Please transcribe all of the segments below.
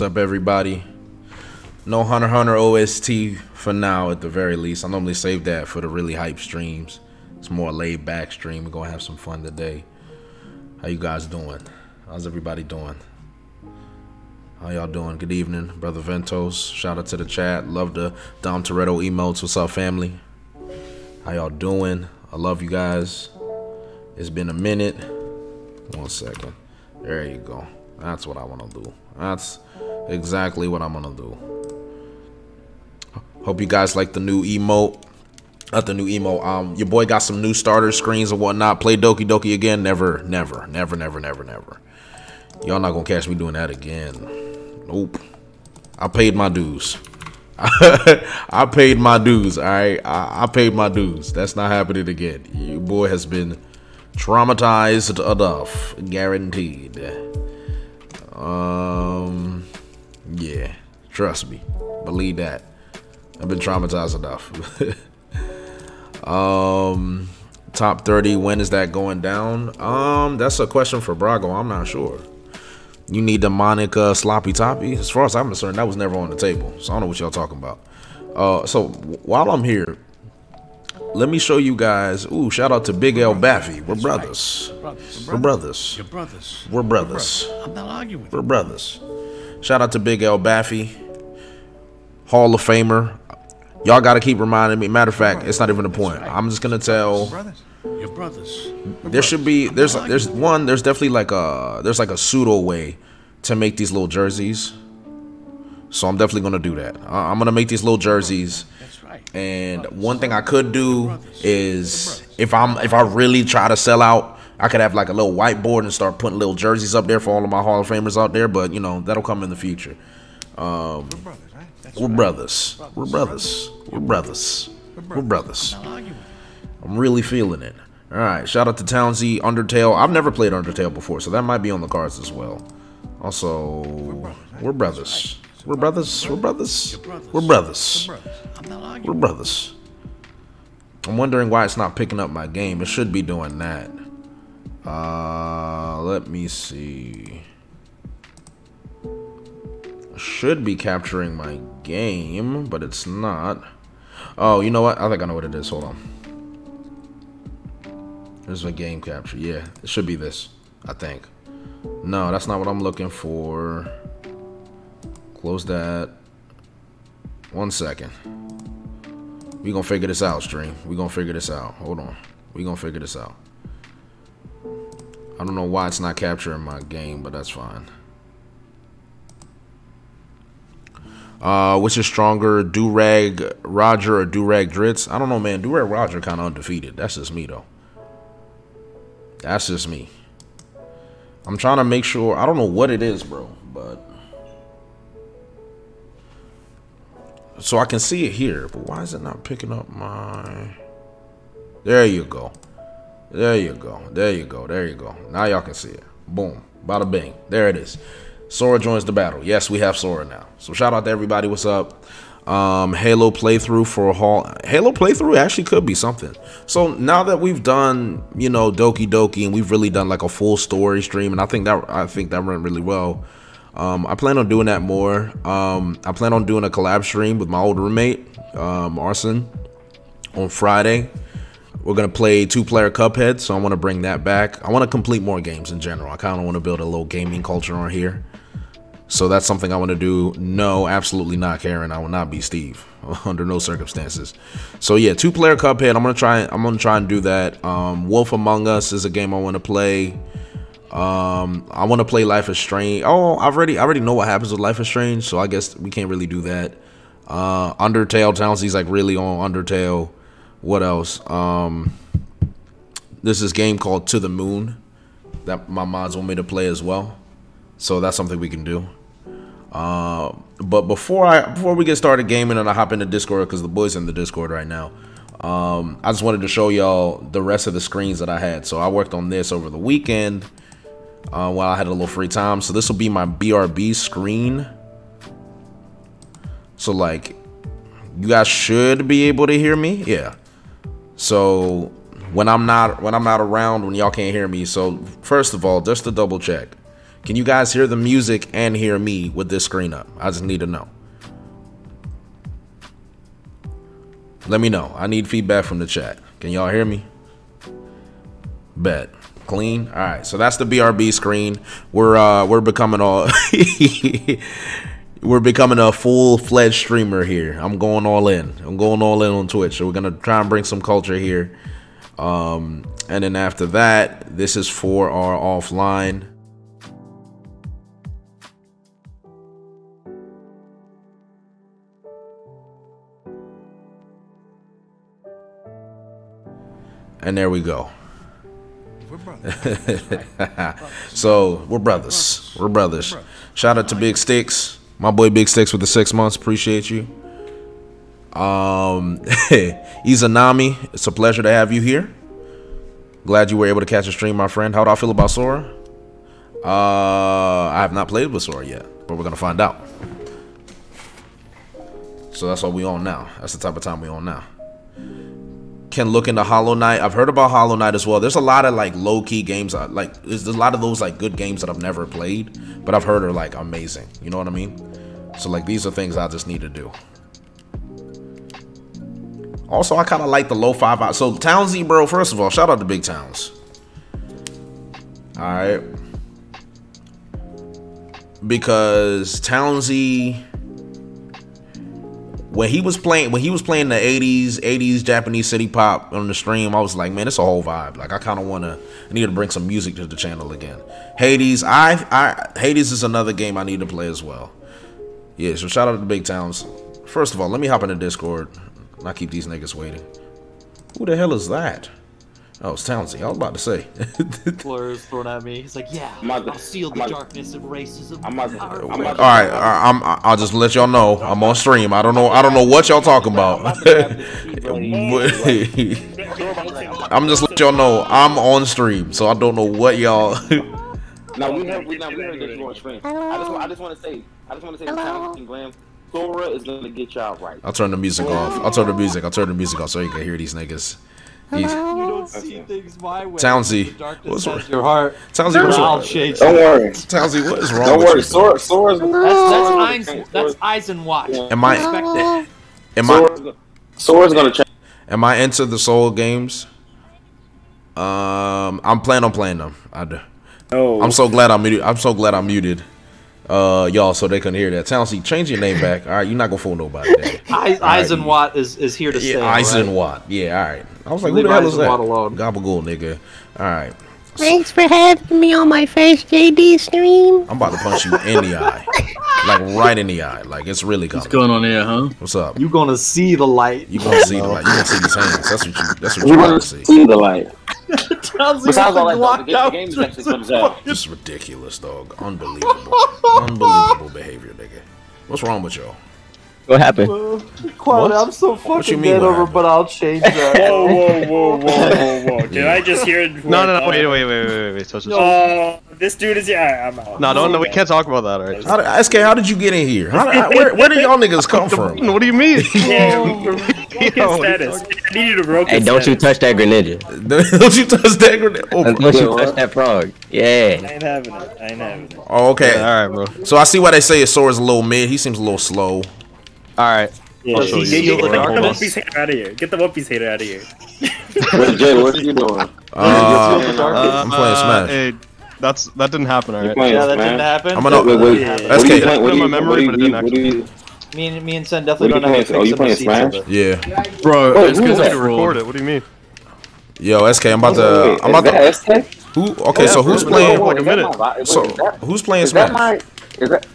what's up, everybody? No Hunter Hunter OST for now, at the very least. I normally save that for the really hype streams. It's more laid back stream. We're gonna have some fun today. How you guys doing? How's everybody doing? How y'all doing? Good evening, brother Ventos. Shout out to the chat. Love the Dom Toretto emotes. What's up, family? How y'all doing? I love you guys. It's been a minute. One second. There you go. That's what I want to do. That's exactly what I'm gonna do. Hope you guys like the new emote. Not the new emo. Um, your boy got some new starter screens and whatnot. Play Doki Doki again? Never, never, never, never, never, never. Y'all not gonna catch me doing that again. Nope. I paid my dues. I paid my dues. All right, I, I paid my dues. That's not happening again. Your boy has been traumatized enough, guaranteed. Um, yeah, trust me, believe that. I've been traumatized enough. um, top thirty. When is that going down? Um, that's a question for Brago. I'm not sure. You need the Monica sloppy toppy. As far as I'm concerned, that was never on the table. So I don't know what y'all talking about. Uh, so while I'm here, let me show you guys. Ooh, shout out to Big L Baffy. We're brothers. We're brothers. Your brothers. We're brothers. I'm not arguing We're brothers. Shout out to Big L Baffy, Hall of Famer. Y'all got to keep reminding me. Matter of fact, it's not even the point. I'm just gonna tell. Your brothers. Your brothers. There should be. There's. There's one. There's definitely like a. There's like a pseudo way to make these little jerseys. So I'm definitely gonna do that. I'm gonna make these little jerseys. That's right. And one thing I could do is if I'm if I really try to sell out, I could have like a little whiteboard and start putting little jerseys up there for all of my Hall of Famers out there. But you know that'll come in the future. Um, we're brothers, right? We're right. brothers. We're brothers. We're brothers. We're brothers. I'm not arguing. I'm really feeling it. All right. Shout out to Townsy Undertale. I've never played Undertale before, so that might be on the cards as well. Also, we're brothers. We're brothers. We're brothers. We're brothers. Brothers. I'm not We're brothers. I'm wondering why it's not picking up my game. It should be doing that. Uh, let me see. Should be capturing my game, but it's not. Oh, you know what? I think I know what it is. Hold on. There's a game capture. Yeah, it should be this. I think. No, that's not what I'm looking for. Close that. One second. We gonna figure this out, stream. We gonna figure this out. Hold on. We gonna figure this out. I don't know why it's not capturing my game, but that's fine. Uh, which is stronger, Durag Roger or Durag Dritz? I don't know, man. Durag Roger kind of undefeated. That's just me, though. That's just me. I'm trying to make sure. I don't know what it is, bro, but so I can see it here. But why is it not picking up my? There you go. There you go. There you go. There you go. Now y'all can see it. Boom. Bada bing. There it is. Sora joins the battle. Yes, we have Sora now. So shout out to everybody. What's up? Um, Halo playthrough for a haul. Halo playthrough actually could be something. So now that we've done, you know, Doki Doki, and we've really done like a full story stream, and I think that I think that went really well. Um, I plan on doing that more. Um, I plan on doing a collab stream with my old roommate, um, Arson, on Friday. We're gonna play two-player Cuphead, so I want to bring that back. I want to complete more games in general. I kind of want to build a little gaming culture on here. So that's something I want to do. No, absolutely not, Karen. I will not be Steve under no circumstances. So yeah, two-player Cuphead. I'm gonna try. I'm gonna try and do that. Um, Wolf Among Us is a game I want to play. Um, I want to play Life is Strange. Oh, I already, I already know what happens with Life is Strange, so I guess we can't really do that. Uh, Undertale. Townsy's like really on Undertale. What else? Um, there's this game called To the Moon that my mods want me to play as well. So that's something we can do. Uh, but before I before we get started gaming and I hop into Discord because the boys in the Discord right now. Um, I just wanted to show y'all the rest of the screens that I had. So I worked on this over the weekend uh, while I had a little free time. So this will be my BRB screen. So like, you guys should be able to hear me. Yeah. So when I'm not when I'm not around, when y'all can't hear me. So first of all, just to double check, can you guys hear the music and hear me with this screen up? I just need to know. Let me know. I need feedback from the chat. Can y'all hear me? Bet. Clean. All right. So that's the BRB screen. We're uh we're becoming all we're becoming a full-fledged streamer here. I'm going all in. I'm going all in on Twitch. So we're gonna try and bring some culture here. Um, and then after that, this is for our offline. And there we go. so we're brothers. We're brothers. Shout out to Big Sticks, my boy Big Sticks with the six months. Appreciate you. Um, Izanami, it's a pleasure to have you here. Glad you were able to catch a stream, my friend. How do I feel about Sora? Uh, I have not played with Sora yet, but we're gonna find out. So that's what we on now. That's the type of time we on now can look into Hollow Knight. I've heard about Hollow Knight as well. There's a lot of like low key games. Uh, like there's a lot of those like good games that I've never played, but I've heard are like amazing. You know what I mean? So like these are things I just need to do. Also, I kind of like the low five out. So Townsy, bro. First of all, shout out to Big Towns. All right, because Townsy when he was playing when he was playing the 80s 80s japanese city pop on the stream i was like man it's a whole vibe. Like i kind of want to i need to bring some music to the channel again. Hades i i hades is another game i need to play as well. Yeah so shout out to the big towns. First of all let me hop in the discord. Not keep these niggas waiting. Who the hell is that Oh, it's Townsy. I was about to say. Blur's thrown at me. He's like, yeah, I'll seal the darkness of racism. I'm about I'm about All right, I- I'm. I'll just let y'all know I'm on stream. I don't know. I don't know what y'all talking about. I'm just let y'all know I'm on stream, so I don't know what y'all. Now we have we now we have this on screen. I just I just want to say I just want to say the Towns and Graham Sora is gonna get y'all right. I'll turn the music off. I'll turn the music. I'll turn the music off so you can hear these niggas. He's, You don't see things my way. Townsy, what's wrong? your heart. Townsy, what's wrong? Don't that. worry. Townsy, what is wrong Don't with worry. you? Sora Sora's That's that's Sora's gonna That's change. Eisenwatch. Am I Respect am I Sora's, Sora's gonna change. am I into the Soul games? Um, I'm planning on playing them. I do. No. I'm so glad I'm muted. I'm so glad I'm muted. Uh, y'all, so they couldn't hear that. Townsy, change your name back. All right, you're not gonna fool nobody. Today. Eis- Eisenwatt is, is here to stay. Yeah, alright? Eisen Watt. Yeah, all right. I was like, who the hell is that? Eisenwatt alone. Gabagool, nigga. All right. Thanks for having me on my first JD stream. I'm about to punch you in the eye, like right in the eye. Like it's really coming. What's going on here, huh? What's up? You gonna see the light. You gonna see the light? You gonna see these hands? That's what you. That's what We you want want to to see. see the light. Townsy Besides all with that, the though, the, Glock the game out. actually comes out. This is ridiculous, dog. Unbelievable. Unbelievable behavior, nigga. What's wrong with y'all? What happened? Quiet, I'm so What you fucking mean, dead what over, happened? but I'll change that. Whoa, whoa, whoa, whoa, whoa, whoa! Did I just hear? No, no, no, wait, wait, wait, wait, wait, wait. So, so, so. Oh, this dude is yeah. I'm out. No, no, no, we can't talk about that, alright? How did, SK, how did you get in here? How, how- where, where did y'all niggas come from? What do you mean? Yeah, Yo, what are you status. I need you to broken Hey, don't you status. touch that Greninja. Don't you touch that grenade? Oh, Don't you touch that frog. I Yeah. ain't having it. I ain't having it. oh, okay. All right, bro. So I see why they say his sword is a little mid. He seems a little slow. All right. Yeah, I'll show get, you. get, get the Darkness. One Piece hater out of here. Get the One Piece hater out of here. Wait, Jay, what are you doing? Uh, the darkness. I'm playing Smash. Hey, that's that didn't happen. All You right. playing Yeah, that Smash? didn't happen. I'm gonna- Wait, wait, Yeah. What are you playing? What Put are in my you, memory, what but it didn't what are you, Me and me and Sen definitely don't are have you to playing? fix Oh, you playing Smash? Yeah. Bro, Wait, it's who gonna is take that? a Record it. What do you mean? Yo, SK, I'm about to. Wait, I'm about is to. that SK? Who? Okay, so who's bro, playing? like a minute. So who's playing Is that Smash? my? Is that?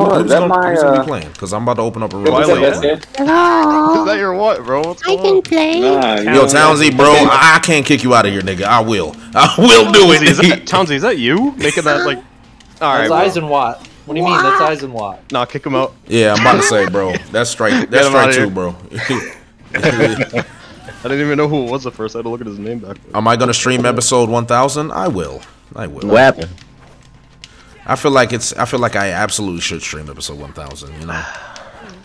Who- Hold on, Who's that gonna, my? who's gonna be playing? Because I'm about to open up a is real that Twilight. SK? Is that your what, bro? What's I can on? play. Nah, Yo, Townsy, bro, I, I can't kick you out of here, nigga. I will. I will do Townsy, is that, it. Townsy, is that you making that like? All right, That's bro. Eisenwatt. What do you mean? That's Eisenwatt. Nah, kick him out. yeah, I'm about to say, bro. That's strike. That's him outta strike two, bro. I didn't even know who it was at first. I had to look at his name back. Am I gonna stream episode 1000? I will. I will. What happened? I feel like it's. I feel like I absolutely should stream episode 1000. You know.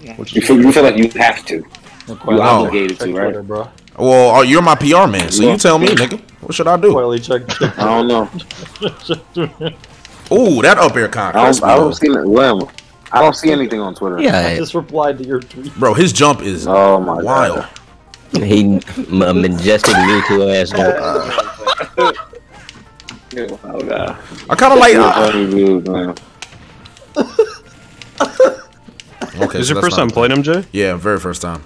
You feel, you feel like you have to. No You No. obligated to, right? Twitter, bro. Well, uh, you're my PR man, so you tell me, nigga. What should I do? Quietly check. check I don't know. Ooh, that up air con. I don't, I don't see well, I don't see anything on Twitter. Yeah, I Yeah, just replied to your tweet. Bro, his jump is Oh my wild. god. he m- a majestic Mewtwo ass. dude. Oh god. I kind of like. You're Uh, funny dude, man. okay, Is so your first time playing him, Jay? Yeah, very first time.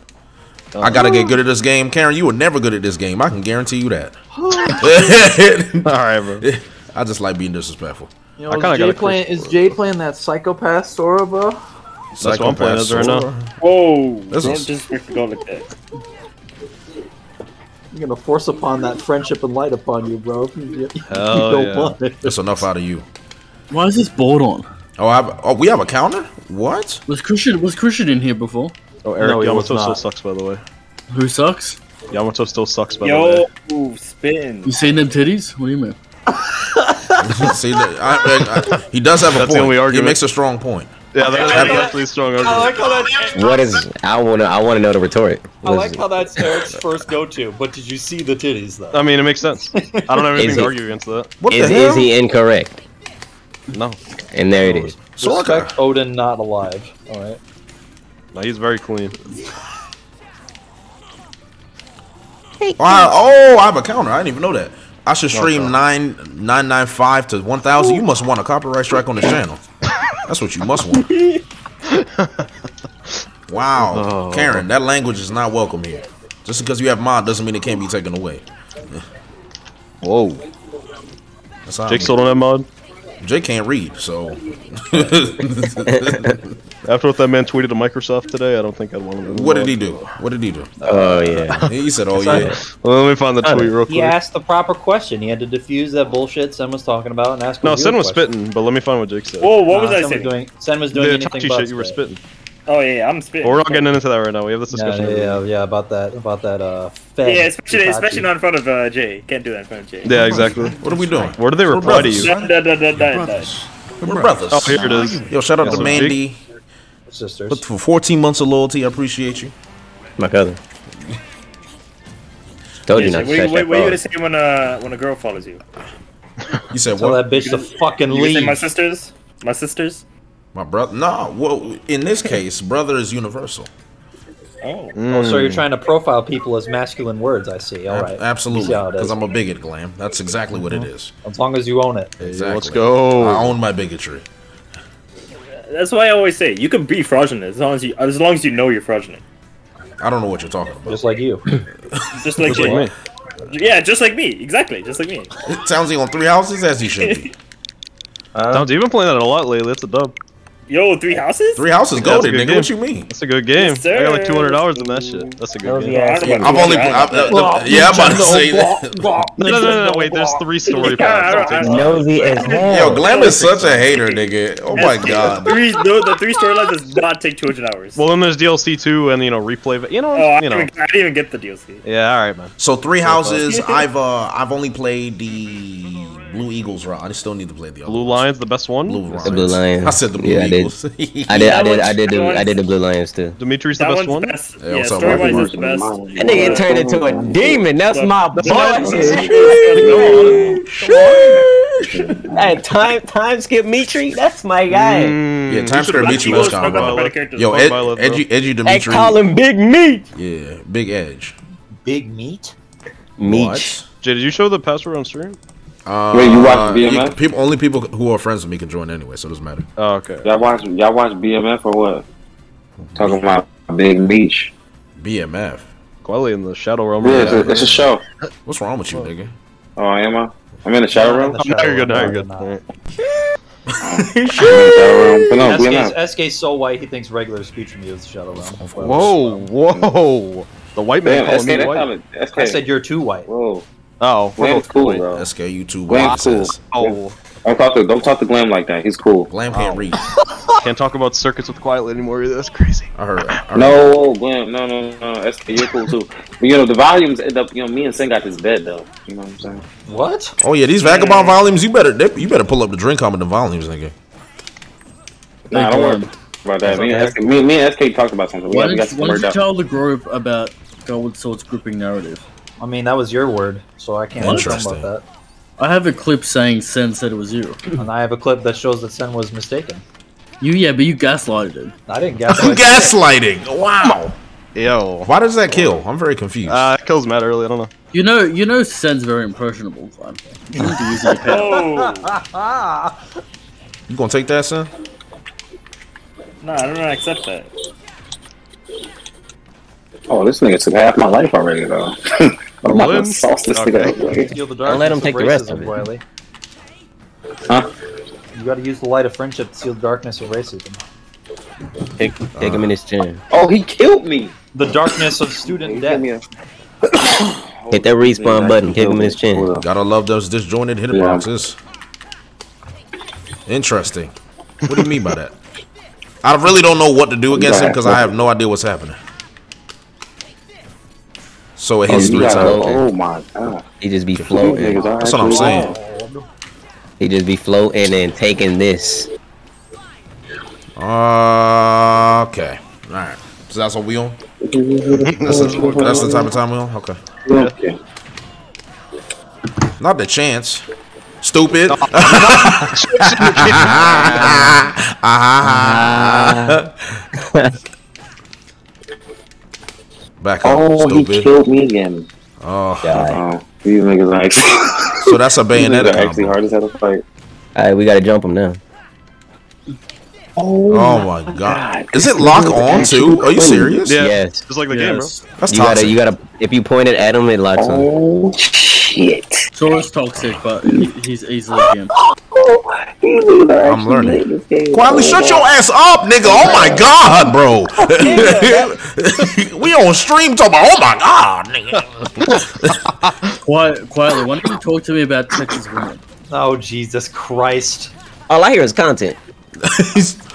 I gotta get good at this game, Karen. You were never good at this game. I can guarantee you that. All right, bro. I just like being disrespectful. You know, I kinda got a playing? Is Jay playing that psychopath Sora, bro? That's what I'm playing as right now. Whoa! This don't is- just go like that. I'm gonna force upon that friendship and light upon you, bro. If you, if you Hell don't yeah. want it. That's enough out of you. Why is this board on? Oh, I have, oh, we have a counter. What? Was Christian was Christian in here before? Oh, Eric No, he was Yamato still sucks, by the way. Who sucks? Yamato still sucks, by the way. Yo, spin. You seen them titties? What do you mean? See, I, I, I, he does have a That's the point. only He makes a strong point. Yeah, that, that's actually a strong argument. how that's. What is? I wanna. I wanna know the retort. I like how that's Eric's first go-to. But did you see the titties though? I mean, it makes sense. I don't have anything Is to argue against that. What is the hell? is he incorrect? No, And there it is. Respect Odin not alive. All right. no, he's very clean. Oh, I, oh, I have a counter. I didn't even know that. I should stream Okay. nine nine nine five to one thousand. You must want a copyright strike on the channel. That's what you must want. Wow, Oh. Karen, that language is not welcome here. Just because you have mod doesn't mean it can't be taken away. Whoa. That's Jake still on that mod? Jake can't read, so After what that man tweeted to Microsoft today, I don't think I'd want him to what did he do? What did he do? Oh yeah. He said, "Oh yeah." Well, let me find the tweet real quick. He asked the proper question. He had to diffuse that bullshit Sen was talking about and ask. No, a Sen was question. spitting, but let me find what Jake said. Whoa, what Nah, was I Sen saying? doing? Sen was doing the anything touchy but shit you were spitting. Oh yeah, I'm spitting. But we're not getting into that right now. We have this Yeah, discussion. yeah, yeah, yeah, about that, about that. Uh, Fed Yeah, especially Itachi. especially not in front of uh, Jay. Can't do that in front of Jay. Yeah, exactly. What are we doing? Where do they We're reply to brothers. you? Da, da, da, da, da, da. Brothers. We're brothers. Oh, here it is. Yo, shout out Yeah, to so Mandy sisters. for 14 months of loyalty. I appreciate you. My cousin. Told you Yeah, not so to what, what, that what are you gonna say when uh when a girl follows you? You said Tell what? that bitch to fucking You gonna say leave. my sisters? My sisters? My brother? No. Well, in this case, brother is universal. Oh. Oh, so you're trying to profile people as masculine words? I see. All right, Absolutely. You see how it Because. I'm a bigot, Glam. That's exactly what it is. As long as you own it. Exactly. let's go. I own my bigotry. That's why I always say you can be fraudulent as long as you as long as you know you're fraudulent. I don't know what you're talking about. Just like you. Just like, Just like you. me. Yeah, just like me. Exactly, just like me. It sounds like on three houses as he should be. Tom's, you've been playing that a lot lately. That's a dub. Yo, three houses? Three houses That's a golden, nigga. game. What you mean? That's a good game. Yes, I got like two hundred dollars in that shit. That's a good game. I don't know about I've only. I I, don't know. uh, yeah, I'm about to say that. No, no, no, no, wait. There's three story Yeah, I paths. don't- Don't take I- Nosy as hell. Yo, Glam is such a hater, nigga. Oh my god. Three, no, the three storyline does not take 200 hours. Well, then there's DLC two and you know replay. but You know, oh, I, you didn't know. even, I didn't even get the DLC. Yeah, all right, man. So three houses. I've uh, I've only played the Blue Eagles route. I still need to play the other Blue ones. Lions, the best one. Blue The Blue Lions. I said the Blue Yeah, I did. Eagles. I did. I did. I did. The. I did the Blue Lions too. Dimitri's the best one. best. Hey, yeah, story Rocky? wise is the best. That nigga turned into a demon. That's my boy. Hey, time time skip Mitri. That's my guy. Mm, Yeah, Time Skip Mitri was Spoke kind of wild. Yo, Fuck Ed, my love, bro. Edgy, Edgy Hey, Dimitri. call him Big Meat. Yeah, Big Edge. Big meat? Meat. Jay, did you show the password on stream? Uh, Wait, you watch BMF? people, only people who are friends with me can join anyway, so it doesn't matter. Oh, okay. Y'all watch y'all watch BMF or what? Talking about Big Beach. BMF. Quelly in the Shadow Realm. Yeah, it's a, it's a show. What's wrong with you, nigga? Oh, am I? I'm in the shadow room. Oh, now you're good. Now you're good. No. Alright. I'm in the shadow room. But no, SK's, so white he thinks regular speech from you is Shadow Realm. Whoa, whoa! The white man Damn, calling SK, me white. kind SK. I said you're too white. Whoa, Oh, we're Glam's both cool, white. bro. SKU two Glam's cool. says. Oh, Don't talk to don't talk to Glam like that. He's cool. Glam can't oh. read. can't talk about circuits with Quietly anymore. Either. That's crazy. I heard. I heard. No, Glam, no, no, no. SK, you're cool too. But you know the volumes end up. You know, me and Sin got this bed though. You know what I'm saying? What? Oh yeah, these vagabond volumes. You better. They, you better pull up the drink comment the volumes, nigga. Nah, don't worry about that. Me and SK, me, me and SK talked about something. We Why got, we got did, some why did worked you tell the group about Gold Swords grouping narrative? I mean, that was your word, so I can't confirm Interesting. about that. I have a clip saying Sen said it was you. And I have a clip that shows that Sen was mistaken. You, yeah, but you gaslighted it. I didn't gaslight. Gaslighting. Wow. Yo, Why does that kill? I'm very confused. uh, it kills Matt early. I don't know. You know, you know, Sen's very impressionable. Clan. You need to use your. Oh, you gonna take that, Sen? no, I don't accept that. Oh, this nigga took half my life already though. I'm about to Lynn? sauce this Okay. nigga up. like- Steal the Don't let him take the rest racism, of it. Wiley. Huh? You gotta use the light of friendship to seal the darkness of racism. Take, take him in his chin. Oh, he killed me. The darkness of student gave death. Hit that respawn button. Kick him in his chin. Gotta love those disjointed hitboxes. Interesting. What do you mean by that? I really don't know what to do against him because I have no idea what's happening. So it Oh, hits you three gotta- times. oh my god. He just be floating. That's what I'm saying. He just be floating and taking this. Uh, okay. All right. So that's what we on. That's the, that's the type of time we on. Okay. Okay. Not the chance. Stupid. Back up. Oh, he killed me again. Oh, Die. Oh, these niggas are actually, so that's a bayonet. niggas actually combo. hard as hell to fight. Alright, we gotta jump him now. Oh, oh my god. Is it lock on too? Are you serious? Yeah. Yes. Just like the game, bro. That's You gotta, you gotta. If you point it at him, it locks on. Oh shit! Sora's toxic, but he, he's easily again. I'm learning. Quietly shut your ass up, nigga. Oh my god, bro. we on stream talking about, oh my god, nigga. Quiet, quietly, why don't you talk to me about Texas women? Oh Jesus Christ! All I hear is content.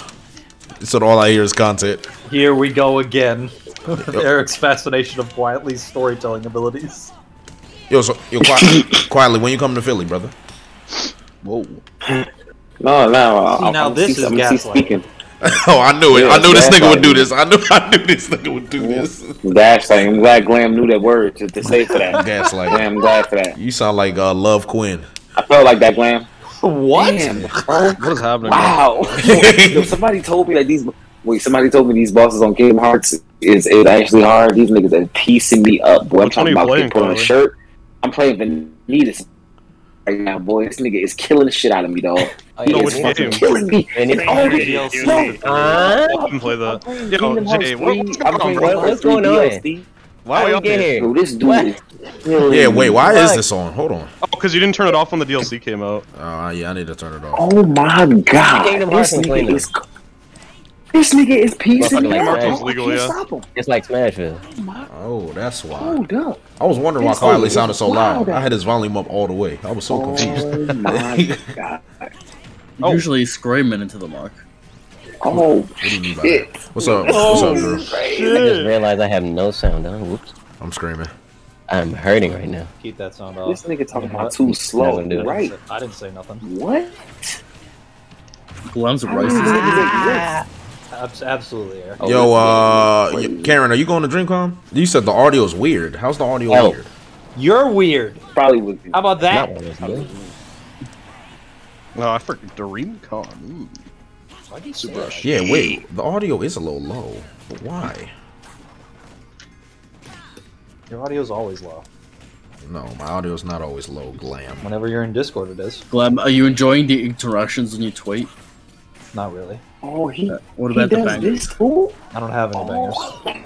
so all I hear is content. Here we go again. Eric's fascination of quietly storytelling abilities. Yo, so, yo, quiet, quietly, when you come to Philly, brother? Whoa. No, no. See, I'm, now I'm, this I'm, is I'm gaslighting. speaking. Oh, I knew it. Yeah, I knew this nigga would do this. I knew. I knew this nigga would do this. Gaslighting. I'm glad Glam knew that word to, to say for that. Gaslight. Glam, I'm glad for that. You sound like uh, Love Quinn. I felt like that, Glam. What? Damn, bro. What is happening? Wow. Yo, somebody told me that these. Wait, somebody told me these bosses on Kingdom Hearts is, is actually hard. These niggas are piecing me up, boy. I'm talking about playing, putting on a shirt. I'm playing Vanitas right now, boy. This nigga is killing the shit out of me, dog. He No, is fucking game? killing me. And it- Oh, DLC. no. Uh, I didn't play that. Yo, Kingdom Jay, what- what's going on? Kingdom What's going on? DLC. Why are you up here? here? Bro, this dude What? is killing Yeah, wait. Why is this on? Hold on. Oh, because you didn't turn it off when the DLC came out. Uh, yeah, I need to turn it off. Oh my god. This nigga is. This nigga is piecing Motherfucker me like up. that. I can't Legal, yeah. stop him. It's like Smashville. Oh, that's why. Hold up. I was wondering why This quietly nigga sounded so loud. wild. I had his volume up all the way. I was so confused. Oh my god. Oh. Usually screaming into the mic. Oh What do you mean by shit. that? What's up? What's up, Drew? I just realized I have no sound on. Whoops. I'm screaming. I'm hurting right now. Keep that sound off. This nigga talking You know about too slow. gonna. Right. I didn't say nothing. What? Glam's a racist. Ah. Abs- absolutely, Eric. Oh, Yo, uh, this nigga y- crazy. Karen, are you going to DreamCon? You said the audio's weird. How's the audio Oh. weird? You're weird. Probably would be. How about Not that? one of those, dude. No, I forgot DreamCon. Ooh. Why'd you Super say Rush. that? Yeah, wait. The audio is a little low. But why? Your audio's always low. No, my audio's not always low. Glam. Whenever you're in Discord, it is. Glam, are you enjoying the interactions on your tweet? Not really. Oh, he, uh, What he the does bangers? this too? I don't have any oh. bangers.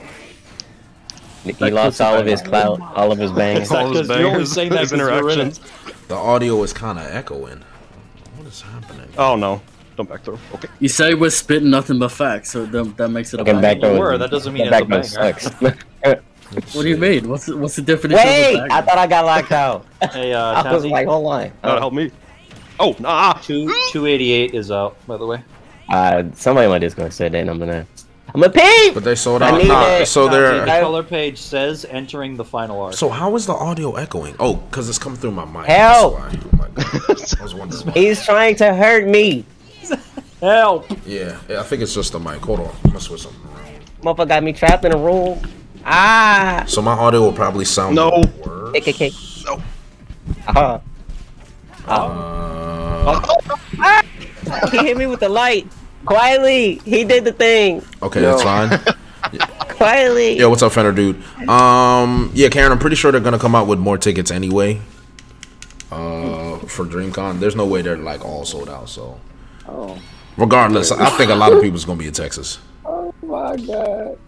He That lost all of his clout, all of his bangs. All his Because you're only bangers, saying that his 'cause interactions. The audio is kind of echoing. What is happening? Oh no, don't back throw. Okay. You say we're spitting nothing but facts, so that, that makes it a Fucking banger. backdoor. Word, that doesn't mean that it's a backdoor banger. sucks. What do you mean? What's the, what's the definition Wait, of a I banger? thought I got locked out. Hey, uh, I was Townsy, like, hold on. That'll help me. Oh, nah. two, 288 is out, by the way. Uh, somebody in my Discord said that, and I'm gonna, I'm gonna pee. But they sold I out. need Nah, it. so Townsy, they're. the color page says entering the final arc. So how is the audio echoing? Oh, because it's coming through my mic. Help. That's why. Oh my god. I was wondering. He's trying to hurt me. Help! Yeah, yeah, I think it's just the mic. Hold on. I'm gonna switch something around. Motherfucker got me trapped in a room. Ah. So my audio will probably sound No. worse. KKK. No. Uh huh. Uh, he hit me with the light. Quietly. He did the thing. okay, that's fine. Quietly. Yeah, what's up, Fender dude? Um, yeah, Karen, I'm pretty sure they're gonna come out with more tickets anyway. Uh, for DreamCon, there's no way they're like all sold out. So, Oh regardless, I think a lot of people's gonna be in Texas. Oh my god.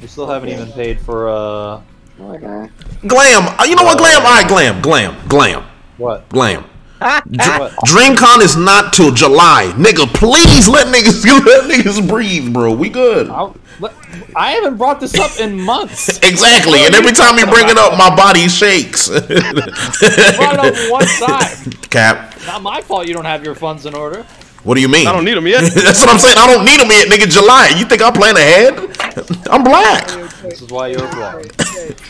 We still haven't even paid for, uh, my god. Glam, uh, you know what? Glam, all right, Glam, Glam, Glam, what? Glam. Dr- What? DreamCon is not till July, nigga. Please let niggas let niggas breathe, bro. We good. I, what- I haven't brought this up in months. Exactly, and every time you bring it up, my body shakes. brought it up one time. Cap, Not my fault you don't have your funds in order. What do you mean? I don't need them yet. That's what I'm saying. I don't need them yet, nigga. July. You think I plan ahead? I'm black. This is why you're black.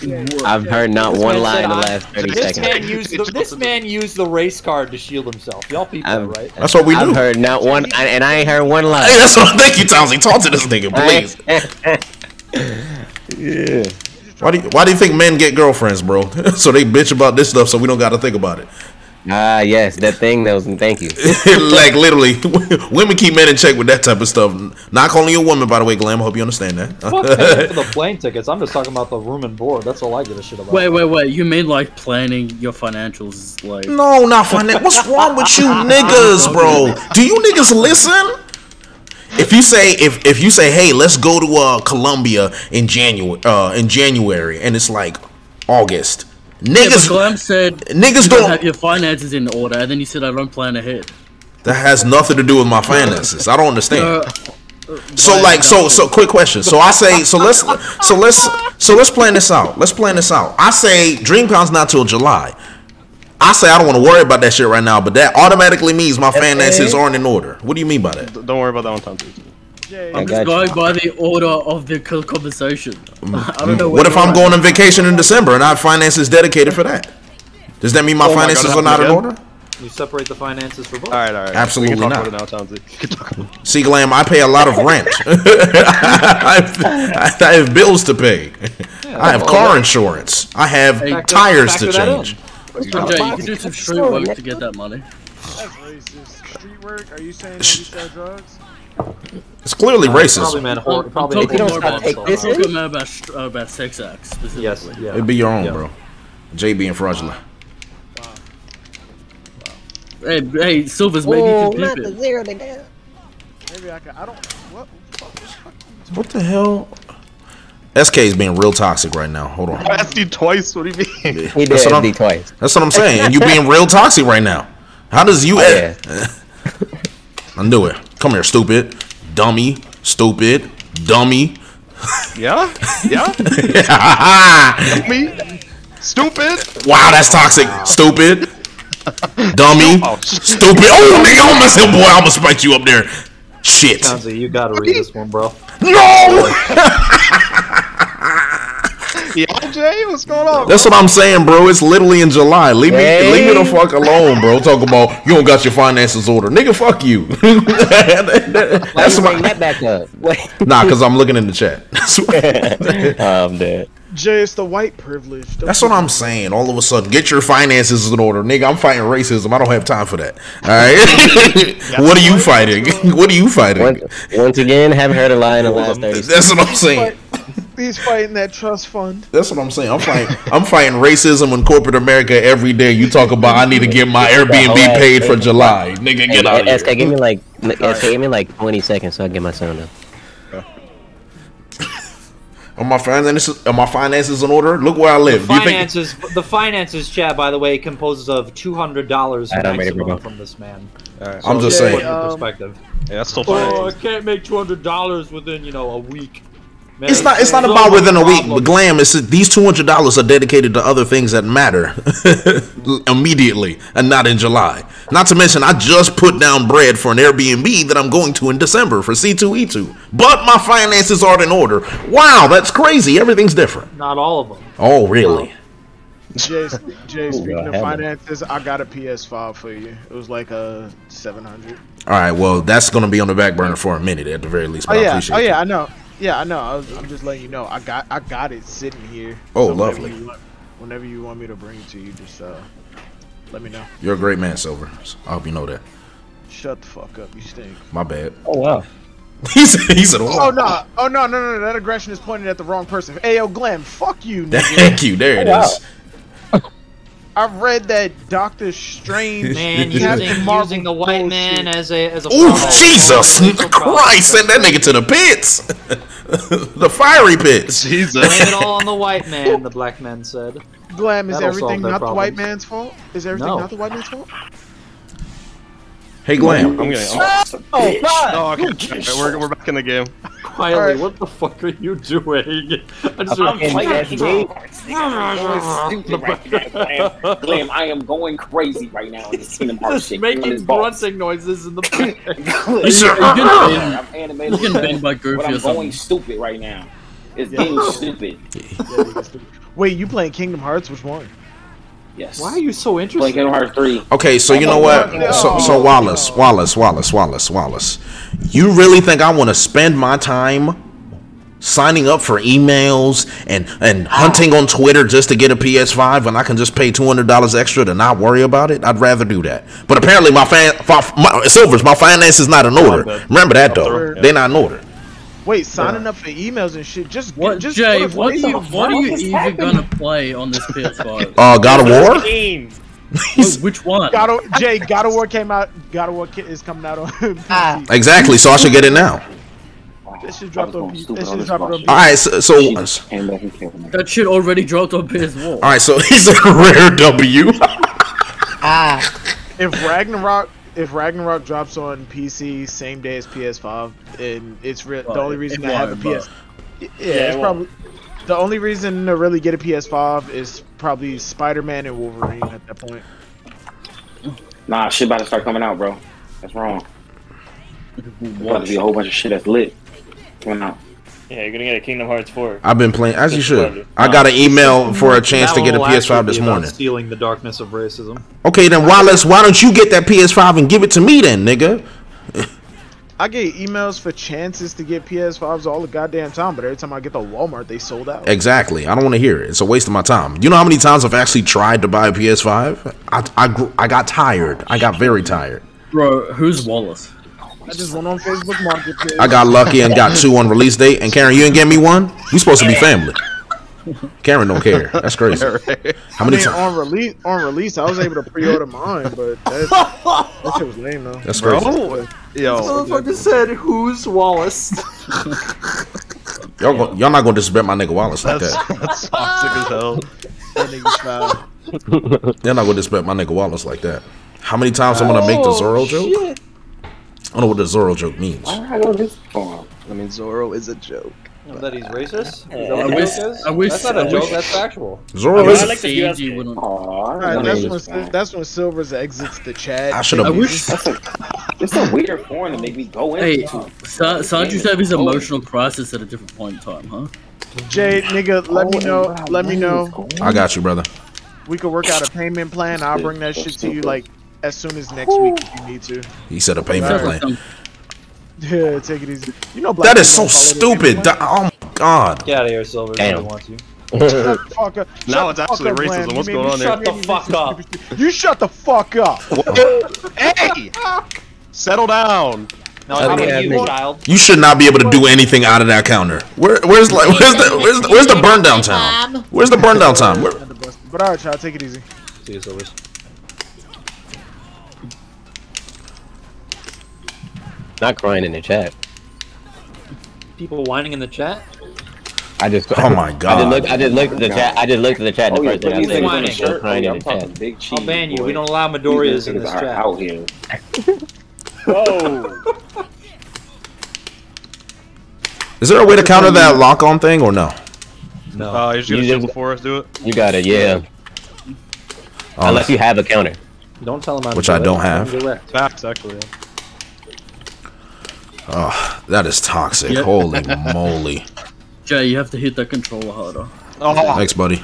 I've heard not This one lie in the last 30 This seconds. man used the, this man used the race card to shield himself. Y'all people, I've, right? That's what we do. I've heard not one, I- and I ain't heard one lie. Hey, lie. that's what. Thank you, Townsy. Talk to this nigga, please. yeah. Why do you, Why do you think men get girlfriends, bro? so they bitch about this stuff, so we don't got to think about it. Ah, yes, that thing that was. Thank you. like literally, women keep men in check with that type of stuff. Not calling you a woman, by the way, Glam. I hope you understand that. Fuck for the plane tickets. I'm just talking about the room and board. That's all I give a shit about. Wait, wait, wait. You mean like planning your financials? Like, No, not finance. What's wrong with you niggas, bro? Do you niggas listen? If you say if if you say, hey, let's go to uh Colombia in January uh in January and it's like August. Yeah, Niggas Glam said niggas you don't don't have your finances in order, and then you said I don't plan ahead. that has nothing to do with my finances. I don't understand. Uh, So like so so quick question. So I say so let's so let's so let's plan this out. Let's plan this out. I say DreamCon's not till July. I say I don't want to worry about that shit right now, but that automatically means my finances aren't in order. What do you mean by that? Don't worry about that one, Tom. I I'm just going you. by the order of the co- conversation. Mm. I don't know. Mm. What if I'm going on vacation in December and I have finances dedicated for that? Does that mean my Oh my finances God, are not in order? You separate the finances for both. All right, all right. Absolutely we can talk not. about it now, Townsy. We can talk about it. See, Glam, I pay a lot of rent. I, have, I have bills to pay. I have car insurance. I have Hey, tires to factor that change. So, Jay, you can do some street work to get that money. That's racist. Street work? Are you saying that you sell drugs? It's clearly Probably racist. meant I'm, I'm probably talking don't more about, take I'm talking more about, uh, about sex acts specifically. Yes, yeah. It'd be your own, Yeah. bro. JB and fraudulent. Hey, hey, Silvers, maybe Oh, you can not pimp the it. zero, they down. Maybe I can. I don't. What? What the hell? SK is being real toxic right now. Hold on. I asked you twice. What do you mean? He did That's what I'm- twice. That's what I'm saying. And you being real toxic right now. How does you? Oh, yeah. I knew it. Come here, stupid, dummy, stupid, dummy. Yeah? Yeah? Me? Stupid? Wow, that's toxic. Stupid, dummy, Oh, stupid. Oh, nigga, I'm gonna say, boy, I'm gonna spike you up there. Shit. Townsy, you gotta read this one, bro. No. Yeah, I'm Jay? What's going on? That's what I'm saying, bro. It's literally in July. Leave me, leave me the fuck alone, bro. Talk about you don't got your finances ordered, nigga. Fuck you. Why That's you bring my that back up? Wait. nah, cause I'm looking in the chat. I'm dead. Jay, it's the white privilege. Don't That's what I'm saying. All of a sudden, get your finances in order, nigga. I'm fighting racism. I don't have time for that. All right. what are you fighting? what are you fighting? Once, once again, haven't heard a lie in the last 30. That's what I'm saying. He's fighting that trust fund. That's what I'm saying. I'm fighting. I'm fighting racism in corporate America every day. You talk about I need to get my Airbnb paid for July, nigga. Get out of here. give me like SK, give me like 20 seconds so I can get my sound up. Are my finances? Are my finances in order? Look where I live. Do you think? Finances, the finances chat, by the way, composes of two hundred dollars Alright, maximum from this man. Alright, I'm just Okay, saying. Put it in um, perspective. yeah, that's still fine. Oh, I can't make two hundred dollars within you know a week. Man, It's not. It's not about within a week. But glam is these two hundred dollars are dedicated to other things that matter immediately, and not in July. Not to mention, I just put down bread for an Airbnb that I'm going to in December for C2E2. But my finances aren't in order. Wow, that's crazy. Everything's different. Not all of them. Oh, really? Jay, Jay oh, speaking of finances, I got a PS5 for you. It was like a 700. All right. Well, that's going to be on the back burner for a minute at the very least. Oh But I yeah, appreciate oh it. yeah, I know. Yeah, I know. I was, I'm just letting you know. I got, I got it sitting here. Oh, whenever lovely. you want- whenever you want me to bring it to you, just uh, let me know. You're a great man, Silver. I hope you know that. Shut the fuck up. You stink. My bad. Oh, wow. He said. He said. Oh no! Oh no! No no! no. That aggression is pointed at the wrong person. Ayo, Glenn, fuck you, nigga. Thank you. There it is. I read that Doctor Strange Man, Captain using, using the white bullshit. man as a as a Ooh, problem. Jesus Christ! Send that nigga to the pits, the fiery pits. Jesus. Blame it all on the white man, the black man said. Glam, is That'll everything solve their not the white man's fault? Is everything No. not the white man's fault? Hey, Glam. I'm getting. Oh, oh okay. Alright, we're, we're back in the game. Quietly, Alright. what the fuck are you doing? I just I'm heard- playing SK. Glam, I am going crazy right now in this Kingdom Hearts just shit. making grunting noises in the back. He said, "Uh-uh." I'm animated. You can by Goofy but I'm going stupid right now. It's getting stupid. Wait, you playing Kingdom Hearts? Which one? Yes. Why are you so interested? Kingdom Hearts 3. Okay, so you know what? So, so Wallace, Wallace, Wallace, Wallace, Wallace. You really think I want to spend my time signing up for emails and and hunting on Twitter just to get a PS5 when I can just pay two hundred dollars extra to not worry about it? I'd rather do that. But apparently, my fan, fi- my, Silver's, my finances not in order. Remember that though. They're not in order. Wait, signing up for emails and shit. Just What, just Jay? go What are you? What are you even gonna play on this PS5? Uh, God of War. Games. Which one? God of, Jay, God of War came out. God of War ki- is coming out on PC. Exactly. So I should get it now. That should drop on going PC. stupid That should this drop on bullshit. PC. All right. So, so Jesus, and let him kill me. That shit already dropped on PS4. all right. So he's a rare W. Ah. If Ragnarok, if Ragnarok drops on PC same day as PS5, and it's re- the only reason it to have a PS, yeah, Yeah, it's it probably the only reason to really get a PS5 is probably Spider-Man and Wolverine at that point. Nah, shit about to start coming out, bro. That's wrong. There's about to be a whole bunch of shit that's lit coming out. Yeah, you're gonna get a Kingdom Hearts 4. I've been playing as you should. I got an email for a chance to get a PS5 this morning. Stealing the darkness of racism. Okay, then Wallace, why don't you get that PS5 and give it to me then, nigga? I get emails for chances to get PS5s all the goddamn time, but every time I get to Walmart, they sold out. Exactly. I don't want to hear it. It's a waste of my time. You know how many times I've actually tried to buy a PS5? I I, gr- I got tired. I got very tired. Bro, who's Wallace? I just went on Facebook Marketplace. I got lucky and got two on release date. And Karen, you didn't get me one. We supposed to be family. Karen don't care. That's crazy. How I many mean, times? on release, on release, I was able to pre-order mine, but that, that shit was lame though. That's crazy. Bro, yo, Motherfucker said, "Who's Wallace?" Y'all, go, y'all not gonna disrespect my nigga Wallace like that. that's toxic as hell. That nigga's foul. They're not gonna disrespect my nigga Wallace like that. How many times I'm gonna make the oh, Zoro joke? I don't know what the Zoro joke means. I don't know this for. I mean, Zoro is a joke. Oh, that he's racist. I wish. I wish. That's not a I joke. wish- That's factual. Zoro I is. like this Seiji USK. wouldn't- Aw, Alright, I that's know when this that's when Silver's exits the chat. I should I have. wish. That's a- It's a weird form to make me go in. Hey, into. Sa- Sanju said his emotional crisis at a different point in time, huh? Jay, nigga, let oh, me know. Let me know. I got you, brother. We could work out a payment plan. I'll bring that shit to you like as soon as next week if you need to. He said a payment Alright. plan. Yeah, take it easy. You know, black That is so people don't call it a stupid. payment Oh my god. Get out of here, Silver. Damn. Nobody wants you. plan. Shut the fuck up. Now it's actually up, racism. You What's going on shut there? the Shut the fuck up. You shut the fuck up. Hey! Settle down. No, I'm Yeah, you, child. You should not be able to do anything out of that counter. Where, where's like, where's the, where's the, where's the burn down time? Where's the burn down time? Where, But alright, child, take it easy. See you, Silvers. Not crying in the chat. People whining in the chat. I just. Oh my I just god. looked. I just looked at the chat. I just looked at the chat. The Oh yeah, first thing put I these said niggas was in shirt. Crying in I'm the chat. big cheese. I'll ban you. boy. We don't allow These Midoriya's in this chat. out here. Whoa! Is there a way to counter that lock on thing or no? No. Uh, you're just You gonna just- before us do it? You got it. Yeah. Oh, Unless you have a counter. Don't tell him how to Which do I don't Tell him have. Facts, actually. Oh, that is toxic. Yeah. Holy moly. Jay, you have to hit that controller harder. Oh, Thanks, buddy.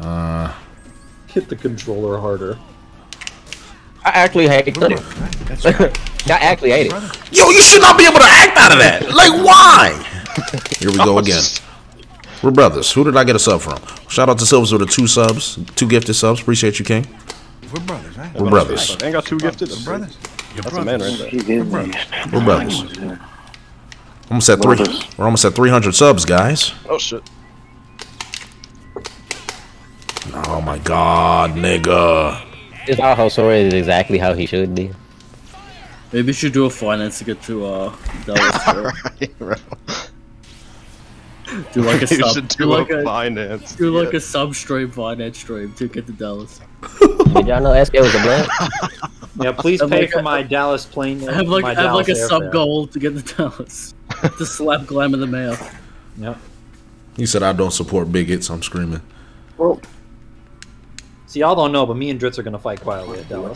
Uh, Hit the controller harder. I actually hate it. I actually hate it. yo, you should not be able to act out of that. Like, why? Here we go again. We're brothers. Who did I get a sub from? Shout out to Silvers with the two subs, two gifted subs. Appreciate you, King. We're brothers, right? We're brothers. ain't got two gifted. Brothers. That's a man right there. He's in there. We're brothers. Almost at three. We're almost at 300 subs, guys. Oh shit. Oh my god, nigga. This our Hosora is exactly how he should be. Maybe you should do a finance to get to uh Dallas. do like a You sub. Do do like a a finance. do like a sub stream finance stream to get to Dallas. Did y'all know SK was a blood? Yeah, please pay like for a- my Dallas plane. I have like I have like a sub airfare. goal to get to Dallas. to slap Glam in the mouth. Yep. He said I don't support bigots. I'm screaming. See, y'all don't know, but me and Dritz are gonna fight quietly at Dallas.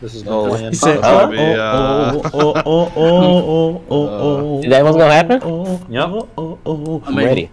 This is my Oh, plan. he said- That's gonna be, uh, oh, oh, oh, oh, Is that what's gonna happen? Yep. Oh, oh, oh, oh. I'm ready.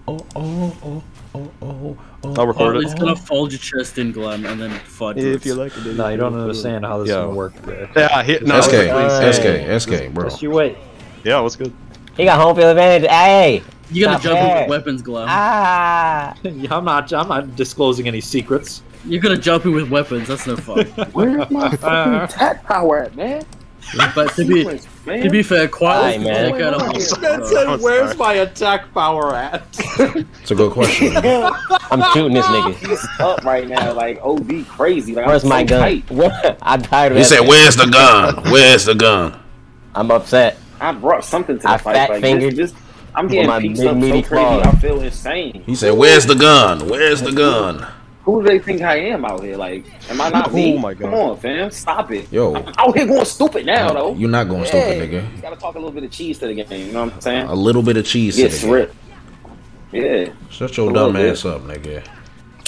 I'll record He's it. gonna fold your chest in, Glam, and then fight. If you like it. No, you don't understand how this is gonna work. There. Yeah, hit. No, SK, please. SK, SK, bro. Just you wait. Yeah, what's good? He got home field advantage. Hey. You gotta Not jump in with weapons, Glam. Ah. Yeah, I'm not. I'm not disclosing any secrets. You're gonna jump in with weapons. That's no fun. Where's my fucking attack power at, man? but to be Sequence, man. to be fair, quietly, Aye, man. check out Man a- said, I'm oh, "Where's my attack power at?" It's a good question. I'm shooting this nigga. He's up right now, like OD crazy. Like, Where's I'm my so gun? What? I'm tired of He that. said, "Where's the gun? Where's the gun?" I'm upset. I brought something to the I fight. fat like, fingered this, this, I'm getting my pieced big up meaty so crazy. I feel insane. He said, "Where's the gun? Where's the gun?" Who do they think I am out here? Like, am I not oh me? Oh my God. Come on, fam, stop it. Yo. I'm out here going stupid now, though. You're not going Yeah. stupid, nigga. You gotta talk a little bit of cheese to the game. You know what I'm saying? A little bit of cheese. to Get ripped. Yeah. Shut your dumb bit. ass up, nigga.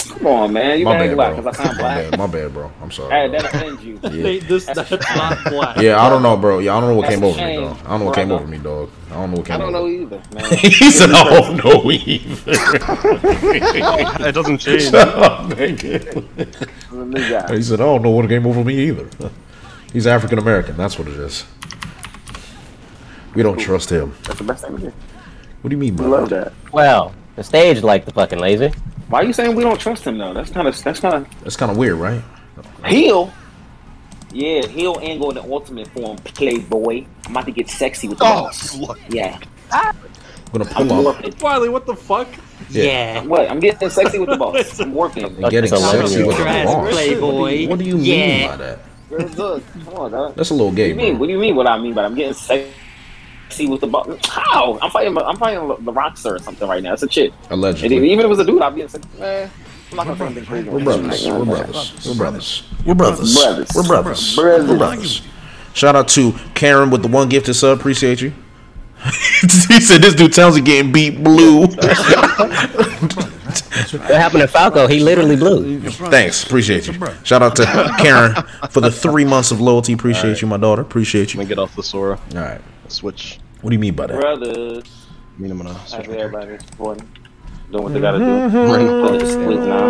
Come on, man. You My mad bad, black bro. because I sound My black. bad, my bad, bro. I'm sorry. Hey, bro. that offends you. Yeah. this that's not black. Yeah, I don't know, bro. Yeah, I don't know what That's came a over me, shame, dog. I don't know what came over me, dog. I don't know what came I don't over know me. either, man. he said, "I don't know either." It doesn't change. Shut up, nigga. I'm a new guy. He said, "I don't know what came over me either." He's African American. That's what it is. We don't trust him. That's the best thing to do. What do you mean, I by love that? that. Well, the stage like the fucking laser. Why are you saying we don't trust him though? That's kind of that's kind of That's kind of weird, right? of heel. Yeah, heel and go in the ultimate form, playboy. I'm about to get sexy with the Oh, boss. look. Yeah, I'm gonna I'm pull up. working. Wiley, what the fuck? Yeah. What? I'm getting sexy with the boss. I'm working. And getting That's a sexy with the boss. Playboy. What do you mean by that? Very good. Come on, dog. That's a little gay. What do you mean? bro. What do you mean? What I mean? But I'm getting sexy with the boss. How? I'm fighting. I'm fighting the Rockstar or something right now. It's a chick. And Allegedly. even if it was a dude, I'd be getting sexy. Man, I'm not gonna say anything crazy. We're brothers. We're brothers. We're brothers. We're brothers. Brothers. We're brothers. Brothers. We're brothers. Shout out to Karen with the one gifted sub. Appreciate you. he said this dude Townsend getting beat blue. What happened to Falco? He literally blew. Thanks, appreciate you. Shout out to Karen for the three months of loyalty. Appreciate you, my daughter. Appreciate you. Let me get off the Sora. All right. Switch. What do you mean by that? Brothers. I mean, I'm gonna switch. After everybody's supporting. Doing what they gotta do. Split now.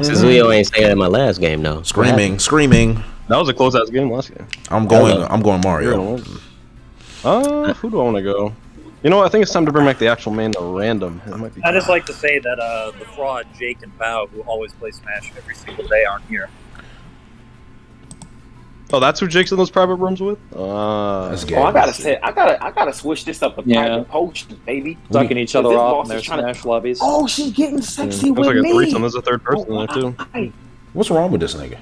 Suzuyo ain't saying that in my last game though. Screaming, screaming. That was a close ass game last game. I'm going. I'm going Mario. gonna. Uh, who do I want to go? You know? I think it's time to bring back the actual main to random. Might be I just like to say that uh, the fraud Jake and Bao, who always play Smash every single day, aren't here. Oh, that's who Jake's in those private rooms with? Uh, That's Oh. I gotta say, I gotta, I gotta switch this up to Yeah. private potions, baby. Sucking each Cause other this off boss in their is trying to- lobbies. Oh, she's getting sexy looks with like a me. threesome. There's a third person in there, too. Why? What's wrong with this nigga?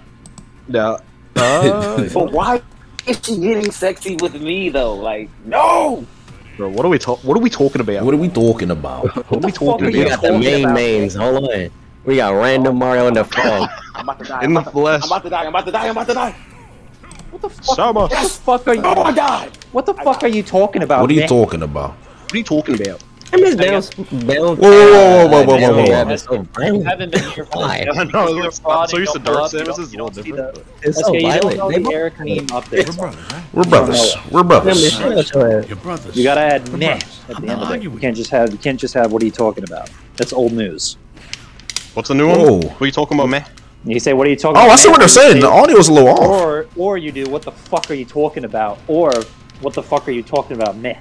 Yeah. Uh, But why is she getting sexy with me though? Like, no. bro, what are we talking? What are we talking about? What are we talking about? What are we talking We got about? the main about- mains. Hold on. We got random Mario in the front. I'm about to die. In the flesh. I'm about to die. I'm about to die. I'm about to die. What the fuck? Sama. Yes. fuck are you? Oh, I died. What the fuck are you talking about? What are you man? talking about? What are you talking about? I miss bounce. bounce Whoa, whoa, whoa, whoa, whoa, whoa, whoa. Yeah, it's You haven't been here for Why? this. I know, You're I'm so and used to you don't Dark pull up, Samus, it's a little see different, the- It's so Okay, you don't know violent. They the Eric meme updates. We're brothers. We're brothers. Your brothers. You gotta add Your meh at I'm the end of it. You can't just have you can't just have what are you talking about? That's old news. What's the new one? Whoa. What are you talking about, man? You say what are you talking Oh, about? I see what they're meh? saying. The audio's a little off. Or or you do what the fuck are you talking about? Or what the fuck are you talking about? Meh.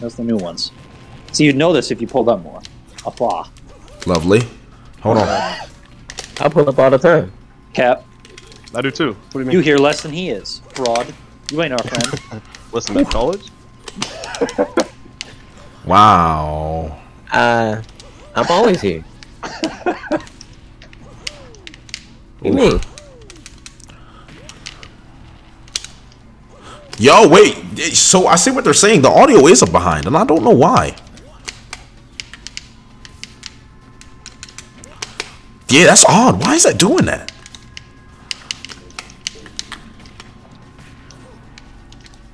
That's the new ones. So you'd know this if you pulled up more. Applause. Lovely. Hold on. I pull up all the time. Cap, I do too. What do you mean? you hear less than he is. Fraud. You ain't our friend. Listen to college? Wow. Uh, I'm always here. mean? Yo, wait. So I see what they're saying. The audio is a behind, and I don't know why. Yeah, that's odd. Why is that doing that?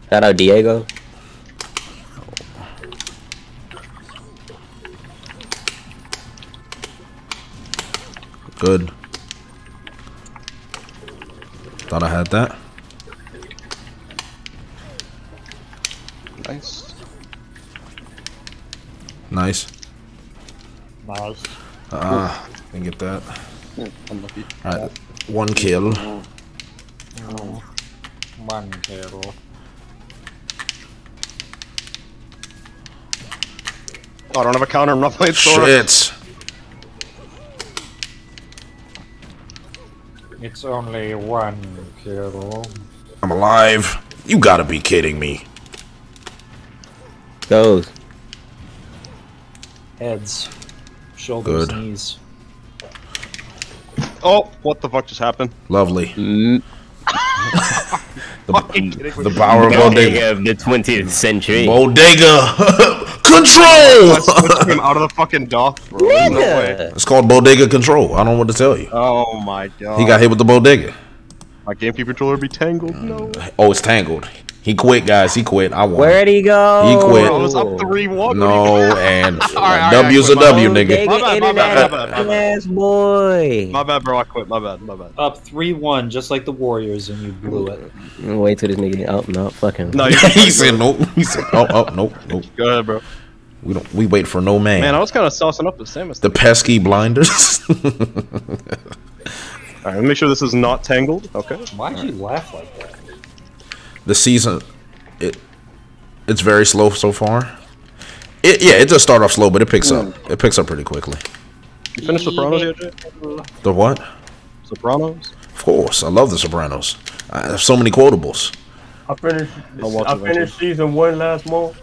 Shout out Diego. Good. Thought I had that. Nice. Nice. Nice. Ah, didn't get that. Unlucky. Alright, one kill. One kill. Oh, I don't have a counter. I'm not playing Sora. Shit. It's only one kill. I'm alive. You gotta be kidding me. Goes. Heads. Shoulders, Good. knees. Oh, what the fuck just happened? Lovely. Mm, The, Fucking the power of Bodega. of the 20th century. Bodega control. Switch came out of the fucking dock, bro. There's no way. It's called Bodega control. I don't know what to tell you. Oh my god. He got hit with the Bodega. my GameCube controller be tangled. No. Oh, it's tangled. He quit, guys. He quit. I won. Where'd he go? He quit. Oh, bro, it's up three one. No, and Alright, alright, W's a I quit. W, My nigga. My bad, my bad, my bad, my bad. Ass boy. My bad, bro. I quit. My bad. My bad. Up 3 1, just like the Warriors, and you blew it. Wait till this nigga. Oh no, fuck him. No, you he said nope. He said oh oh nope nope. Go ahead, bro. We don't. We wait for no man. Man, I was kind of saucing up the Samus. the pesky blinders. All right, let me make sure this is not tangled. Okay. Why'd you laugh like that? The season, it it's very slow so far. It yeah, it does start off slow, but it picks up. It picks up pretty quickly. You finished Sopranos yet, Jay? The what? Sopranos? Of course, I love The Sopranos. I have so many quotables, I finished. I'll watch I it eventually. finished season one last month.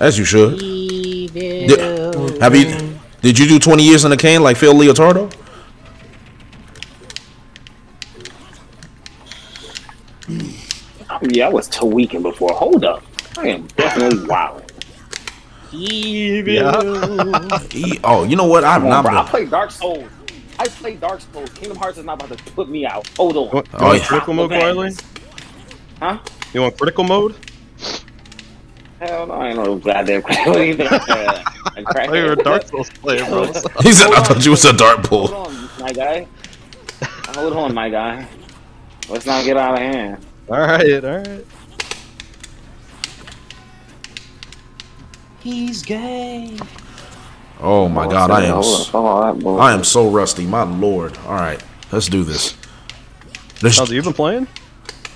as you should. Did, have you? Did you do twenty years in a can like Phil Leotardo? Yeah, I was tweaking before. Hold up. I am definitely wild. Yeah. He- oh, you know what? I've Come on, not bro. I play Dark Souls. I play Dark Souls. Kingdom Hearts is not about to put me out. Hold on. You want, you Oh, want yeah. critical mode, Quietly? Huh? You want critical mode? Hell no, I ain't no goddamn crack. What do you think? Uh, a I thought you were a Dark Souls player, bro. He said, "I thought you was a dart Hold on, my guy. Hold on, my guy. Let's not get out of hand. Alright, alright. He's gay. Oh my oh, God, I am. Hold s- on, all that bullshit. I am so rusty. My lord. All right, let's do this. There's, How's oh, you been playing?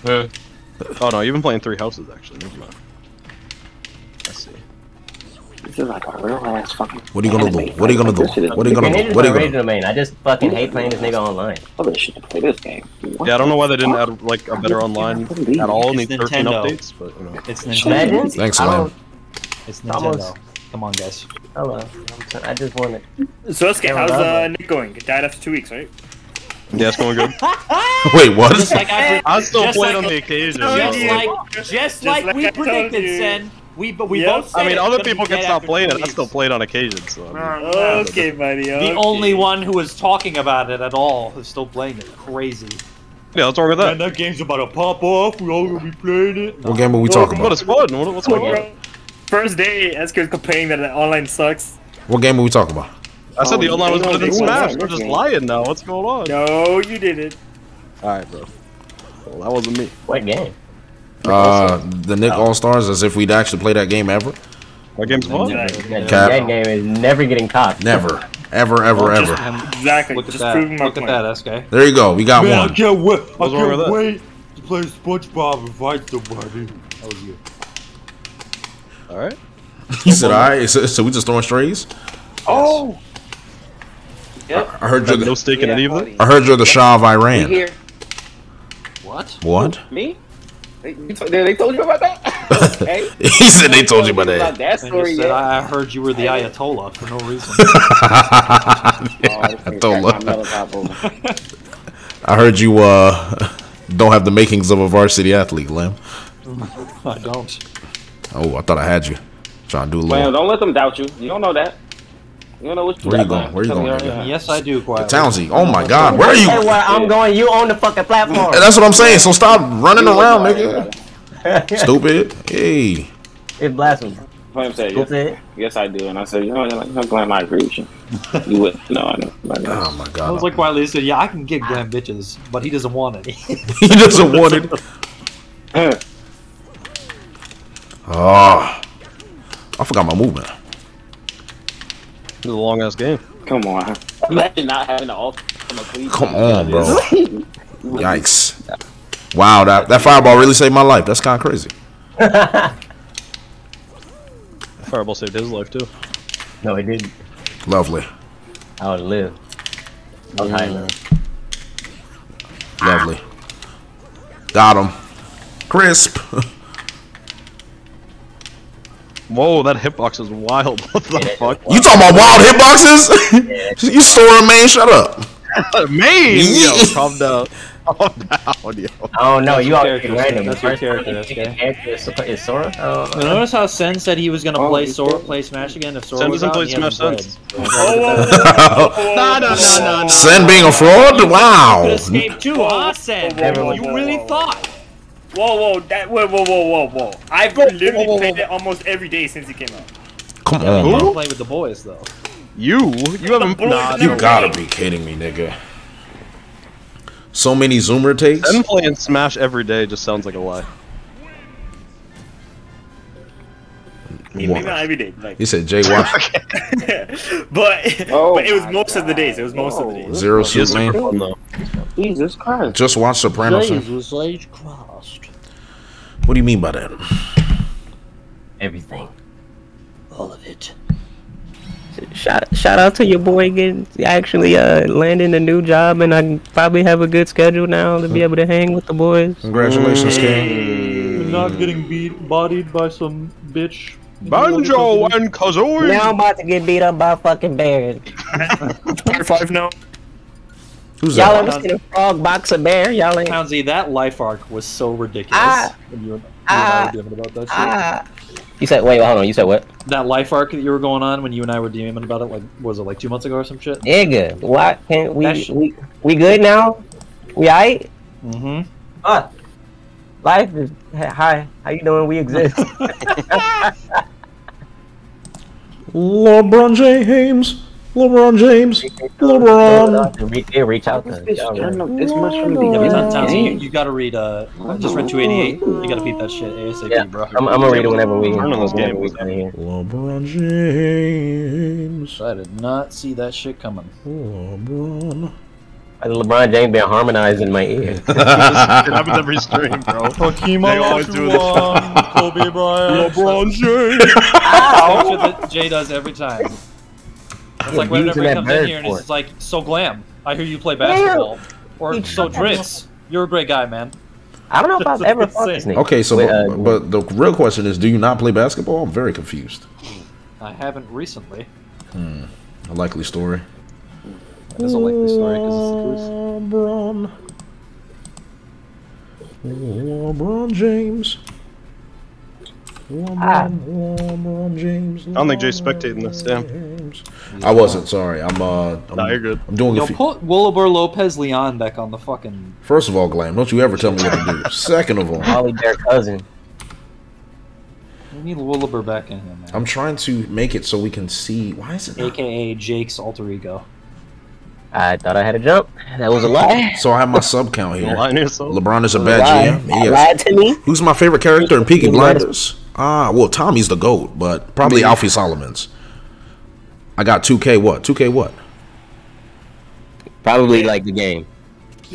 Oh no, you've been playing Three Houses actually. Never mind. I see. This is like a real ass fucking. what are you gonna do? What are you gonna do? This shit is- What are you gonna do? Ninja's What are my you gonna do? main. I just fucking hate playing this nigga online. Oh, this shit to play this game. Yeah, I don't know why they didn't add like a better online at all in the 13 updates, but you know. It's Nintendo. Thanks, I It's Nintendo. Come on, guys. Hello. I'm t- I just wanted. So let's get how's uh, Nick going? Died after two weeks, right? Yeah, it's going good. Wait, what? Just like I, I still played like- on the occasion. just though. like, just like, like we I told predicted, you. Sen. We, but we Yep. both. Said I mean, it's other people can stop playing it. I still play it on occasion, so. I mean, oh, Okay, buddy. The okay. only one who was talking about it at all is still playing it. Crazy. yeah, what's wrong with that? that game's about to pop off. We all gonna be playing it. What game are we talking But about? it's fun. What, what's going on? First day, SK was complaining that the online sucks. What game are we talking about? I said the Oh, online was you know, better than Smash. We're just lying now. What's going on? No, you didn't. Alright, bro. Well, that wasn't me. What game? Uh, the Nick All Stars, as if we'd actually play that game ever. That game's fun. That, Cap. that game is never getting caught. Never, ever, ever, ever. Exactly. Look at just that. proving my Look point. at that, SK. There you go. We got Man, I one. can't wait. I What's wrong with can't that? wait to play SpongeBob and fight somebody. That was you. Alright. He said, "All right." So, so we just throwing strays. Oh, I heard you're Had no the. stake in any of it. I heard you're the Shah of Iran. What? What? Me? They, they told you about that? okay. he said they told you about About that. that And story you said, yet? I I heard you were the Ayatollah for no reason. Oh, I told my her. metal top over. I heard you uh don't have the makings of a varsity athlete, Lim. I don't. Oh, I thought I had you. Trying to do a Man, don't let them doubt you. You don't know that. You don't know what you Where you going? Where you going, right. Yes, I do. Quietly. Townsy. Oh my God, where are you? Hey, where I'm going, you own the fucking platform. That's what I'm saying. So stop running around, nigga. Stupid. Hey. It's blasphemy. What I'm saying, yes, it. yes, I do. And I said, you know, you're not glad I agree with you. You would. No, I know. I know. Oh my God. I God. was like quietly said, yeah, I can get glam bitches, but he doesn't want it. he doesn't want it. Oh. I forgot my movement. It's a long ass game. Come on. Imagine not having the ultimate cleave. Come on, bro. Yikes. Wow, that, that fireball really saved my life. That's kind of crazy. Fireball saved his life too. No, he didn't. Lovely. I would live. I was hiding there. Lovely. Got him. Crisp. Whoa, that hitbox is wild. What the fuck? You talking about wild hitboxes? you store a main, shut up. Main! Yo, calm down. Calm down, yo. Oh no, That's you your all character. random. That's your First character, one you SK. pick a character is Sora- Sora. Oh, You notice how Sen said he was gonna Oh, play Sora, play Smash again if Sora Sen was doesn't out? play and he Smash played. Oh, whoa, whoa, whoa, whoa, No, no, no, no, no. Sen being a fraud? Could Wow. escape too, huh, Sen? Everyone- You really thought? Whoa, whoa, that, whoa, whoa, whoa, whoa, whoa. I've been literally played it almost every day since it came out. Come You on, don't bro. play with the boys though. You? You haven't. boys Nah, You gotta played. be kidding me, nigga. So many Zoomer takes? Sen playing Smash every day just sounds like a lie. Maybe not every day, like, He said Jay Watch. but Oh but it was my most of the days. It was God. most of the days. Zero He suit man. though. Jesus Christ. Just watch Sopranos. Jesus H. Christ. What do you mean by that? everything. All of it. Shout shout out to your boy getting actually uh landing a new job and I probably have a good schedule now to be able to hang with the boys. Congratulations, King. You're not getting beat, bodied by some bitch. Banjo and Kazooie! Now I'm about to get beat up by fucking bears. Tier five now. Who's Y'all that? ever seen a frog box a bear? Y'all ain't. Townsy, that life arc was so ridiculous. Ah. when you, you Ah. and I were DMing about that shit. Ah, You said wait, hold on. You said what? That life arc that you were going on when you and I were DMing about it, like, was it like two months ago or some shit? nigga, why can't we we we good now? We alright? Mm-hmm. Ah, Life is hi. How you doing? We exist. LeBron James. LeBron James. LeBron. Re- They reach out to. This Y'all right. this much from the beginning. Townsend, Townsend, you, you gotta read. Uh, I just read 288. You gotta beat that shit ASAP, Yeah, bro. I'm, I'm gonna read it whenever we. Turn on this whenever game. we come here. LeBron James. I did not see that shit coming. LeBron. LeBron James been harmonized in my ear. it happens every stream, bro. Hakeem They always do this. Olajuwon, Kobe Bryant. LeBron James. Same shit that Jay does every time. It's like whenever using he comes in here and for he's like, so glam. I hear you play basketball. Or so Dritz. You're a great guy, man. I don't know if I've ever fought this nigga. Okay, so Wait, but, uh, but the real question is, do you not play basketball? I'm very confused. I haven't recently. Hmm. A likely story. That is a likely story because it's the truth. LeBron. LeBron James. LeBron, Ah. LeBron James. I don't think Jay's spectating this, damn. James. I wasn't. Sorry. I'm. Uh. I'm, Nah, you're good. I'm doing Yo, a few. put Willibur Lopez Leon back on the fucking. First of all, Glam, don't you ever tell me what to do. Second of all, Holly their cousin. We need Willibur back in here, man. I'm trying to make it so we can see. Why is it? Not? AKA Jake's alter ego. I thought I had a jump. That was a lie. So I have my sub count here. Don't lie to yourself. LeBron is a Lie. bad GM. Yes. Lied to me. Who's my favorite character in Peaky You might Blinders? Ah, well, Tommy's the goat, but probably Me. Alfie Solomons. I got 2K what? 2K what? Probably like the game.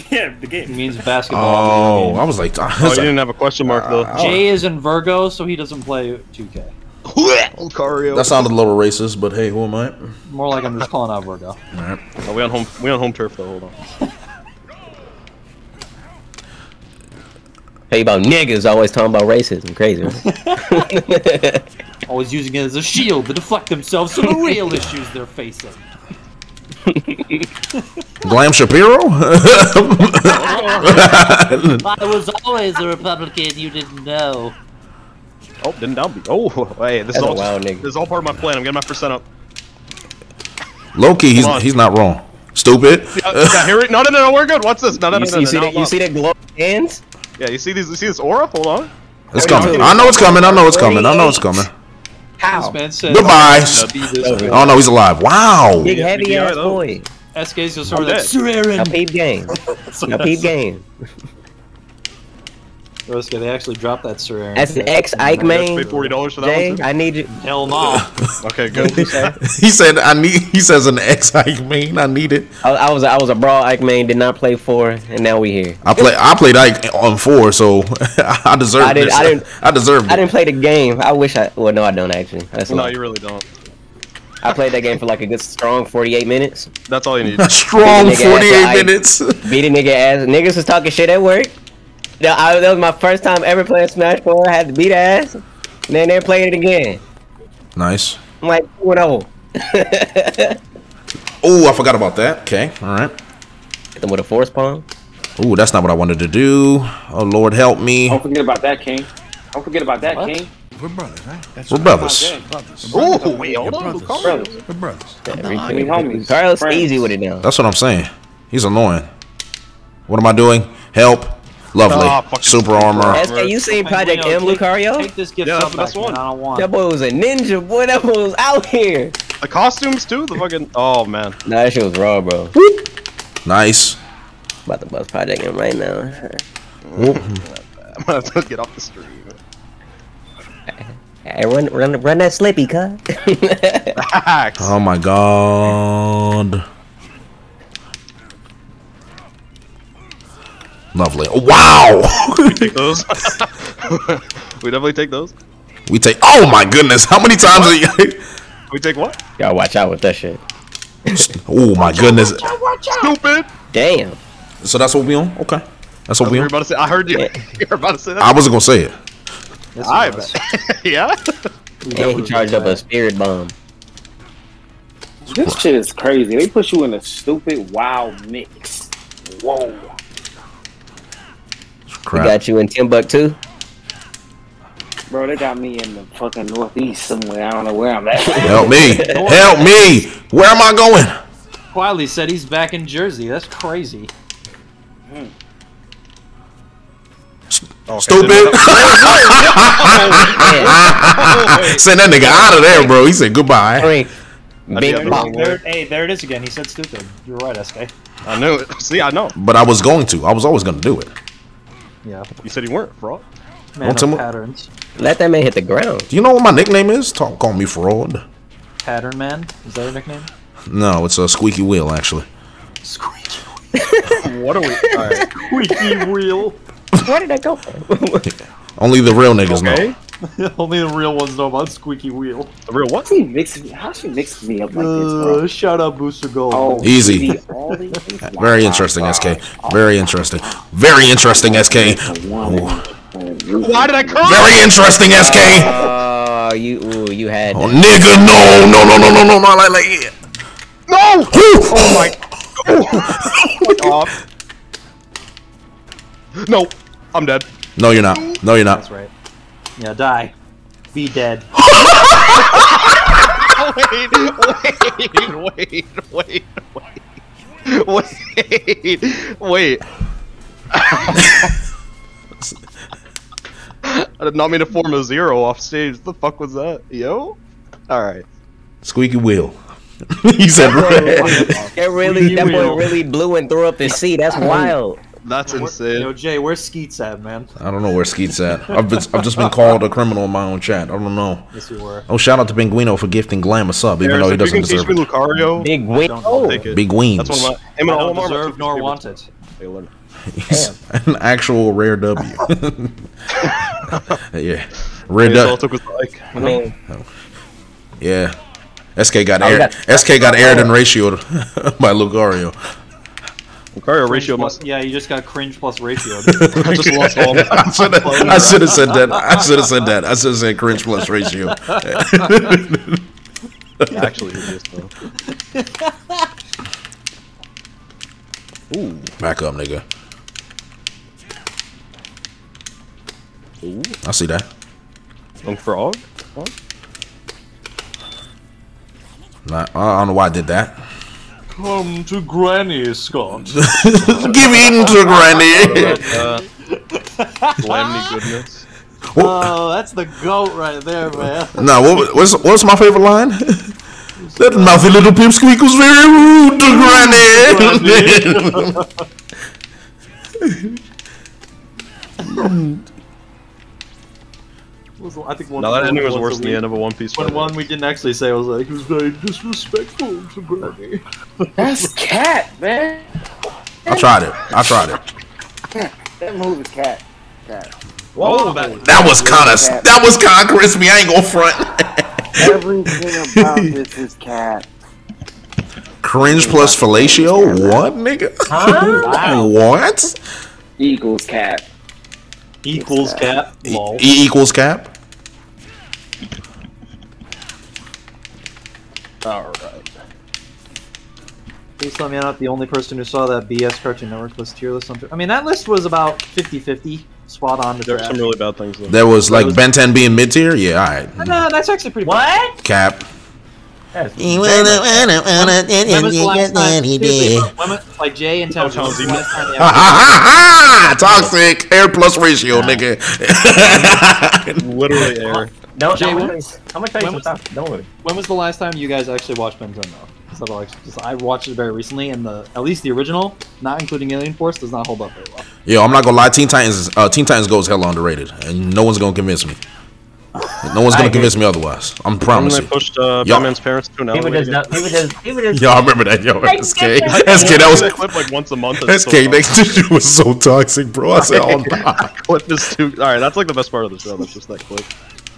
Yeah, the It game. means basketball. Oh, I was like, I Oh, was you didn't have a question mark though. Jay is in Virgo, so he doesn't play 2K. Lucario. that sounded a little racist, but hey, who am I? More like I'm just calling out Virgo. Alright. Oh, we on home. We on home turf though. Hold on. Hey, about niggas always talking about racism. Crazy. Always using it as a shield to deflect themselves from the real issues they're facing. Glam Shapiro? I was always a Republican, you didn't know. Oh, didn't down be. Oh, hey, this That's is all. wild nigga. This is all part of my plan. I'm getting my percent up. Loki, he's he's not wrong. Stupid. Yeah, yeah, here it. No, no, no, no, we're good. What's this? No, no, no, you no, see, you no, see no, that? You see that glow hands? Yeah, you see these? You see this aura? Hold on. It's coming. I know it's coming. I know it's coming. I know it's coming. How? This man said, Goodbye. Be this way. Oh no, he's alive. Wow. Big heavy Yeah, ass though. boy. SK's just I'm sort of like, Now peep game. Now peep game. Roska, they actually dropped that Sir That's an ex Ike You main. pay forty dollars for that Jay, one too. I need you. Hell no. Okay, good. he said I need. He says an ex Ike main. I need it. I, I was I was a brawl Ike main. Did not play four, and now we here. I play. I played Ike on four, so I deserve I didn't- this. I didn't- I deserved I didn't play the game. I wish I. Well, no, I don't actually. That's No, you really don't. I played that game for like a good strong 48 minutes. That's all you need. A strong Big nigga ass 48 minutes. Beat a nigga ass. Niggas was talking shit at work. Yeah, I, that was my first time ever playing Smash 4. I had to beat ass. And then they played it again. Nice. I'm like, 2 0. Oh, I forgot about that. Okay, all right. Hit them with a force palm. Ooh, that's not what I wanted to do. Oh Lord, help me. Don't forget about that, King. Don't forget about that, What? King. We're brothers, right? That's We're right. brothers. Brothers. Ooh, wait, hold We're on. brothers. Lucario. Brothers. We're brothers. Yeah, we homies. Carlos Friends. easy with it now. That's what I'm saying. He's annoying. What am I doing? Help. Lovely. Fucking Super super armor. armor. SK, you seen Hey, Project Leo, M, Lucario? Take this gift Yeah, that's the best one. I don't want That boy was a ninja, boy. That boy was out here. The costumes too. The fucking. Oh man. Nah, that shit was raw, bro. Nice. About to bust Project M right now. I'm gonna have to get off the stream. Hey, run, run, run that slippy, cut. Oh my god. Lovely. Oh, wow. Take those. we definitely take those. we take. Oh my goodness. How many times? Are you, We take what? Y'all watch out with that shit. oh my goodness. Watch out, Stupid. Damn. So that's what we on? Okay. That's what we you're on. about to say. I heard you. You're about to say that. I wasn't gonna say it. I it was. bet. yeah. And he charged up a spirit bomb. This shit is crazy. They put you in a stupid wild mix. Whoa. We Crap. got you in Timbuktu. Bro, they got me in the fucking northeast somewhere. I don't know where I'm at. Help me. Help me. Where am I going? Wiley said he's back in Jersey. That's crazy. Hmm. Stupid. Send that nigga out of there, bro. He said goodbye. Big There- there- hey, there it is again. He said stupid. You're right, SK. I knew it. See, I know. But I was going to. I was always going to do it. Yeah. You said you weren't, fraud. Man Won't of patterns. Let that man hit the ground. Do you know what my nickname is? Talk, call me fraud. Pattern man. Is that your nickname? No, it's a squeaky wheel, actually. Squeaky wheel. what are we? Alright. Squeaky wheel. Where did I go? Only the real niggas Okay. know. Only the real ones know about squeaky wheel. The real what? How's she mix me? How's she mix me up like this, Uh, bro? shout out Booster Gold. Oh, Easy. see, all these things- Very interesting, SK. Very interesting. Very interesting, SK. Ooh. Why did I cry? Very interesting, SK. Oh, you, ooh, you had. Oh, nigga, no, no, no, no, no, no, no, like, like, yeah. No! Oh my. Fuck off. No, I'm dead. No, you're not. No, you're not. That's right. Yeah, die. Be dead. wait, wait, wait, wait, wait, wait, wait. I did not mean to form a zero off stage. What the fuck was that? Yo? Alright. Squeaky wheel. he said red. That really, that boy really blew and threw up his seat. That's wild. That's Yo, insane. Yo, Jay, where's Skeets at, man? I don't know where Skeet's at. I've, been, I've just been called a criminal in my own chat. I don't know. Yes, you were. Oh, shout out to Pinguino for gifting Glam a sub, even Harris, though he doesn't can teach deserve me it. Lucario, Big win. I'll take it. Big Weens. That's one of my. I Him and all don't of deserve nor favorites. want it. They. An actual rare W. yeah. Rare W. it took was like. I mean, Yeah. SK got Oh, aired. got- SK got aired and ratioed by Lucario. Lucario ratio plus- must. Yeah, you just got cringe plus ratio. I just lost all. I should have I should have said that. I should have said that. I should have said cringe plus ratio. Actually, he is though. Ooh. Back up, nigga. Ooh. I see that. Looking for Og? Nah, I don't know why I did that. Come to Granny, Scott. Give in to Granny. Uh, Lammy goodness. oh, that's the goat right there, man. Nah, what, what's what's my favorite line? that mouthy little pipsqueak was very rude to Granny. Was- I think one. No, that ending was was worse than the end of a One Piece. One, one we didn't actually say was like he was very disrespectful to Granny. That's cat, man. I tried it. I tried it. That move is cat. Cat. Whoa, that, That was kind of that was kind of crispy. I ain't gonna front. Everything about this is cat. Cringe plus fellatio? What, nigga? Wow. What? Equals cat. Equals uh, cap. E, e equals cap. Alright. Please tell me I'm not the only person who saw that BS Cartoon Network list tier list. on- I mean, that list was about 50-50, spot on to There were some really bad things though. There was like Ben 10 being mid tier. Yeah, all right. No, that's actually pretty. what? Cap. That's When was the last time? seriously, when was- like Jay and Townsend. when was the last time Ha ha ha ha! Toxic air plus ratio, nigga. Literally air. Don't, Jay, I'm when- gonna I'm gonna tell you when was- Don't worry. When was the last time you guys actually watched Ben 10 though? So like, just, I watched it very recently, and the at least the original, not including Alien Force, does not hold up very well. Yo, I'm not gonna lie. Teen Titans, uh, Teen Titans Go is hella underrated, and no one's gonna convince me. No one's gonna agree. convince me otherwise. I'm promising. they pushed uh, Yo. Batman's parents to an elevator. just, don't- people just, people just. Yo, I remember that. Yo, Like, SK, that- SK, that was clip like once a month. SK. so That shit was so toxic, bro. I said, oh nah. clip is too. All right, that's like the best part of the show. That's just that clip.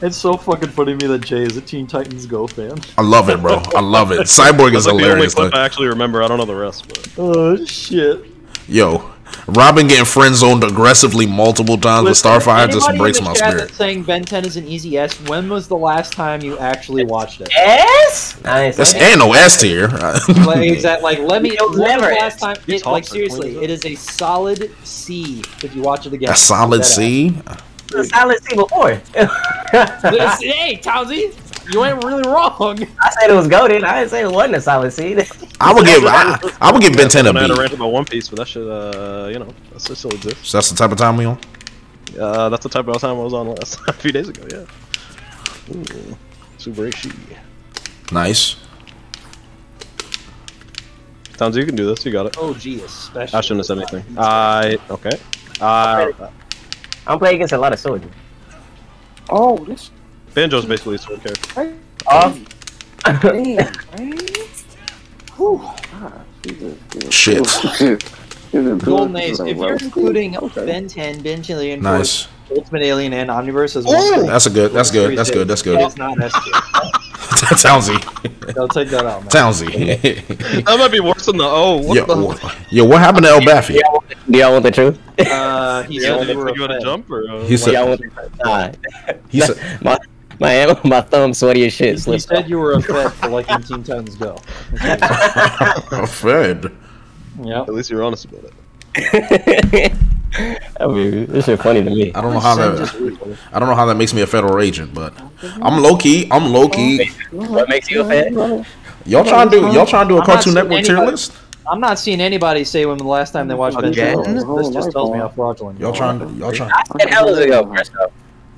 It's so fucking funny to me that Jay is a Teen Titans Go fan. I love it, bro. I love it. Cyborg is That's like the only hilarious. clip I actually remember. I don't know the rest, but Oh shit! Yo, Robin getting friend zoned aggressively multiple times with Starfire just breaks in the my chat spirit. saying Ben 10 is an easy S. When was the last time you actually watched it? S? ain't That's saying ain't no S tier. like, is that like let me? It was never the last time? It, like seriously, it is a solid C if you watch it again. A solid C. a solid C before. It's- hey, Townsy, you ain't really wrong. I said it was goaded. I didn't say it wasn't a solid C. I would give I, I would give Ben 10 a I had a B. rant about One Piece, but that should uh, you know, that shit still exists. So that's the type of time we on. Uh, that's the type of time I was on last a few days ago. Yeah. Ooh, Subarashi. Nice. Sounds you can do this. You got it. Oh, gee, especially. I shouldn't have said anything. I okay. Uh, I'm playing against a lot of soldiers. Oh, this. Banjo's basically a sword character. Off. Shit. Golden Ace, if you're including Ben 10, Ben Chilean, Nice. Ultimate Alien, and Omniverse as well. That's a good- that's good, that's good, that's good. It's not S tier. Townsy. I'll take that out, man. Townsy. that might be worse than the oh. What yo, the? wh- yo, what happened to El Baffy? Do y'all want the truth? Uh, he Yeah, said you you were a want to jump or? Uh, He said- y'all want the truth? Nah. He said, my my my thumb sweaty as shit. He Slipped said you were a Fed for like 18 Titans Go. Fed. Yep. At least you're honest about it. I mean, this is funny to me. I don't know how that. I don't know how that makes me a federal agent, but I'm low key. I'm low key. What makes you a fan? Y'all trying to do? Y'all trying to do a I'm Cartoon seeing Network tier list? I'm not seeing anybody say when the last time they watched Ben Again? Chilean. This just tells me how fraudulent you Y'all trying? to Y'all trying? I said hours ago, Presto.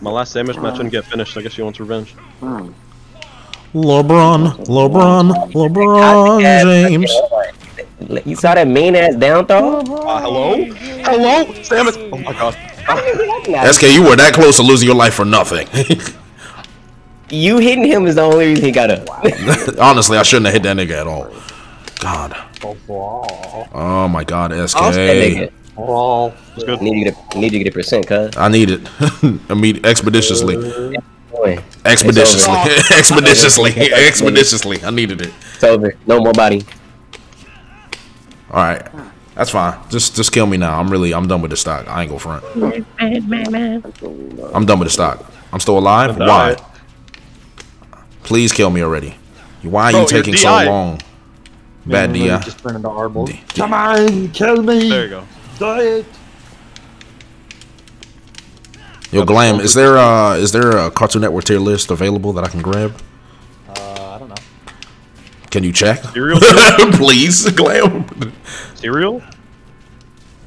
My last damage match didn't get finished. I guess she wants revenge. LeBron, LeBron, LeBron James. You saw that mean ass down throw? Uh, hello? Hello? Samus! Oh my god. SK, you were that close to losing your life for nothing. You hitting him is the only reason he got up. Honestly, I shouldn't have hit that nigga at all. God. Oh my God, SK. I'll say nigga. Brawl. Need you to need you to get a percent, cuz. I need it. I mean, expeditiously. Boy, Expeditiously. Expeditiously. Expeditiously. I needed it. It's over. No more body. All right. That's fine. Just just kill me now. I'm really I'm done with the stock. I ain't go front. I'm done with the stock. I'm still alive. All Why? Please kill me already. Why are Bro, you taking so long? Bad Literally DI. Just turn into Arbol. Come on, kill me. There you go. Do. Yo, Glam, is there uh is there a Cartoon Network tier list available that I can grab? Uh, I don't know. Can you check? Cereal? Please, Glam. Cereal?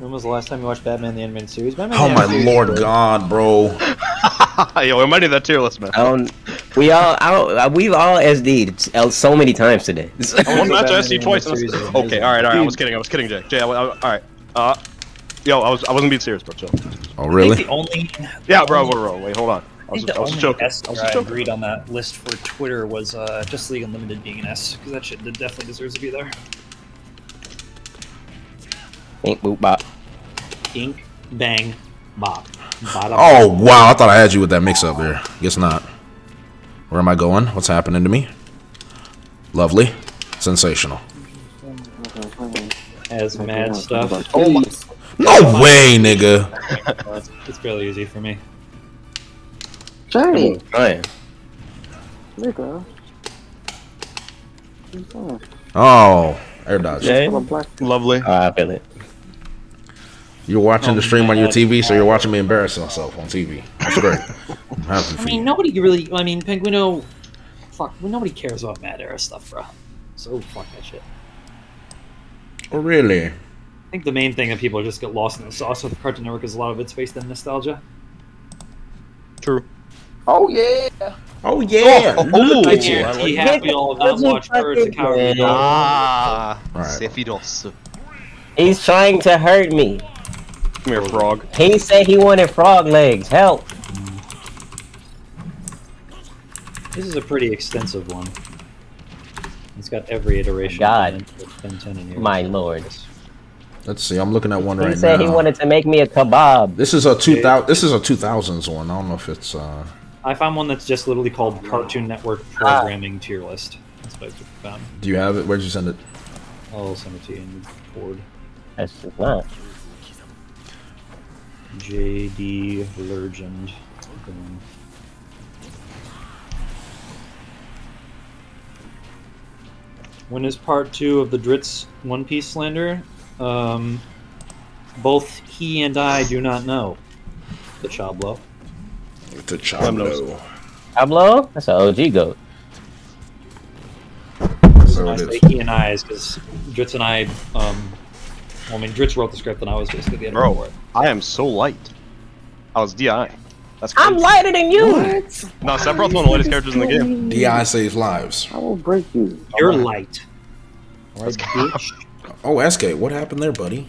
When was the last time you watched Batman the Animated Series? Batman Oh the my Animated lord Series, God, bro. Yo, I might need that tier list, man. I don't. We all. I uh, we've all SD'd so many times today. One match I Batman see the twice. Animated and Series is I- Okay, alright, alright. I was kidding. I was kidding, Jay. Jay, I, I, alright. Uh, yo, I was I wasn't being serious, bro. Chill. Oh I really? think the only. Yeah, bro, bro, bro. Wait, hold on. I I was, think the I was only joking. S I was tier I agreed on that list for Twitter was uh, Justice League Unlimited being an S because that shit definitely deserves to be there. Ink boop bop. Ink, bang, bop. Bada Oh wow, I thought I had you with that mix up there. Guess not. Where am I going? What's happening to me? Lovely. Sensational. As mad stuff. Oh my. No way, nigga. It's, it's fairly easy for me. Jay. Ryan. Nigga. Oh, air dodge. Jay? Lovely. Oh, I feel it. You're watching the Oh, stream on your. TV, so you're watching me embarrass myself on TV. That's great. I'm happy I mean, you. nobody really. I mean, Penguino. Fuck, well, nobody cares about Mad Era stuff, bro. So fuck that shit. Oh, really? I think the main thing that people just get lost in the sauce with Cartoon Network is a lot of it's based in nostalgia. True. Oh yeah. Oh yeah. Ooh. I guarantee half of y'all have not watched Courage the Cowardly Dog. Ah. Alright. Sephiroth. He's trying to hurt me. Come here, frog. He said he wanted frog legs. Help. This is a pretty extensive one. It's got every iteration. God. of Ben 10 in here. My lord. Let's see. I'm looking at one He right now. He said he wanted to make me a kebab. This is a two thousand. This is a two thousands one. I don't know if it's. uh I found one that's just literally called Cartoon Network Programming Tier List. That's what I found. Do you have it? Where'd you send it? I'll send it to you in Discord. That's just not. JD Legend. When is part two of the Dritz One Piece slander? Um, both he and I do not know. The Chablo. The Chablo. Pablo? That's an OG goat. So When I it say he and I is because Dritz and I, um, well, I mean, Dritz wrote the script and I was basically the editor Bro, for it. I am so light. I was Di. That's I'm lighter than you. No, Sephiroth's one of the lightest characters in the game. Di saves lives. I will break you. You're light. Right, bitch. Oh, SK, what happened there, buddy?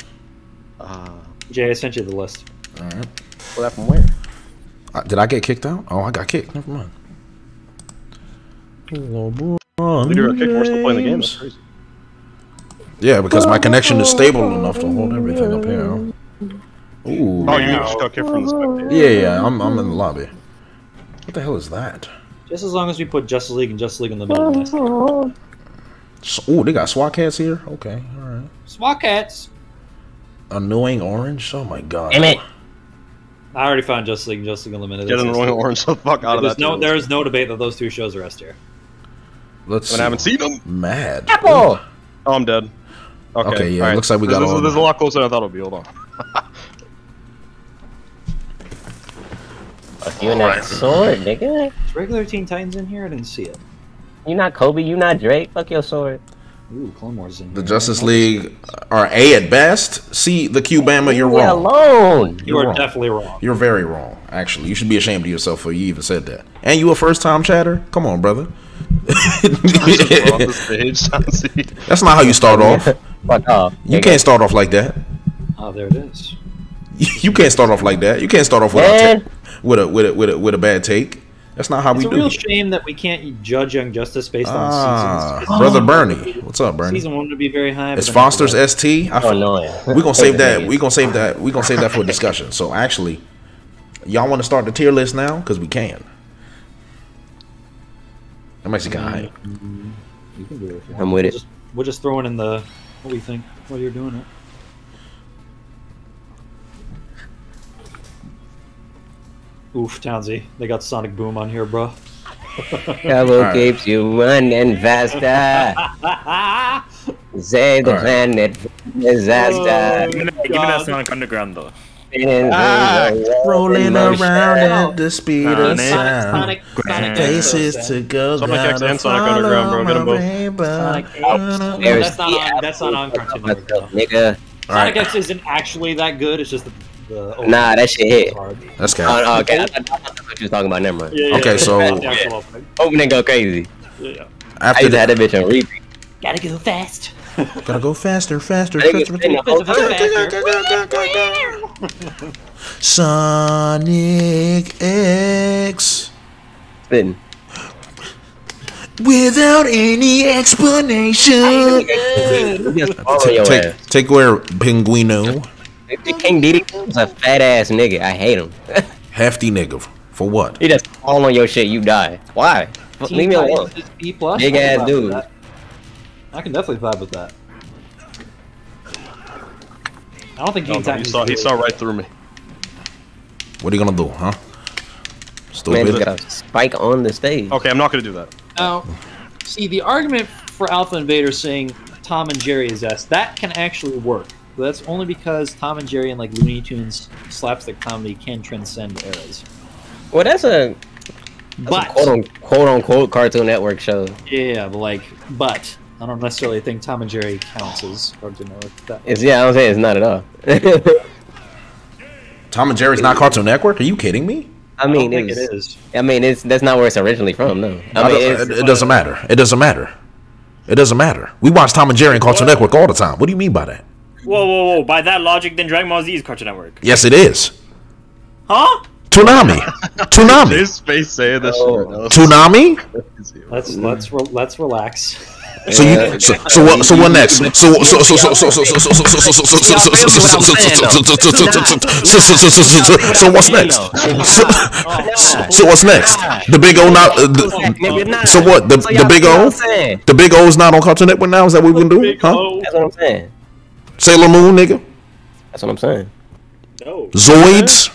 Uh, Jay, I sent you the list. All right. what happened where? Uh, did I get kicked out? Oh, I got kicked. Never mind. Leader got kicked. We're still playing the game. That's crazy. Yeah, because my connection is stable enough to hold everything up here. Ooh. Oh, you just got kicked from the spectator. Yeah, yeah, I'm, I'm in the lobby. What the hell is that? Just as long as we put Justice League and Justice League in the middle. that's fine. S- Ooh, they got SWAT Kats here? Okay, alright. SWAT Kats. Annoying orange? Oh my god. Damn it. I already found Justice League and Justice League Unlimited. Get an It's- annoying orange the fuck out of There's that. no, there is no debate that those two shows are S tier. Let's When I haven't seen them. Mad. Apple. Oh, I'm dead. Okay, Okay, yeah, alright. looks like we got this, all- This is a lot closer than I thought it would be. Hold on. Fuck you and that sword, nigga. Is regular Teen Titans in here? I didn't see it. You not Kobe, you not Drake. Fuck your sword. Ooh, Clone Wars in The here. Justice League are A at best. C, the Cubama, you're Leave me wrong. alone. You are wrong. definitely wrong. You're very wrong, actually. You should be ashamed of yourself for you even said that. And you a first time chatter? Come on, brother. We're on the stage. Chauncey. That's not how you start off. Fuck off. You can't start off like that. Oh, there it is. You can't start off like that. You can't start off with a, Man. ta- with a with a with a with a bad take. That's not how It's we do. It's a real it. shame that we can't judge Young Justice based on Ah, seasons. brother Bernie, what's up, Bernie? Season one would be very high. It's Foster's after ST. I Oh, no. we're gonna save that. We're gonna save that. We're gonna save that for a discussion. So actually, y'all want to start the tier list now? Cause we can. That makes it kind of hype. You can do it. I'm want. with We'll it. Just, we'll just throw it in the. What do you think? While you're doing it. Oof, Townsy. They got Sonic Boom on here, bro. Cabo Alright. keeps you running faster. Save the Alright. planet from disaster. Give me that, give me that Sonic Underground though. Ah, rolling around at the speed of sound. Sonic, Sonic Places to go. Sonic X gotta and Sonic Underground, bro. Get 'em follow both. my rainbow. No, that's not on. That's not on Cartoon Network. though. Nigga. Sonic X isn't actually that good. It's just the. The Nah, that shit hit. hard. That's Oh, kind. oh, okay, I thought I thought that's what you was talking about. Never mind. Yeah, yeah, Okay, yeah. so- That's the actual opening. Opening go crazy. Yeah, yeah. I After used to have the, that bitch on repeat. Gotta go fast. gotta go faster, faster, Nigga, faster. spin the whole- Sonic X Spin. without any explanation. Just follow your Take, ass. take where Pinguino, King Dedede was a fat ass nigga. I hate him. hefty nigga. For what? he just fall on your shit, you die. Why? Teen Leave me alone. is plus. Big I ass dude. I can definitely vibe with that. I don't think No, no, he saw he saw right through me. What are you gonna do, huh? Stupid. Man, Stupid. got a spike on the stage. Okay, I'm not gonna do that. Now, see the argument for Alpha Invader saying Tom and Jerry is S. That can actually work. But that's only because Tom and Jerry and like Looney Tunes slapstick comedy can transcend eras. Well, that's a, that's But a quote, unquote, quote unquote Cartoon Network show. yeah, but like, but I don't necessarily think Tom and Jerry counts as Cartoon Network. That It's yeah, I'm saying it's not at all. Tom and Jerry's not Cartoon Network? Are you kidding me? I I mean, don't think it's. I mean, it's that's not where it's originally from. No, I I mean, it's, it, it doesn't matter. It doesn't matter. It doesn't matter. We watch Tom and Jerry and Cartoon Network all the time. What do you mean by that? Whoa, whoa, whoa! By that logic, then Dragon Ball Z is Cartoon Network. Yes, it is. Huh? Tsunami. Tsunami. His face saying this Oh. shit. right. Tsunami. Let's let's re- let's relax. So you so so what so what next? So so so so so so so so so so so so so so so what's next? So what's next? The big O not. So what? The the big O. The big O is not on Cartoon Network now. Is that what we can do? Huh? That's what I'm saying. Sailor Moon, nigga. That's what I'm saying. No. Zoids.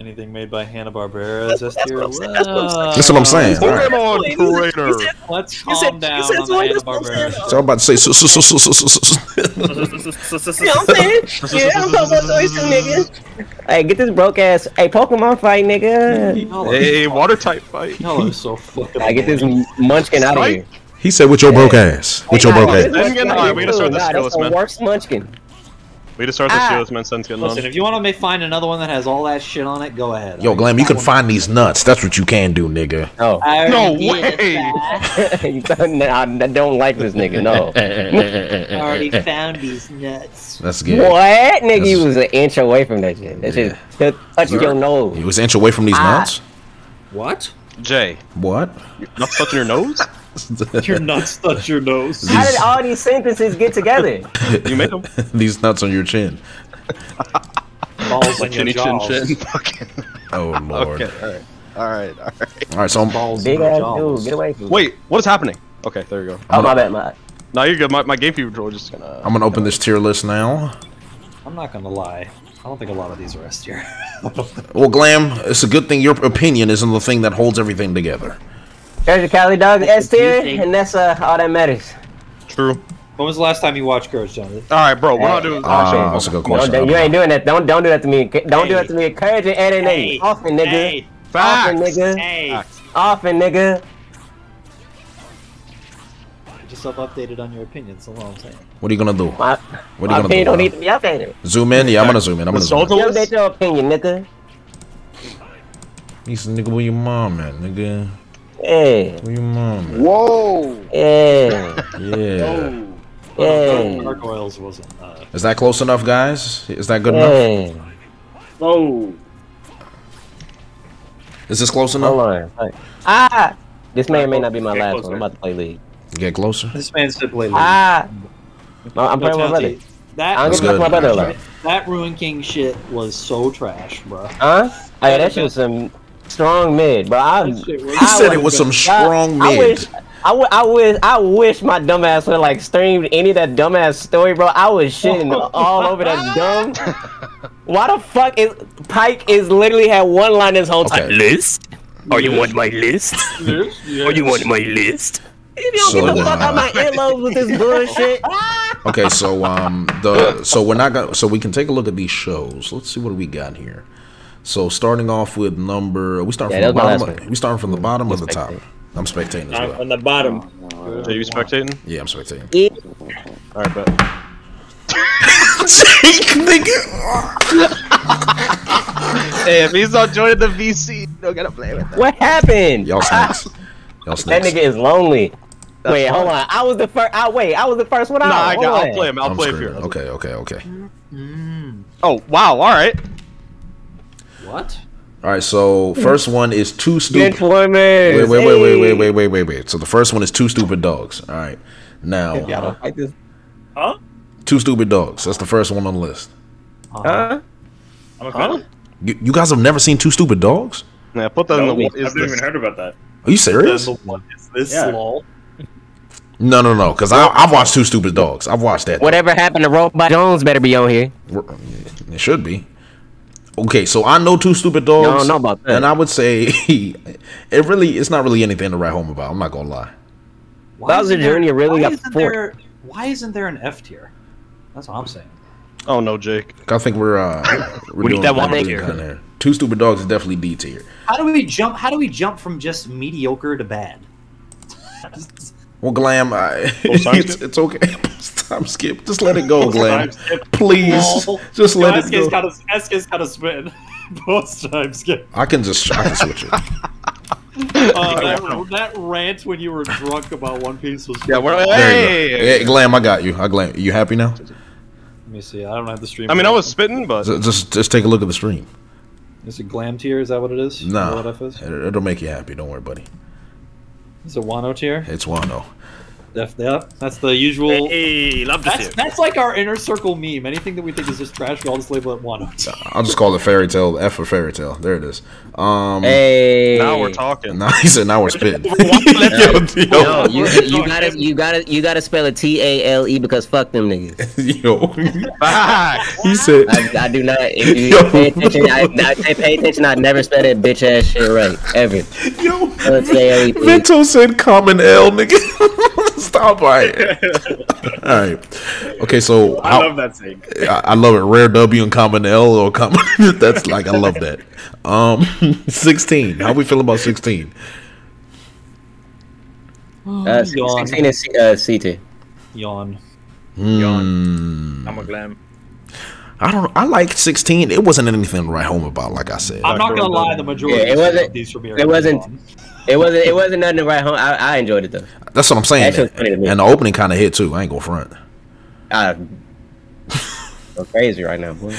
Anything made by Hanna Barbera is S tier. That's what I'm saying. That's what I'm saying. That's what I'm saying. All right. Pokemon Let's calm said- down on Hanna I'm Barbera. So I'm about to say. So so so so so so. so. You know what I'm saying? Yeah, I'm talking about toys too, nigga. Hey, get this broke ass. Hey, Pokemon fight, nigga. Hey, water type fight. Y'all are so fucking. I get this munchkin out of here. He said, "With your broke ass. With your broke ass." Hey, Munchkin, alright, we gotta start this Nah, skill the man. worst munchkin. We just start this Ah. show. This man son's getting Listen, on. if you want to find another one that has all that shit on it, go ahead. Yo, Glam, you can find these nuts. That's what you can do, nigga. Oh. I No way. don't, I don't like this nigga. No. I already found these nuts. That's good. What? Nigga, you was an inch away from that shit. That shit touch touch your nose. You was an inch away from these Ah. nuts? What? Jay, What? not touching your nose? Your nuts touch your nose. How did all these sentences get together? You made them. these nuts on your chin. Balls on your Chinny chin jaws. chin. Oh, Lord. Okay. All right. All right. All right. All right, so I'm, Balls Big ass jaws. dude, get away from me. Wait, what is happening? Okay, there you go. Oh, my bad, my. No, you're good. My, my game fever controller just gonna. I'm gonna open this tier list now. I'm not gonna lie. I don't think a lot of these are S tier. Well, Glam, it's a good thing your opinion isn't the thing that holds everything together. There's your Cali dog S tier, and that's uh, all that matters. True. when was the last time you watched Courage, Jonathan? All right, bro. We're not doing. Uh, that's a good question. don't- you ain't doing that. Don't don't do that to me. Don't do that to me. Encourage and edit Hey. Often, nigga. Hey, Often, nigga. hey. Often, nigga. Get yourself updated on your opinions. That's all I'm saying. What are you gonna do? My, What are you gonna don't need to be updated. Zoom in? Yeah, I'm gonna zoom in. I'm gonna zoom in. Result- You update your opinion, nigga. He's nigga, where your mom at, nigga? Yeah. Where your mom at? Whoa. Yeah. Yeah. Yeah. Gargoyles wasn't. Uh, Is that close enough, guys? Is that good enough? Yeah. Oh. Is this close Hold enough? on. Ah. This may or may not be my Get last closer. one. I'm about to play League. Get closer. this man stipulated. Ah. No, I'm No, playing with my brother. That, I'm gonna play with my good. brother. Like. that Ruin King shit was so trash, bro. Huh? Hey, that shit was some strong mid, bro. I, That I He said it was some strong I mid. wish, I, w- I wish, I wish my dumbass would like streamed any of that dumbass story, bro. I was shitting all over that dumb. Why the fuck is Pyke is literally had one line this whole time? Okay. List? Or you want my list? Or you want my list? If you don't So, get the fuck out uh, my earlobes with this bullshit. Okay, so um the so we're not gonna so we can take a look at these shows. Let's see what we got here. So starting off with number we start Yeah, from the that was my bottom. Of, we starting from the bottom or the top? I'm spectating as On, well. on the bottom. Are you spectating? Yeah, I'm spectating. All right, bet. Hey, if he's not joining the VC, don't gotta play with that. What happened? Y'all snakes. Y'all That nigga is lonely. That's wait, hold on. I was the first. I wait. I was the first one out. Nah, I got, I'll play him. I'll I'm play him screwed. here. Okay, okay, okay. Oh wow! All right. What? All right, so first one is two stupid. for. Wait, wait, wait, wait, wait, wait, wait, wait, wait. So the first one is two stupid dogs. All right, now Y'all don't like this. Huh? two stupid dogs. That's the first one on the list. Uh-huh. Huh? I'm a fan. You, you guys have never seen two stupid dogs? Yeah, put that in the. No, What is I've never even heard about that. Are you serious? What is this? Yeah. Lol. No, no, no. Because I've watched two stupid dogs. I've watched that. Whatever happened to Robot Jones better be on here. It should be. Okay, so I know two stupid dogs. I don't know about that. And I would say it really it's not really anything to write home about. I'm not gonna lie. Why Bowser isn't there- Jr. really why got isn't four. there? Why isn't there an F tier? That's what I'm saying. Oh no, Jake. I think we're uh we're We need that one we're tier. Two stupid dogs is definitely D tier. How do we jump? How do we jump from just mediocre to bad? Well, Glam, I, it's, it's okay. Post time skip. Just let it go, Glam. Please, Lol. just let it SK's go. got a, SK's got a spin. Post time skip. I can just I can switch it. Uh, that, that rant when you were drunk about One Piece was. Yeah, we're. There you. Hey. Glam, I got you. I Glam. You happy now? Let me see. I don't have the stream. I mean, I was spitting, but Just just, just take a look at the stream. Is it glam tier? Is that what it is? Is No, what F is? it, it'll make you happy. Don't worry, buddy. Is it Wano tier? It's Wano. Def, yep. That's the usual. Hey, love to see That's, it. that's like our inner circle meme. Anything that we think is just trash, we all just label it one. I'll just call it fairy tale. F for fairy tale. There it is. Um, Hey. now we're talking. Now he said, "Now we're spitting." No, you, you gotta you gotta you gotta spell it T A L E because fuck them niggas. Yo, Facts. he said, I, I do not. If you Yo. pay attention, I, I pay attention. I never spell that bitch ass shit right ever. "Yo." Spell it T A L please. Vento said, "Common L, nigga." Stop right. All right. Okay, so I how- love that saying. I, I love it. Rare W and common L or common. That's like I love that. Um, sixteen. How we feel about sixteen? Uh, Yawn. sixteen is C, uh, C tier. Yawn. Hmm. I'm a glam. I don't. I like 16. It wasn't anything to write home about, like I said. I'm not gonna lie, the majority Yeah, it wasn't. these for me It wasn't. bomb. It wasn't. It wasn't nothing to write home. I, I enjoyed it though. That's what I'm saying. That funny to me. And the opening kind of hit too. I ain't gonna front. I go crazy right now, boy.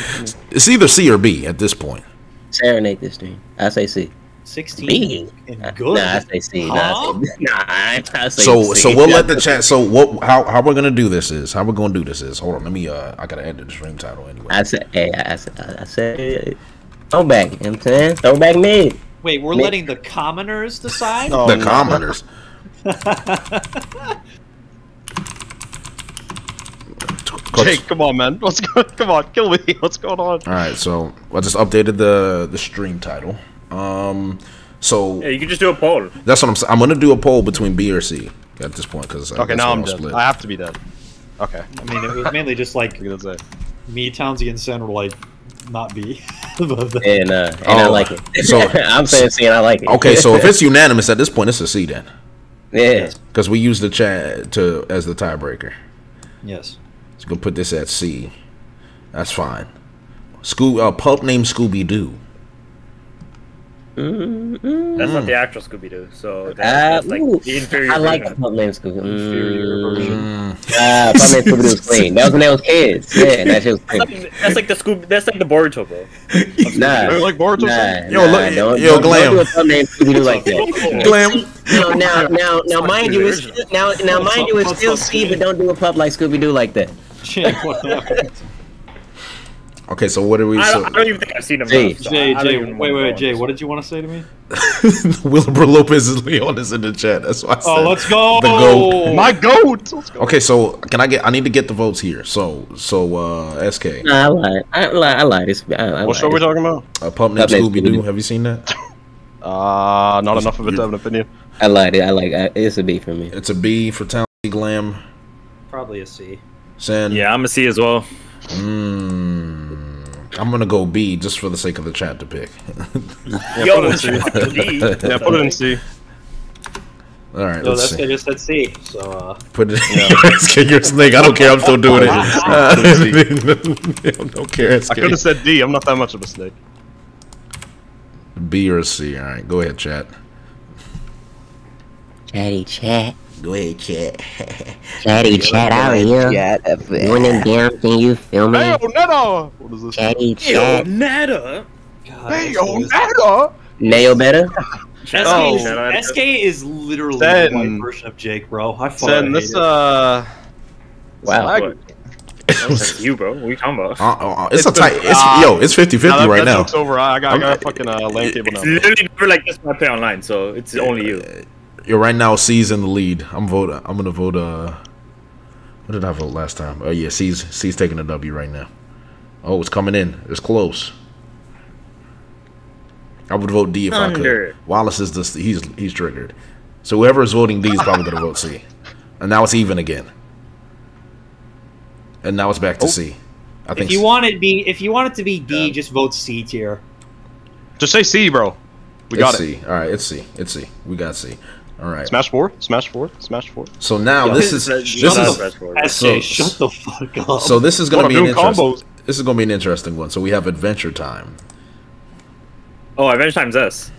It's either C or B at this point. Serenade this thing. I say C. 16 B. and good. Nah, I say C. Nah, I say, nah, I, I say So C. so we'll let the chat. So what? How how we're gonna do this is how we're gonna do this is. Hold on. Let me. Uh, I gotta edit the stream title anyway. I said, hey, I said, I said, throwback. You know what I'm saying? Throwback mid. Wait, we're Me- letting the commoners decide? Oh, the no. commoners. Jake, come on, man. What's going? Come on, kill me. What's going on? All right. So I just updated the the stream title. Um. So Yeah, you can just do a poll. that's what I'm. saying. I'm gonna do a poll between B or C at this point because Okay, now I'm dead. I have to be dead. Okay. I mean, it was mainly just like Look at that. me, Townsy, and Sen were like, not B. And uh, and I Oh, like it. so- I'm saying C, and I like it. Okay, so if it's unanimous at this point, it's a C then, yeah, because we use the chat to as the tiebreaker. yes. So gonna put this at C. That's fine. Scoo uh, pup named Scooby Doo. That's not the actual Scooby Doo. So that, Uh, that's like ooh, the inferior. I like the version. Pup Named Scooby. Inferior version. Mm. Ah, Pup Named Scooby Doo was clean. That was when they was kids. Yeah, that shit was That's clean. like, that's like the Scooby. That's like the Boruto, bro. Nah, Wait, like Boruto? nah, Yo, nah, look- don't, yo, don't, Glam. don't do a Pup Scooby Doo like that. Glam. Now, now, now, now, mind you, it's now, now, mind you, it's still up, C, but don't do a pup like Scooby Doo like that. Jake, what happened? Okay, so what are we? I So, don't, I don't even think I've seen him. Jay. enough, so Jay, I- I Jay, even wait, wait, Jay, what did you want to say to me? Wilbur Lopez is Leon is in the chat. That's why I said. Oh, let's go! The goat. My goat. Let's go. Okay, so can I get? I need to get the votes here. So, so uh, SK, Nah, I lied. I lied. I lied. It's, I, I What show lied. we talking about? a pup named named Scooby Doo. Have you seen that? Uh, not enough of it to have an opinion. I lied. I like. I, it's a B for me. It's a B for Town Glam. Probably a C. Sen. Yeah, I'm a C as well. Mm, I'm gonna go B just for the sake of the chat to pick. Yo, put it in C. D. Yeah, put it in C. All right, No, let's that's see. I just said C. So uh, Put it. SK, you're a snake. I don't care. I'm still doing it. I don't care. SK. I could have said D. I'm not that much of a snake. B or C. All right, go ahead, chat. Chatty chat. Go ahead, chat. Chatty chat out here. Doing them damn thing you feel me? Hey, Onetta! What is this? Chatty Yo, chat. Nada. God, Hey, SK is- Onetta! Nail better? SK, Oh. is, SK is literally Sen. the white version of Jake, bro. I fucking Send hate this, it. uh. Wow. Slag- That's you, bro. What are you talking about? Uh, uh, it's, It's a tight. It's, ah. yo, it's 50 50 Nah, right now. joke's over. I got, I got a fucking uh, land table It's literally never like this when I play online, so it's only you. Yo, right now, C's in the lead. I'm vote. I'm gonna vote. Uh, what did I vote last time? Oh yeah, C's C's taking a W right now. Oh, it's coming in. It's close. I would vote D if I could. Wallace is the he's he's triggered. So whoever is voting D is probably gonna vote C. And now it's even again. And now it's back to C. I think If you want it be, if you want it to be D, just vote C tier. Just say C, bro. We got it's it. C. All right, it's C. It's C. We got C. All right. Smash four. Smash four. Smash four. So now this is Shut this the is up. So- shut the fuck up. So this is going to I'm be an interesting. combos. This is going to be an interesting one. So we have Adventure Time. Oh, Adventure Time's S.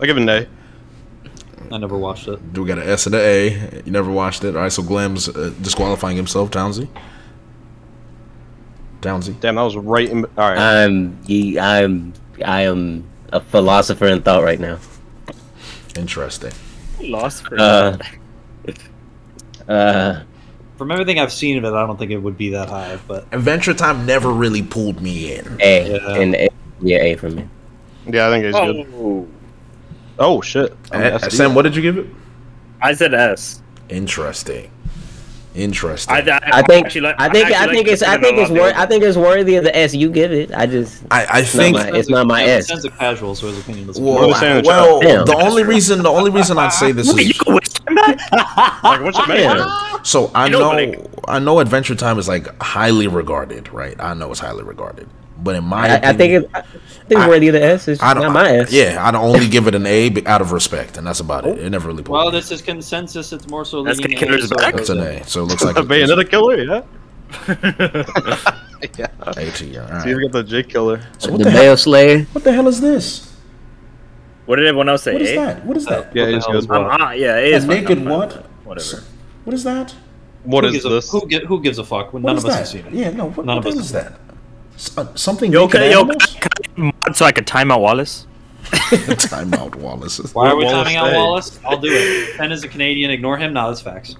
I give it an A. I never watched it. Do we got an S and an A? You never watched it. All right. So Glam's uh, disqualifying himself. Townsy. Townsy. Damn, that was right in. All right. I'm. I'm. I am a philosopher in thought right now. Interesting. Lost for Uh. Uh. From everything I've seen of it, I don't think it would be that high. But Adventure Time never really pulled me in. A. Yeah. And A. Yeah, A for me. yeah, I think it's good. Oh, Oh shit. I'm Uh, Sam, what did you give it? I said S. Interesting. Interesting. I, I, I think. actually like- I think. I actually think like it's. I think it's. cinema a Wor- I think it's worthy of the S you give it. I just. I, I It's not think. my, it's not my Yeah, S. Sen's a casual, so his opinion doesn't Well, What was saying in the well, the only reason the only reason I'd say this Wait, is you waste time back? Like, what's your man? Yeah. So I You know, know, like- I know Adventure Time is like highly regarded, right? I know it's highly regarded, but in my I, I think opinion, it's. I think it's I- worthy of the S. It's I don't. my S. Yeah, I'd only give it an A be- out of respect, and that's about it. It never really. pulled Well, this is consensus. It's more so That's leaning killer's A, back? it It's an. A, so it looks like A Bayonetta killer, yeah. yeah. A tier. All See, we right. got the J killer. So what the the Bale hell? Slayer. What the hell is this? What did everyone else say? What is eh? that? What is that? Yeah, it's good. Um, ah, yeah, it A is. fine, naked fine what? with it. Whatever. What is that? What who is this? A, who, gi- who gives a fuck? When What none is of us that? have seen it. Yeah, no. What, None what of us hell is that? S- uh, something Yo, naked can, yo, animals? can, can I mod so I could time out Wallace? Time out, Wallace. Why are we Wallace timing out say? Wallace? I'll do it. Ben is a Canadian. Ignore him. No, that's facts.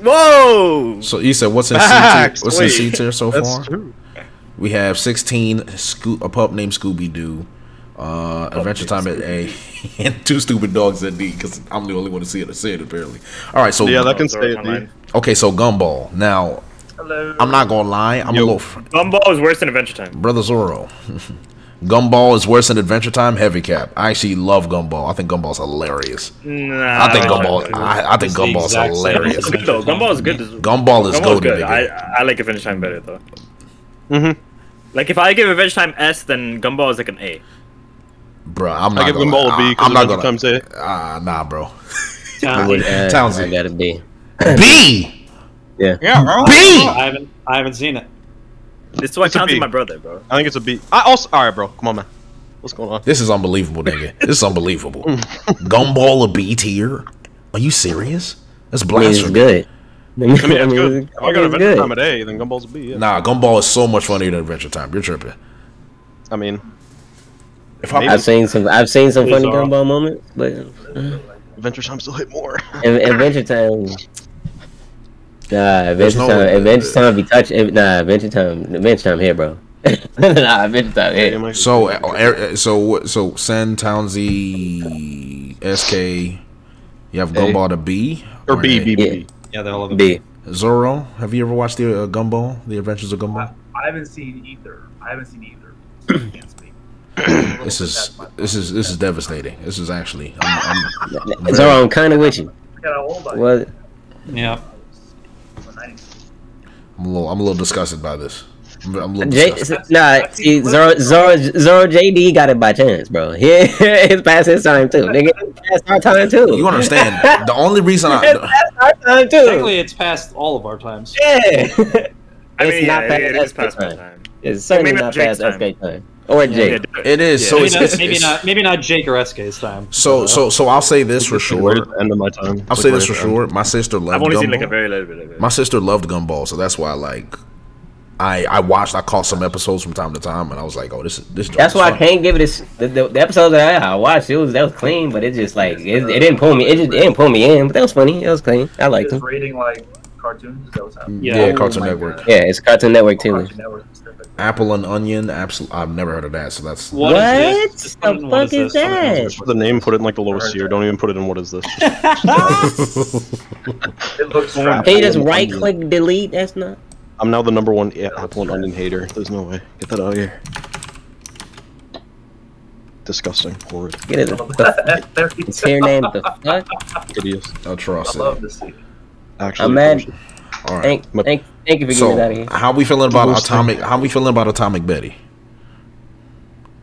Whoa! So you said what's in C tier? Facts, What's in wait. C tier so That's far? true. We have 16 Sco- a pup named Scooby Doo, uh, Adventure Time at A, and two stupid dogs at D because I'm the only one to see it. See it apparently. All right, so Yeah, that can stay at. D. okay, so Gumball. Now Hello. I'm not gonna lie, I'm Yo. a little fr- Gumball is worse than Adventure Time. brother Zorro. Gumball is worse than Adventure Time. Heavy cap. I actually love Gumball. I think Gumball's hilarious. Nah, I think don't Gumball. like. I, I think Gumball's exact same. hilarious. Good though. Gumball is good. Gumball is Gumball's good. I. I like Adventure Time better though. Mm-hmm. Like if I give Adventure Time S, then Gumball is like an A. Bro, I'm not I give gonna. Gumball a B I- because I'm not gonna. Time's A. Ah, nah, bro. I uh, Townsend. I gotta be. B. Yeah. B. I haven't. I haven't seen it. This is why It's a counting my brother, bro. I think it's a B. I also. All right, bro. Come on, man. What's going on? This is unbelievable, nigga. This is unbelievable. Gumball a B tier? Are you serious? That's I mean, it's blasphemy. good. I mean, I mean, it's good. If I got it's Adventure good. Time at A, then Gumball's a B. Yeah. Nah, Gumball is so much funnier than Adventure Time. You're tripping. I mean, If I, I've seen some. I've seen some funny Bizarre. gumball moments, but uh, Adventure Time still hit more. Adventure Time. Nah, Adventure no- Time. Adventure Time be touching. Nah, Adventure Time. Adventure Time here, bro. nah, Adventure Time here. so, uh, er- so, what- so, Sen, Townsy, SK, you have Gumball to B? Or B, A? B, B, B. Yeah, they're all of B. Zorro, have you ever watched the uh, Gumball, The Adventures of Gumball? I haven't seen either. I haven't seen either. So can't speak. This is this is this is devastating. This is actually. I'm, I'm, Zorro, I'm kind of with you. Look at how old I. What? Yeah. I'm a little I'm a little disgusted by this. I'm, I'm a little J- disgusted. nah, see, Zoro, Zoro, Zoro JD got it by chance, bro. He it's past his time too, nigga. It's past our time too. You understand? the only reason it's I past our time too. Technically, it's past all of our times. Yeah. I it's mean, not yeah, past it is SK past my time. time. It's certainly Maybe not not Jake's past time. Time. Or Jake. it is so maybe, it's, not, it's, maybe it's- not. Maybe not Jake or SK's time. so so so I'll say this for sure. the end of my time. I'll say this for sure. My sister loved I've only Gumball. seen like a very little bit of it. My sister loved Gumball, so that's why like I I watched I caught some episodes from time to time and I was like, oh this this That's is why I can't give it this. The, the, the episode that I, I watched, it was that was clean, but it just like it, it didn't pull me. It just it didn't pull me in, but that was funny. It was clean. I liked it. rating like cartoons? Is that what's happening? Yeah, Yeah. Cartoon Oh my Network. God. Yeah, it's Cartoon Network too. Cartoon Network. Apple and Onion, absolutely. I've never heard of that, so that's What is this? The tell me what fuck is this? that? Just for the name, put it in like the lowest tier. Don't even put it in what is this. It looks Can Can you just right click delete? That's not. I'm now the number one yeah, Apple and Onion hater. There's no way. Get that out of here. Disgusting. Horrid. Get it. The, There he it's here name. The fuck. Hideous. I atrocity. love to see. It. Actually. I'm mad. All right. Thank, thank, thank you for getting it out of So here. how we feeling about Worst Atomic? How we feeling about Atomic Betty?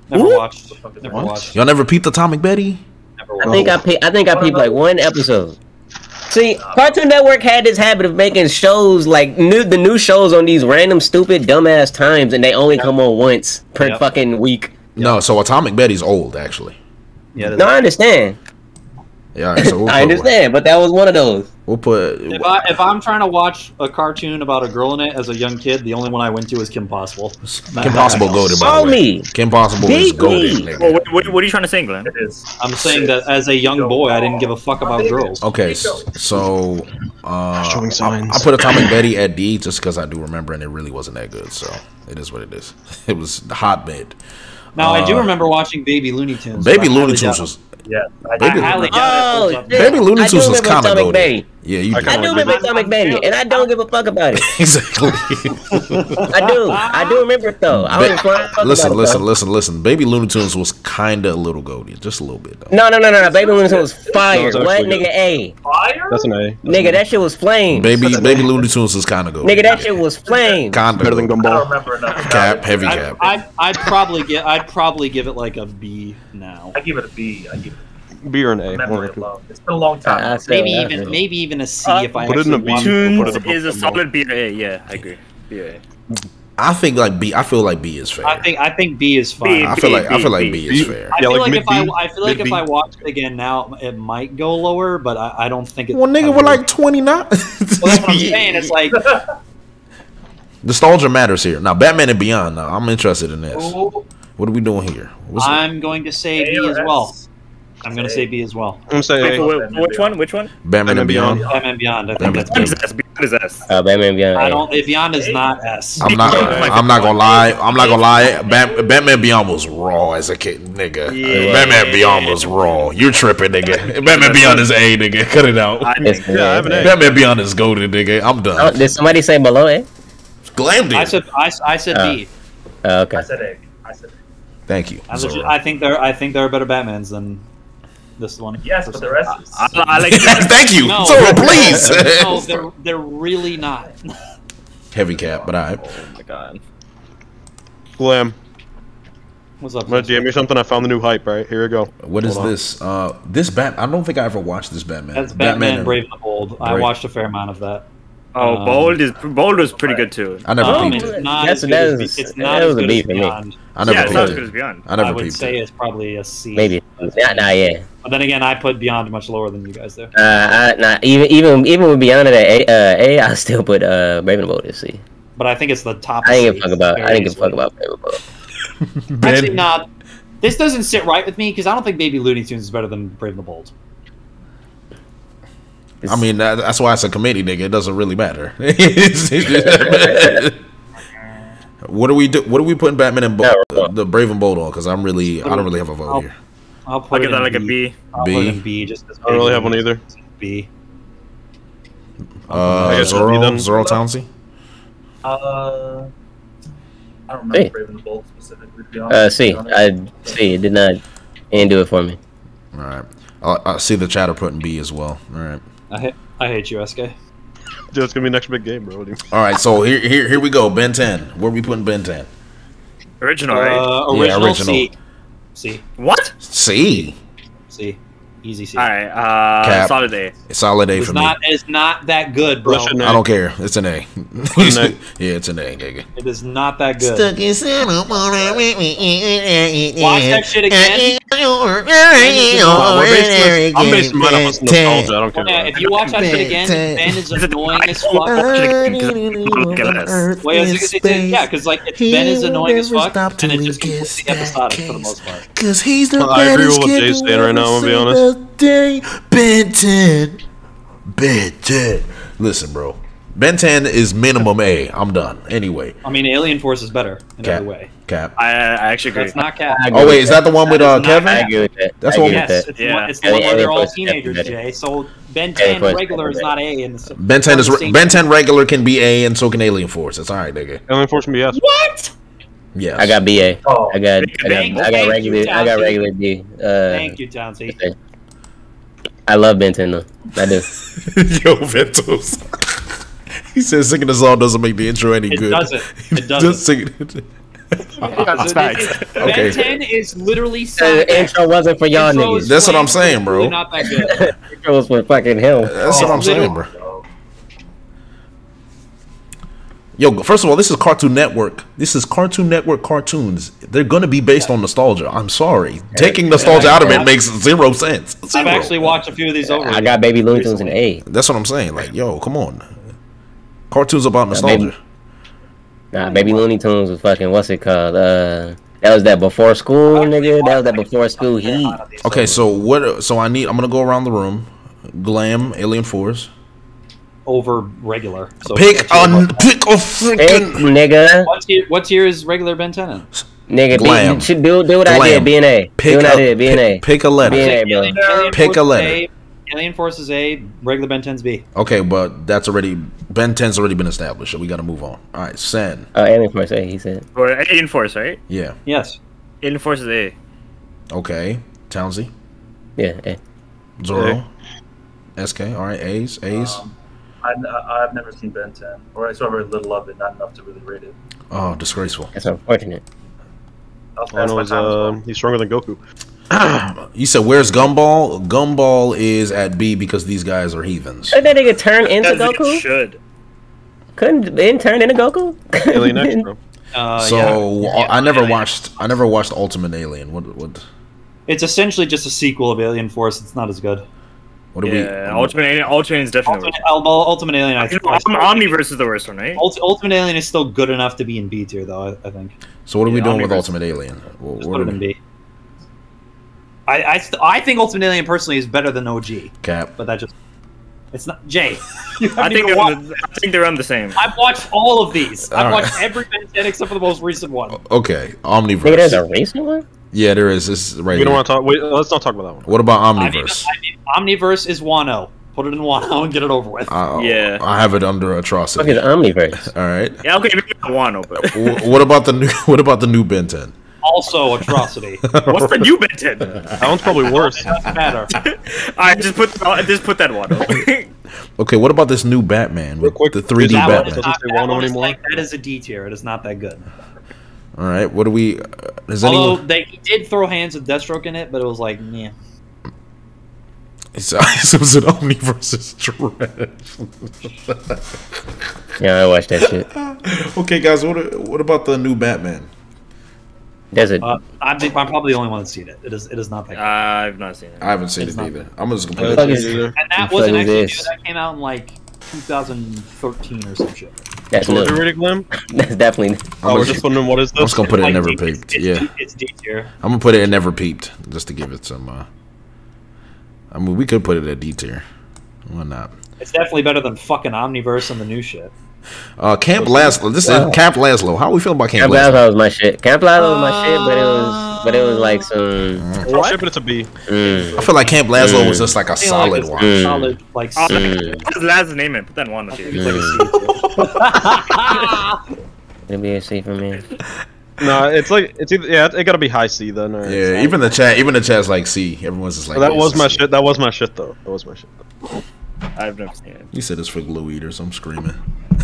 Never What? watched. Never What? watched. Y'all never peeped Atomic Betty? Never I watched. think I pe- I think I peeped like one episode. See, Cartoon Network had this habit of making shows like new the new shows on these random stupid dumbass times, and they only come on once per Yep. fucking week. No. So Atomic Betty's old actually. Yeah, No, I understand. Yeah. all right, so we'll I put- understand, but that was one of those. We'll put. If, I, if I'm trying to watch a cartoon about a girl in it as a young kid, the only one I went to was Kim Possible. Kim Possible goaded by Saw me. Kim Possible is Beat goaded. Well, what, what, what are you trying to say, Glenn? It is. I'm saying that as a young boy, I didn't give a fuck about girls. Okay, s- so uh, Showing I, signs. I put Atomic Betty at D just because I do remember, and it really wasn't that good. So it is what it is. It was the hotbed. Now I do Uh, remember watching Baby Looney Tunes. Baby so Looney Tunes was Yeah. I Baby- I highly Oh, holds up. shit. Baby Looney Tunes was remember kind of Atomic goaded. Betty. Yeah, you I do. I do remember Atomic Betty, and I don't give a fuck about it. exactly. I do. I do remember it though. I Ba- was flying fuck listen, about it, listen, though. listen, listen. Baby Looney Tunes was kind of a little goaded, just a little bit though. No, no, no, no, no. Baby Looney Tunes was fire. it's what, nigga? A, Fire? That's an A. That's nigga, an A. that shit was flame. Baby, Baby Looney Tunes was kind of goaded. Nigga, that shit was flame. Kind of better than of I don't Gumball. remember enough. cap, it. heavy I'd, cap. I'd, I'd probably get I'd probably give it like a B now. I give it a B. I give it B or an a A. Memory or alone. It's been a long time. I said Maybe that, even bro. maybe even a C Uh, if I put it in a B. watched Put it Tunes above is a Gumball. solid B or A. Yeah, I agree. Yeah. I think like B. I feel like B is fair. I think I think B is fine. I feel like I feel like B is fair. I feel like, if I I feel like if I watch it again now, it might go lower, but I, I don't think it. Well, nigga, we're like twenty nine. Well, that's what I'm saying. It's like Nostalgia matters here. Now, Batman and Beyond. Now, I'm interested in this. Oh. What are we doing here? What's I'm going to say B as well. I'm going to say B as well. I'm gonna say Wait, wait, which one? Which one? Batman and Beyond. Batman Beyond. I think Batman- that's Beyond is S. Beyond is S. Uh, Batman Beyond. I A. don't. If Beyond is not S. I'm not. I'm not gonna lie. I'm not gonna lie. Bat, Batman Beyond was raw as a kid, nigga. Batman Beyond was raw. You're tripping, nigga. Batman Beyond is A, nigga. Cut it out. It's- Yeah, I have an A. Batman Beyond is golden, nigga. I'm Oh, done. did somebody say below A? Glam did. I said. I, I said Uh, B. Oh, okay. I said A. I said A. Thank you. I, legit, I think there. I think there are better Batmans than this one. Yes, but the rest is. I, I like. Thank you, No, Zoro. Please. no, they're they're really not. Heavy cap, but I. Oh my god. Glam. What's up? I'm gonna DM you something. I found the new hype. Right here we go. What is Hold on. this? Uh, this Bat. I don't think I ever watched this Batman. That's Batman, and- Brave and the Bold. I watched a fair amount of that. Oh, Um, bold is bold was pretty good too. I never Um, peeped it's it. not That's- as good that as, it's that not as was good as for me. Beyond. I never yeah, it's not as good as Beyond. I never I would peeped say it. it's probably a C. Maybe. Not, not yeah. But then again, I put Beyond much lower than you guys do. Uh, I, not even even even with Beyond at A, uh, A, I still put uh Brave and the Bold as C. But I think it's the top. I C. didn't give a fuck about. I didn't give a fuck about Brave and the Bold. Actually, not. This doesn't sit right with me because I don't think Baby Looney Tunes is better than Brave and the Bold. I mean, that, that's why it's a committee, nigga. It doesn't really matter. what do we do? What are we putting Batman and Bo- uh, the Brave and Bold on? Because I'm really, I don't really have a vote I'll- here. I'll I'll put give it that like a B. B. I'll B. put it in B just I don't really have one either. B. Uh, I guess it'll Zoro, them. Zoro Townsy. Uh, I don't remember Hey. Brave and the Bold specifically. Be Uh, honest. C. To be honest. It did not. It didn't do it for me. All right. I, I see the chatter putting B as well. All right. I hate, I hate you, SK. Dude, it's gonna be next big game, bro. What do you- All right. So here, here, here we go. Ben 10. Where we putting Ben 10? Original, right? Uh, Yeah, original, original. C. C. What? C. C. Easy C. All right. Uh, Cap. solid A. Solid A It's for me. It's not that good, bro. I don't care. It's an A. an yeah, it's an A, nigga. It is not that good. Stuck in Santa Watch that shit again. I'm basing mine off nostalgia. I don't care. Yeah, if you watch that shit again, Ben is annoying as fuck. Watch it again, 'cause I'm looking at this. Well, it's, it's, it's, yeah, because like it's, Ben is annoying as fuck, and it's just completely episodic for the most part. Cause he's the I agree with what Jay's saying right now, I'm gonna be honest. Day. Ben 10. Ben 10. Listen, bro. Ben 10 is minimum A. I'm done. Anyway, I mean, Alien Force is better in Cap. every way. Cap. I, I actually agree. That's not Cap. I agree Oh, wait, is that the one with uh, Kevin? I agree with that. That's I what agree Yes, with it's, that. the one, Yeah. it's the one where they're all teenagers, Jay. So Ben 10 regular is not A. In the, Ben 10 is on the same- Ben 10 regular can be A and so can Alien Force. That's all right, nigga. Alien Force can be yes. What? Yes. I got BA. Oh, I got. I got. I thank got you, regular. I got regular B. Uh, Thank you, Townsy. I love Ben 10 though. I do. Yo, Ventos. he says singing the song doesn't make the intro any good. It good. doesn't. It doesn't. sing it. Because it is- Okay. Ben 10 is literally The intro wasn't for y'all niggas. That's what I'm saying, bro. Not that good. The intro was for fucking him. That's what Oh, I'm saying, bro. Yo, first of all, this is Cartoon Network. This is Cartoon Network cartoons. They're gonna be based on nostalgia. I'm sorry. Taking nostalgia out of it makes zero sense. I've actually watched a few of these over. I got Baby Looney Tunes in A. That's what I'm saying. Like, yo, come on. Cartoons about nostalgia. Nah, Baby Looney Tunes was fucking. What's it called? Uh, that was that before school, nigga. That was that before school heat. Okay, so what? So I need. I'm gonna go around the room. Glam, Alien Force. Over regular. So Pick what's your- a pick a Hey, freaking. nigga, What's your, what's your is regular Ben 10 nigga, Glam. be, do do what I did. B and A. Do what I a did. B and A. pick, pick a letter. B and A, bro. Alien, Alien Pick a is letter. Alien Force is A, regular Ben 10's B. Okay, but that's already Ben 10's already been established, so we got to move on. All right, Sen. Oh, Alien Force A. He said. Or Alien Force, right? Yeah. Yes. Alien Force is A. Okay. Townsy. Yeah. A. Zoro. SK. All right. A's. A's. Um, I, I- I've never seen Ben 10, or I saw very little of it, not enough to really rate it. Oh, disgraceful. That's unfortunate. I'll All I pass know is well. uh, he's stronger than Goku. You said where's Gumball? Gumball is at B because these guys are heathens. Should that nigga turn into Because it Goku? should. couldn't didn't turn into Goku. Alien X, bro. Uh, so yeah. I never watched. I never watched Ultimate Alien. What? What? It's essentially just a sequel of Alien Force. It's not as good. What do yeah, Ultimate Alien, Ultimate Alien is definitely Ultimate, Ul- Ul- Ultimate Alien. I the worst. Om- Omniverse is the worst one, right? Ult- Ultimate Alien is still good enough to be in B tier, though. I, I think. So what are we Yeah, doing with Ultimate Alien? What, Just what put are it in we? B. I I, st- I think Ultimate Alien personally is better than OG, Cap. but that just it's not Jay. I think they're the, I think they're on the same. I've watched all of these. I've All right. watched every Ben 10 except for the most recent one. Okay, Nigga, there's a recent one. Yeah, there is. This is right. We don't want to talk. Wait, let's not talk about that one. What about I mean, Omniverse? I mean, Omniverse is Wano. Put it in Wano and get it over with. Uh, Yeah. I have it under Fuck atrocity. is Omniverse? All right. Yeah, okay, maybe not Wano, but Wh- what about the new? What about the new Ben 10? Also atrocity. what's the new Ben 10? That one's probably worse. Doesn't matter. I just put I just put that Wano. Okay, what about this new Batman with quick, the 3D is That one Batman? is Doesn't that one is like, that is a D tier. It is not that good. All right. What do we? Uh, is Although anyone? they he did throw hands with Deathstroke in it, but it was like, yeah. It's, it was an Omniverse is trash. Yeah, I watched that shit. okay, guys. What what about the new Batman? Does it? Uh, I'm, I'm probably the only one that's seen it. It is it is not that good. I've not seen it. I haven't seen It's it not either. I'm just gonna Yeah, put fuck it. is- and that wasn't fuck is actually new. That came out in like 2013 or some shit. That's So, new. you ready, That's definitely. Oh, we're just wondering in what is I'm just gonna put it in never peeped. It's, Yeah, it's D tier. I'm gonna put it in never peeped just to give it some. uh I mean, we could put it at D tier. Why not? It's definitely better than fucking Omniverse and the new shit. Uh, Camp Lazlo. This is Camp Lazlo. How are we feeling about Camp Camp Lazlo? Plaza was my shit. Camp Plaza was my shit, but it was, but it was like some. I'll ship it to B. Mm, I feel like Camp Lazlo was just like a I feel solid like it's one. Mm. Solid, like Oh, Mm. What's the last name in? Put that in Wano, dude. mm. It'll be a C for me. No, it's like it's either yeah, it gotta be high C then. Or Yeah, even the chat, even the chat's like C. Everyone's just like. that was my C. shit. That was my shit though. That was my shit. Though. I've never seen it. You said it's for glue eaters. I'm screaming.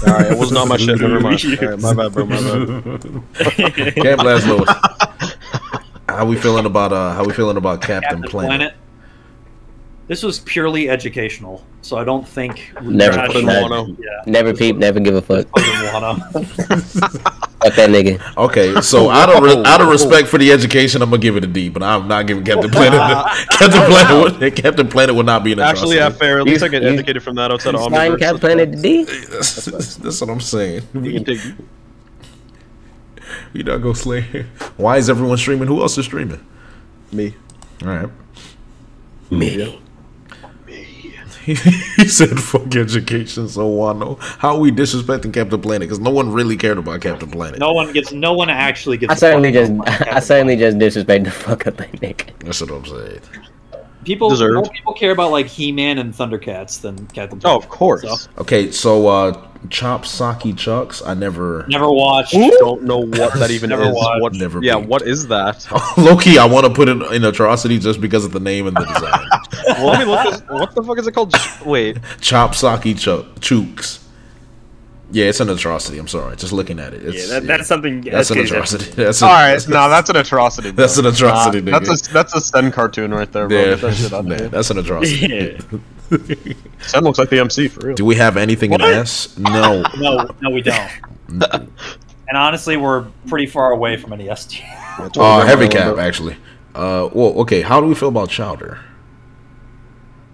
All right, it was not my shit. Never mind. All right, my bad, bro. My bad. Camp Lazlo. How we feeling about uh? How we feeling about Captain, Captain Planet? Planet. This was purely educational, so I don't think Never, should Put in never, Yeah. never peep, never give a fuck. put. Fuck that nigga. Okay, so out of re- out of respect for the education, I'm gonna give it a D, but I'm not giving Captain Planet. Captain Planet, would, Captain Planet would not be an Actually, yeah, atrocity. fair. At least I get You- educated from that outside of Flying Omniverse. Cap Planet D. That's, that's what I'm saying. You can take. We not go slay. Why is everyone streaming? Who else is streaming? Me. All right. Me. Me. he said, "Fuck education." So Wano, how are we disrespecting Captain Planet? Because no one really cared about Captain Planet. No one gets. No one actually gets. I certainly just, know I certainly just disrespect the fuck up that nigga. That's what I'm saying. People, Deserved. more people care about like He-Man and Thundercats than Captain. Oh, of course. So, Okay, so uh, Chop Socky Chooks. I never. never watched. Don't know what that even Never is. watched. What? Never yeah, peeped. what is that? Loki, I want to put it in atrocity just because of the name and the design. well, let me look. This, what the fuck is it called? Wait. Chop Socky Ch- Chooks. Yeah, it's an atrocity. I'm sorry. Just looking at it. Yeah, It's, that, that's something. That's an atrocity. That's a, All right, no, that's an atrocity. bro. That's an atrocity, Nah. That's a that's a Sen cartoon right there, bro. Yeah, Get that shit out that's an atrocity. Yeah. Sen looks like the MC for real. Do we have anything in S? No. No, no, we don't. and honestly, we're pretty far away from any S tier. Uh, heavy cap, actually. Uh, well, okay. How do we feel about Chowder?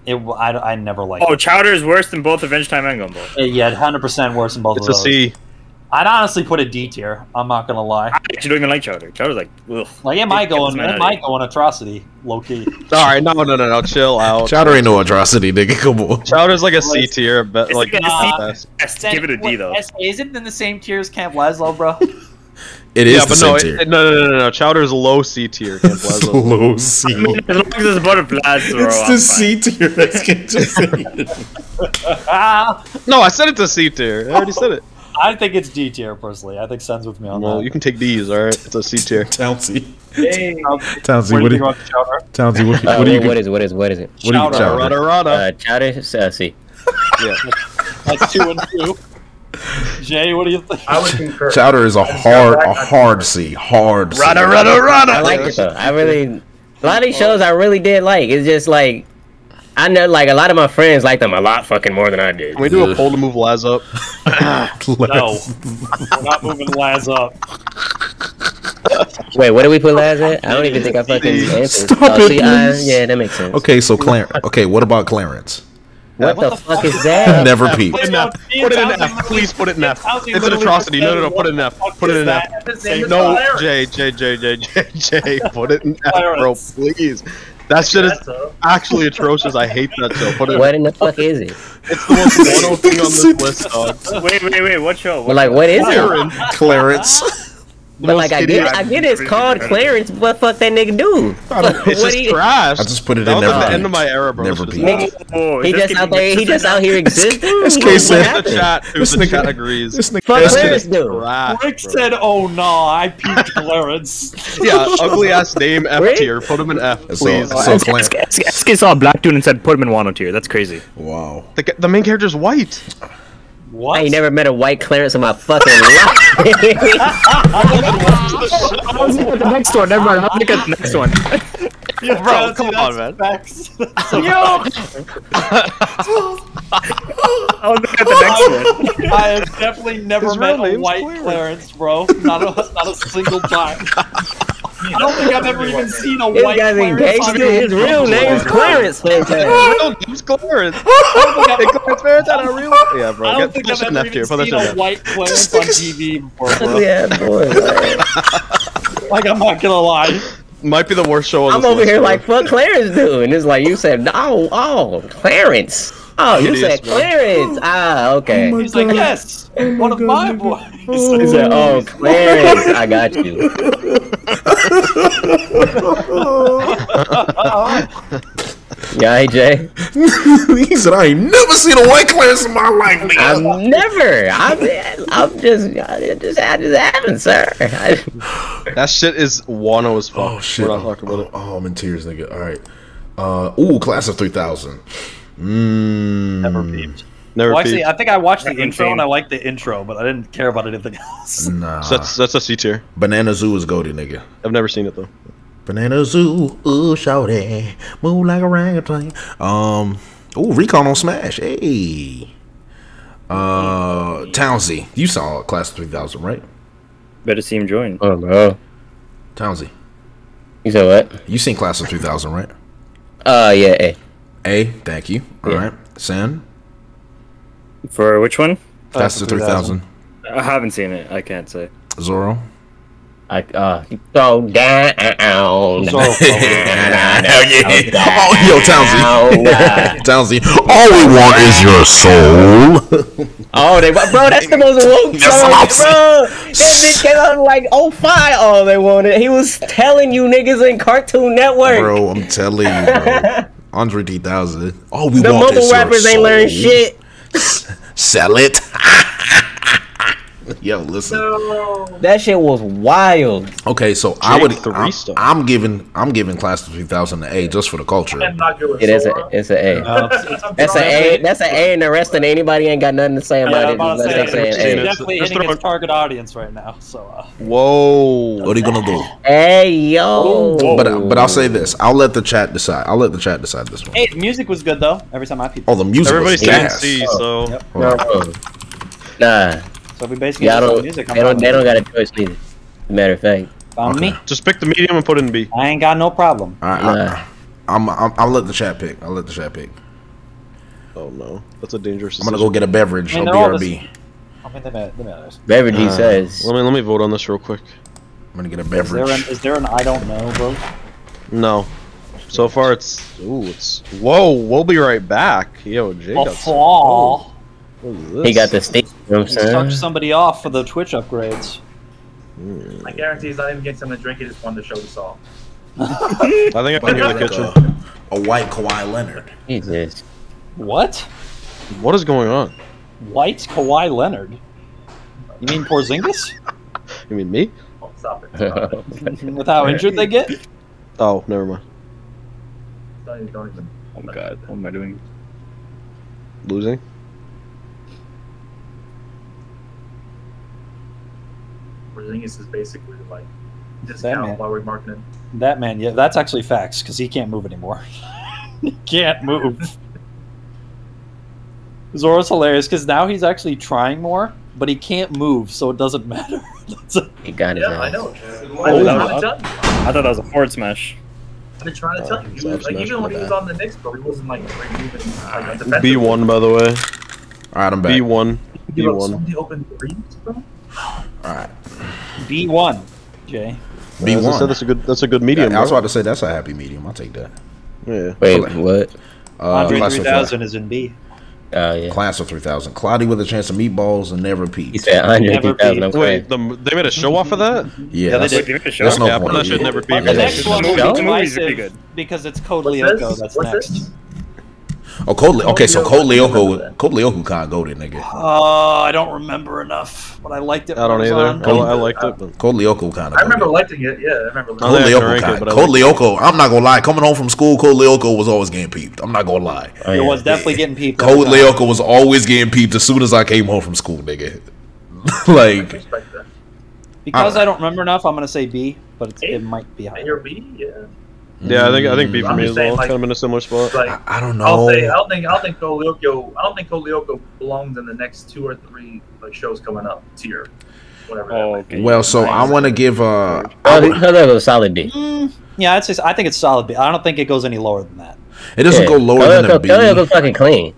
It, I, I never liked. Oh, it. Chowder is worse than both Adventure Time and Gumball. Uh, yeah, hundred percent worse than both It's of a those. C. I'd honestly put a D tier. I'm not gonna lie. I actually don't even like Chowder. Chowder's like, ugh. Like, it might Get go this in, it might go in atrocity, low key. All right, no, no, no, no, chill out. Chowder ain't no atrocity, nigga. Come on. Chowder's like a C tier, but It's like like a at C. best. Give it a D though. Is it in the same tier as Camp Lazlo, bro? It is yeah, the but same no, tier. it, no, no, no, no, no. Chowder's low C tier. Camp Plaza. Low C. As long as it's butterflies, bro. It's the. C tier. Let's get to Ah, no, I said it's a C tier. I already said it. I think it's D tier personally. I think Sen's with me on Well, that. you can take D's. All right, it's a C tier. Townsy. Hey, Townsy, what what do do you you, think about Chowder? Townsy, what, Uh, what do you, what is it? What is it? What is it? what do you, Chowder, Chowder? Rada rada. Uh, Chowder uh, C. Yeah. That's two and two. Jay, what do you think? I would concur. Chowder is a hard, a hard C, hard C. Rada rada rada. I like it though. I really, a lot of these shows I really did like. It's just like I know, like a lot of my friends like them a lot fucking more than I did. Can we do a poll to move Laz up? No, we're not moving Laz up. Wait, what did we put Laz at? I don't even think I fucking answered. Stop oh, it, see, I, please. yeah, that makes sense. Okay, so Clarence. Okay, what about Clarence? What, the, fuck is that? Never peeped. Put it in F. Put it in F. Please put it in F. It's an atrocity. No, no, no. Put it in F. Put it in F. No, J, J, J, J, J, J. Put it in F, bro. Please. That shit is actually atrocious. I hate that show. Put it. What in the fuck is it? It's the most mono thing on this list, dog. Wait, wait, wait. What show? Well, like, what is it? Clarence. But like, I get, I get it's called Clarence. What fuck that nigga do? It's What just he- trash. I just put it That in was never at the end of my era, bro. Never This peeped. Oh, He just out giving there. He just out here existing. This What case said- happened? The chat, who's This the nigga- chat agrees. This nigga. Fuck this Clarence do. Rick said, "Oh no, I peeped Clarence." Yeah, ugly ass name F tier. Put him in F, So, please. so Clarence. SK saw Black Dude and said put him in Wano tier. That's crazy. Wow. The, the main character's white. What? I ain't never met a white Clarence in my fucking life. I was looking at the next one. Never mind. I'll look at the next one. Yeah, Bro, see, come that's on, man. facts. I'll look at the next one. I have definitely never met a white Clarence. Clarence, bro. Not a not a single time. I don't think I've ever even seen a this white guy's Clarence. engaged. on His TV. real name's Clarence. Fantastic. It's Clarence. Hey, Clarence Barrett's on a real. Yeah, bro. I don't think I've that shit in ever even seen shit in a F. white Clarence on TV before, bro. Yeah, boy. Like I'm not gonna lie. Might be the worst show on I'm over here like, fuck Clarence dude. And it's like, you said, oh, oh, Clarence. Oh, you said bro. Clarence. Ah, okay. He's like, yes, one of my boys. He said, oh, Clarence. I got you. Yeah, hey, Jay. he said, I ain't never seen a white Clarence in my life, nigga. I've never. I'm, I'm just, I just, I just haven't, sir. That shit is Wano as fuck. Oh shit! We're not talking about it. Oh, I'm in tears, nigga. All right. Uh, ooh, class of 3000. Mmm. Never peeped. Never Well, actually, peeped. I think I watched the intro and I liked the intro, but I didn't care about anything else. Nah. So that's that's a C tier. Banana Zoo is goaded, nigga. I've never seen it though. Banana Zoo, ooh, shawty, move like a orangutan. Um, ooh, Recon on Smash, hey. Uh, Townsy, you saw Class of 3000, right? Better see him join. oh, no. Townsy, You said what? you seen Class of 3000, right? Uh, yeah, hey. A, thank you. All Yeah. right. Sen, For which one? Class of 3000. I haven't seen it. I can't say. Zoro. I, uh, go down. Oh, yo, Townsy. Townsy, all we want is your soul. Oh, they bro, that's the most woke That's song, I'm bro. That bitch came out like oh five. All they wanted. He was telling you niggas in Cartoon Network. Bro, I'm telling you, bro. Andre 3000. All we the want mobile rappers ain't learned soul. shit. Sell it. Yo, listen. That shit was wild. Okay, so I would. I'm. I'm giving. I'm giving Class of 3000 an A just for the culture. I'm not good with It is a, it's a A. Uh, That's a A. That's a A, and the rest of anybody ain't got nothing to say yeah, about I'm it. about say, just say it's definitely Just hitting throw- its target audience right now. So, uh, Whoa. What are you gonna do? Hey yo. But but I'll say this. I'll let the chat decide. I'll let the chat decide this one. hey, music was good though. Every time I peeped. Oh, the music Everybody's was saying gas. C, so Yep. No, Nah, So we basically y'all listen to don't. music. They don't. They don't got a choice neither. Matter of fact. Found Okay. me. just pick the medium and put it in B. I ain't got no problem. All right, Nah. I'm, I'm. I'll let the chat pick. I'll let the chat pick. Oh no, that's a dangerous. I'm gonna go get a beverage. I mean, I'll they're all BRB. I mean, they matter. They matter. Beverage Uh, says. Let me let me vote on this real quick. I'm gonna get a Is there, an, beverage. is there an I don't know vote? No. So far it's ooh it's whoa. We'll be right back. Yo, Jay Oh, He got the stick. You know what I'm Suck saying? somebody off for the Twitch upgrades. I guarantee he's not even getting something to drink. He just wanted to show us all. I think I can hear the Like kitchen. a, a white Kawhi Leonard. Jesus. What? What is going on? White Kawhi Leonard? You mean Porzingis? You mean me? Oh, stop it. Stop it. With how injured they get? Oh, never mind. Don't even. Don't even. Oh god, what am I doing? Losing. Porzingis is basically like man. discount while we're marketing. That man, yeah, that's actually facts because he can't move anymore. he can't move. Zoro's hilarious because now he's actually trying more, but he can't move, so it doesn't matter. That's a- He got his Yeah, I know. Oh, I've been no, trying to I- I thought that was a forward smash. I've been trying to oh, tell you. He Slap was, like, smash even when he was on the Knicks, bro, he wasn't like really moving. Like, ah, a defensive B one by the way. All right, I'm back. B one. B gave up so one. many open threes, bro. All right. B1, Jay. B As I said, one. that's a good. That's a good medium. I was about to say that's a happy medium. I'll take that. Yeah. Wait, what? Uh, Andre class of 3000 is in B. Oh yeah. Class of 3000. Cloudy with a chance of meatballs and never He peep. said Andre 3000. I'm Wait, the, they made a show off of that. Yeah, Yeah, they that's, did. They made a show. that's no Yeah, point. that should Yeah. never be. The next shit one a will be show? The movie's really divisive good. because it's Code What's Lyoko that's What's next. this? Oh, Code. Okay, so Code Code Lyoko, Lyoko. remember Code Lyoko kind of goaded, nigga. Oh, I don't remember enough, but I liked it. I don't when it either. was on. I, I liked it. But Code Lyoko kind of. I remember liking it. Yeah, I remember. I Code don't I can Lyoko rank it, kind. but I Code like Lyoko. I'm not gonna lie. Coming home from school, Code Lyoko was always getting peeped. I'm not gonna lie. Oh, It yeah. was definitely getting peeped. Code Lyoko was always getting peeped as soon as I came home from school, nigga. like, Respect that. Because I don't remember enough, I'm gonna say B, but it's, it might be And higher. you're B, yeah. Yeah, I think I think B for I'm me just as saying, well. like- kind of in a similar spot. Like, I, I don't know. I'll say I don't think I don't think Kolioko I don't think Kolioko belongs in the next two or three like shows coming up tier, whatever. Oh, okay. well, so I want to give. uh Oh, he- he'll go solid B. Mm, yeah, I'd say I think it's solid B. I don't think it goes any lower than that. It doesn't Yeah. go lower than a B. Khalil go fucking clean.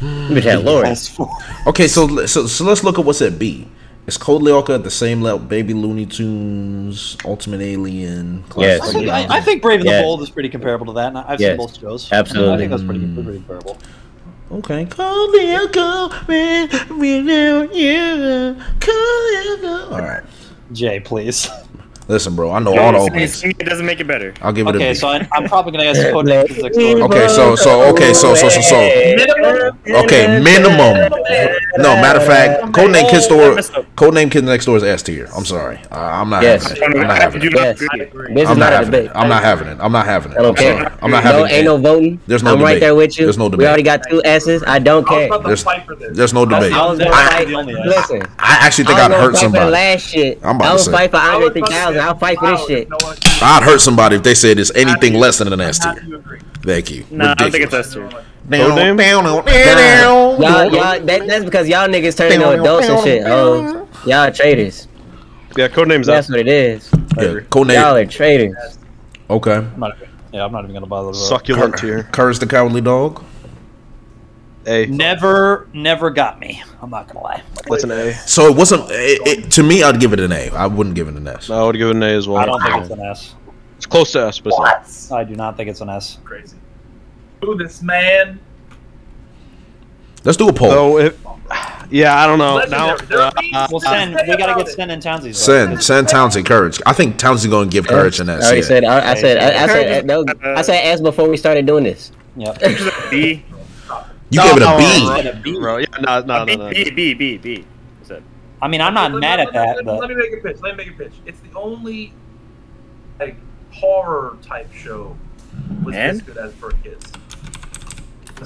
Bitch had Lawrence. Okay, so, so so let's look at what's at B. Is Code Lyoko at the same level? Baby Looney Tunes, Ultimate Alien. Yes. I think, I, I think Brave and Yeah. the Bold is pretty comparable to that. And I've Yes. seen both shows. Absolutely. I think that's pretty, pretty hmm. comparable. Okay, Code Lyoko, man, without you, Code Lyoko. All right, Jay, please. listen, bro. I know all the It doesn't make it better. I'll give it a Okay, so I, I'm probably gonna ask Code Name Physics Okay, so so okay, so so so so. Okay, minimum. No, matter of fact, Codename Kid Store, Codename Kid Next Door is S tier. I'm sorry, uh, I'm not Yes. having it. I'm not having it. Yes. I'm not not having it. I'm not having it. I'm not having it. I don't I'm sorry. I'm not no, having it. ain't no voting. There's no I'm right there with you. There's no debate. We already got two S's. I don't care. There's, there's no debate. I was gonna I, the only S. Listen, I actually think I I'd hurt fight for the somebody. last shit. I'm about I to would say. fight for Andre 3000. I'll fight for this shit. I'd hurt somebody if they said it's anything less than an S tier. Thank you. Nah, I think it's Ridiculous. S tier. Down, down, down, down. y'all, y'all, that, that's because y'all niggas turn into adults and shit. Oh, y'all traitors. Yeah, codename's That's S. what it is. Yeah, Y'all Codename. are traitors. Okay. I'm not, yeah, I'm not even gonna bother. with that. Succulent tier. Courage the Cowardly Dog. A. Never, never got me. I'm not gonna lie. That's an A. So it wasn't. It, it, to me, I'd give it an A. I wouldn't give it an S. No, I would give it an A as well. I don't think it's an S. It's close to S, but it's not. I do not think it's an S. Crazy. Who this man? Let's do a poll. So it, yeah, I don't know. Now, uh, Well, Sen, we gotta get Sen and Townsend. Send, send Townsend courage. I think Townsend's gonna give courage an I S. already Yeah. said. I, I said. I, I said. No, I said S before we started doing this. Yep. B. You gave it a No, B. right, Said a B. bro. Yeah, no, no, no, B, no. B, B, B, B. I said. I mean, I'm not Let- mad let- at that, let, but let me make a pitch. Let me make a pitch. It's the only like horror type show was And? this good as for kids.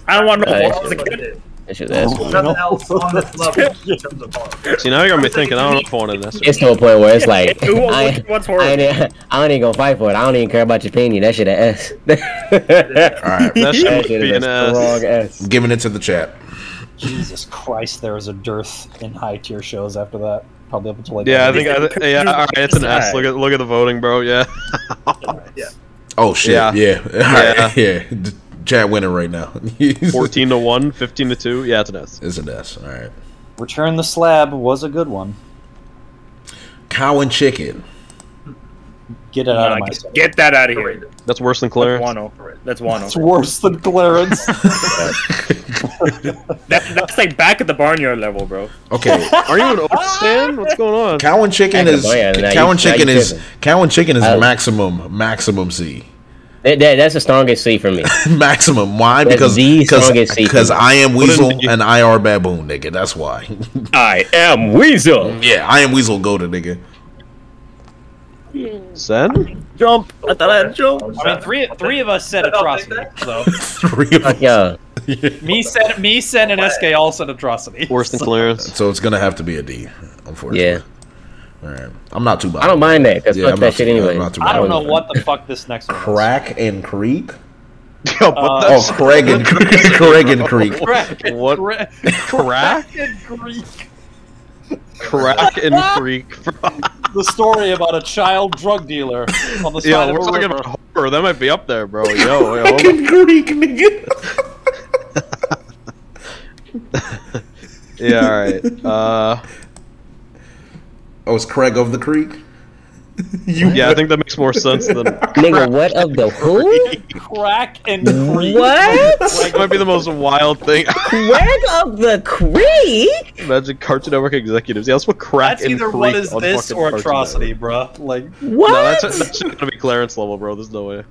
I don't want no Right. Horror as a That's what kid. it is. That shit S. Nothing else on this level in terms of horror. See, now you got me thinking. I don't know if I want an S. It's to a point where it's like I, what- what's I, horror? ain't, e- I ain't even gonna fight for it. I don't even care about your opinion. That shit a S. All right, That should That shit be is an a S. strong S. giving it to the chat. Jesus Christ, there was a dearth in high tier shows after that. Probably up until like Yeah, I think. I, th- yeah, all right, it's an S. Look at look at the voting, bro. Yeah. Yeah. Oh shit! Yeah. Yeah, yeah, yeah. D- Chat winning right now. 14 to 1, 15 to 2. Yeah, it's an S. It's an S. All right. Return the Slab was a good one. Cow and chicken. Get it out of my get, sight. get that out of here. That's worse than Clarence. That's Clarence. Wano. That's Wano. It's worse than Clarence. That, that's like back at the barnyard level, bro. Okay. Are you an oat stand? What's going on? Cow and chicken is up, yeah, now cow and chicken is cow and chicken is maximum maximum C. That, that, that's the strongest C for me. maximum. Why? That's Because the because strongest C because. I am Weasel and I.R. Baboon, nigga. That's why. I am Weasel. yeah, I am Weasel. Go to nigga. Sen? Jump. I thought I had jump. I mean, three three of us said atrocity. So Three of Fuck y'all. me said me said and SK all said atrocity. Worse than So- Clarence. So it's gonna have to be a D, unfortunately. Yeah. All right. I'm not too bad. I don't mind that because Yeah, fuck I'm that not shit too- anyway. I'm not too I don't bad. know what the fuck this next one is. Crack and Creek. Yo, Uh, Oh, Craig and Craig and Creek. Crack and What? Cra- Crack? and Greek. Crack and Creek. The story about a child drug dealer on the side Yo, of we're talking river. about horror. That might be up there, bro. Yo, yo, hold Fucking Greek, nigga. Yeah, all right. Uh, Oh, it's Craig of the Creek. yeah, I think that makes more sense than. Nigga, what of the who? Crack and Creek. What? That might be the most wild thing. Craig of the Creek? Imagine Cartoon Network executives. Yeah, let's put crack That's and either what is this or Cartoon atrocity, Network. bruh. Like What? No, that's that's gonna be Clarence level, bro. There's no way.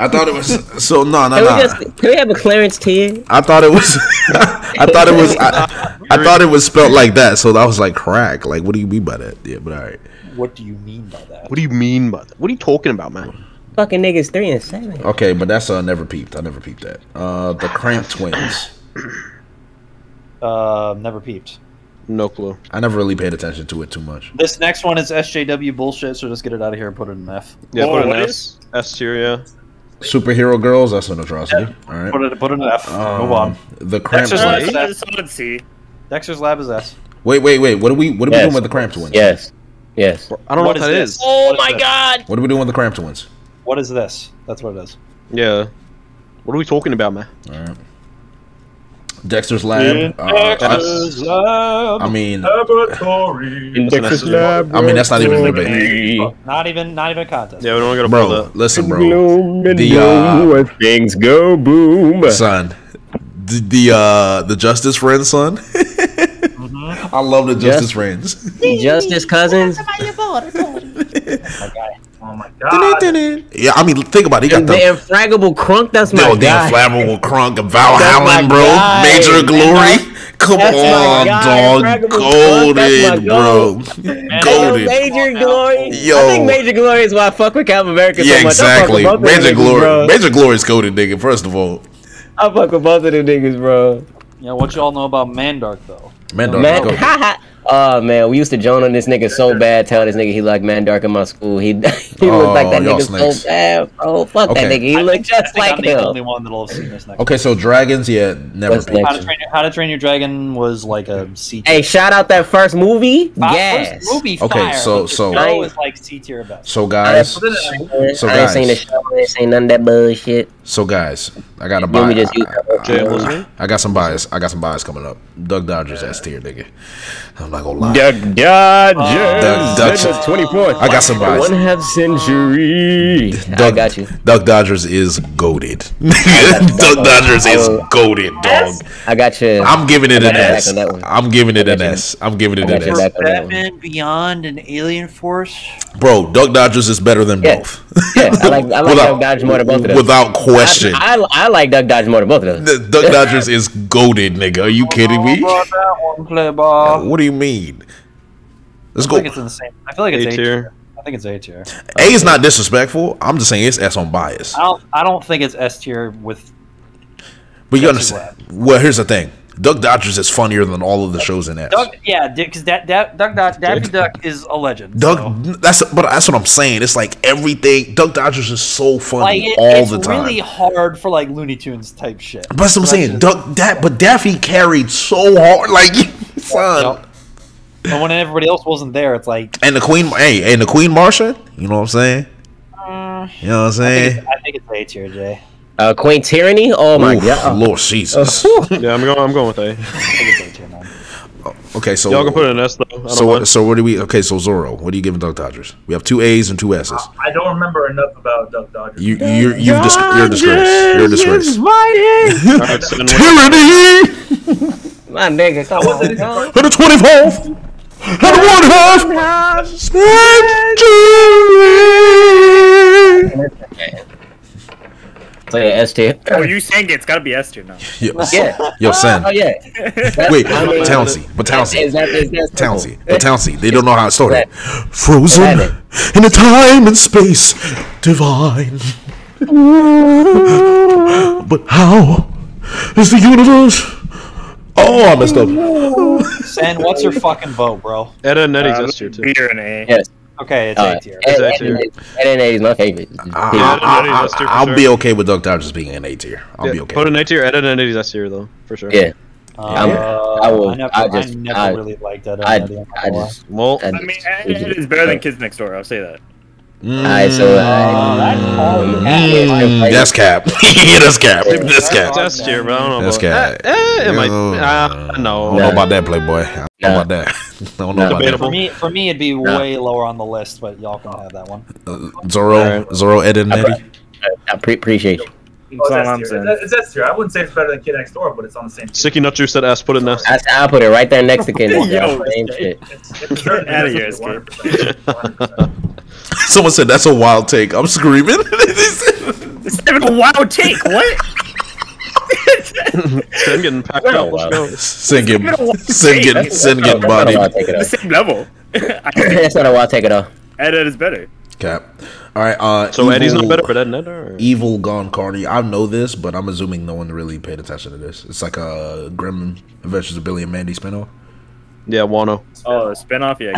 I thought it was so no no Can we, no. just, can we have a Clarence tier? I thought it was. I thought it was. I, I thought it was spelled like that, so I was like crack. Like, what do you mean by that? Yeah, but all right. what do you mean by that? What do you mean by that? What are you talking about, man? Fucking niggas three and seven. Okay, but that's uh never peeped. I never peeped that. Uh, the Cramp Twins. Uh, never peeped. No clue. I never really paid attention to it too much. This next one is SJW bullshit, so just get it out of here and put it in F. Yeah, Whoa, put an what S. S tier, yeah. Superhero girls. That's an atrocity. All right. Put it put it in F. Um, Move on. The Cramp Dexter's Uh, Lab is it's, S. it's on C. Dexter's Lab is S. Wait, wait, wait. What are we? What are we doing with the Cramp Twins? Yes. Yes. I don't know what, is that this? is. Oh What is my this? god! What are we doing with the Cramp Twins? What is this? That's what it is. Yeah. What are we talking about, man? All right. Dexter's Lab. Uh, I, Dexter's Lab. I mean, Laboratory. Dexter's Lab. I mean, that's not even a debate. Not even not even a contest. Yeah, we don't gotta pull Bro, that. listen, bro. The, The, uh, things go boom. son. The the uh the Justice Friends, son. Mm-hmm. I love the Justice Just- Friends. Justice Cousins. Oh my god. yeah, I mean, think about it. He got The the infraggable Krunk. That's my Yo, the guy. inflammable crunk of Val That's Allen, bro. guy. Major Glory. Come That's on, dog. Inflammable Crunk. That's my Golden, bro. Golden. Major Glory. Yo. I think Major Glory is why I fuck with Cap America Yeah, so much. I fuck with exactly. both of them Major niggas, Glory. bro. Major Glory's coded, nigga. First of all, I fuck with both of them niggas, bro. Yeah, what y'all know about Mandark though? Mandark. dog, Man, go. haha. Oh man, we used to join on this nigga so bad. Tell this nigga he like Mandark in my school. He he looked like oh, that Oh, nigga snakes. so bad, bro. Fuck Okay. that nigga. He I looked think, I just think like I'm the only one that'll have seen this next. Okay, so dragons, yeah, never What's peeped. How to train your How to Train Your Dragon was like a C. Hey, shout out that first movie. Uh, fire- Yes. first movie Okay, fire, so- so- show is like C tier best. So guys, ain't, So I ain't seen the guys. show. I ain't seen none of that bullshit. so guys, I got a You bias. just use Jay, what's? I got some bias. I got some bias coming up. Duck Dodgers S tier, nigga. I'm not gonna lie. Doug uh, Dodgers. Doug- Doug- twenty fourth. I got some bias. One half century. I got you. Duck Dodgers is goaded. got you. Duck Dodgers is goaded, dog. I got you. I'm giving it an got your back S. on that one. I'm giving it an. S. I'm giving it an S. back on that one. Batman Beyond and Alien Force. Bro, Duck Dodgers is better than Yeah. both. Yeah, I like I like Without- Duck Dodgers more than both of them. Without question. I, I, I like Duck Dodgers more than both of them. The- Duck Dodgers is goaded, nigga. Are you kidding me? That one play ball. What do you mean? Let's I go. think it's in the same. I feel like it's A A tier. tier. I think it's A tier. A is not disrespectful. I'm just saying it's S on bias. I don't. I don't think it's S tier with. But you understand. Well, here's the thing. Duck Dodgers is funnier than all of the shows in it. Doug, yeah, because that, that Doug Doug Daffy Duck is a legend. Doug, so. that's but that's what I'm saying. It's like everything. Duck Dodgers is so like funny it, all the time. It's really hard for like Looney Tunes type shit. but that's what I'm So saying. Doug, that but Daffy carried so hard, like son. Yep. And when everybody else wasn't there, it's like And the Queen, hey, and the Queen Marsha. You know what I'm saying? Uh, you know what I'm I saying? think, it's, I think it's A tier, Jay. Uh, Queen Tyr'ahnee. Oh my Oof, god. Lord Jesus. Yeah, I'm going. I'm going with A. I A. Okay, so Y'all can put it in S though. So what, so what do we? Okay, so Zorro, what are you giving Duck Dodgers? We have two A's and two S's. I don't remember enough about Duck Dodgers. You you you've dis- you're a disgrace. You're a disgrace. Alright, so then what- Tyranny. My nigga, come on. bro. The twenty fourth. And the one half. Century. So yeah, S tier. Oh, you sang it. It's gotta be S tier now. Yo, Yeah. yo, Sen. Oh yeah. Wait, I mean- Townsy, but Townsy. Is that, is that Townsy, but Townsy, they don't know how it started. Right. Frozen in a time and space divine. but how is the universe? Oh, I messed up. Sen, what's your fucking vote, bro? Ed and Eddie's Uh, S tier too. B or an A. Yes. Okay, it's Uh, A tier. Ed, Ed, Ed, Ed and Eddie's my favorite. I, will be okay with Duck Dodgers being an A tier. I'll Yeah, be okay. Put an A tier, Ed and Eddie's S tier though, for sure. Yeah. I'm- Uh, I will. I never, I just. I never I, really liked that. I, I'm I just. Well, I I mean, it is better than Kids Next Door. I'll say that. Alright, so. Oh, that's all you Mm, have. that's cap. yeah, that's cap. That's cap. It's S tier, but I don't know. That's about, cap. Eh, it might. Uh, Uh, I no. don't know about that, Playboy. I don't know about that. I don't know about For me, for me, it'd be No. way lower on the list, but y'all can have that one. that. Uh, Zoro, Zoro, Ed and Eddie. I pre- appreciate you. Oh, That's all I'm saying. It's S tier. I wouldn't say it's better than Kid Next Door, but it's on the same tier. Sticky Nut Juice said S. Put it in S. I, I'll put it right there next to Kid. Yo, Same shit. It's better than Kid here, Next Door, Escape. 100%. 100%. Someone said that's a wild take. I'm screaming. It's not a wild take. What? Sin getting packed Well, up. Let's go. Sin getting, Give it a wild sin getting, sin getting That's not a bodied. wild take it the same level. I think That's not a wild take it off. Ed Ed is better. Cap. All right. Uh, So Eddie's not better, for that and Ed. Evil Con Carne. I know this, but I'm assuming no one really paid attention to this. It's like a Grim Adventures of Billy and Mandy spinoff. Yeah, Wano. Oh, spinoff. Yeah.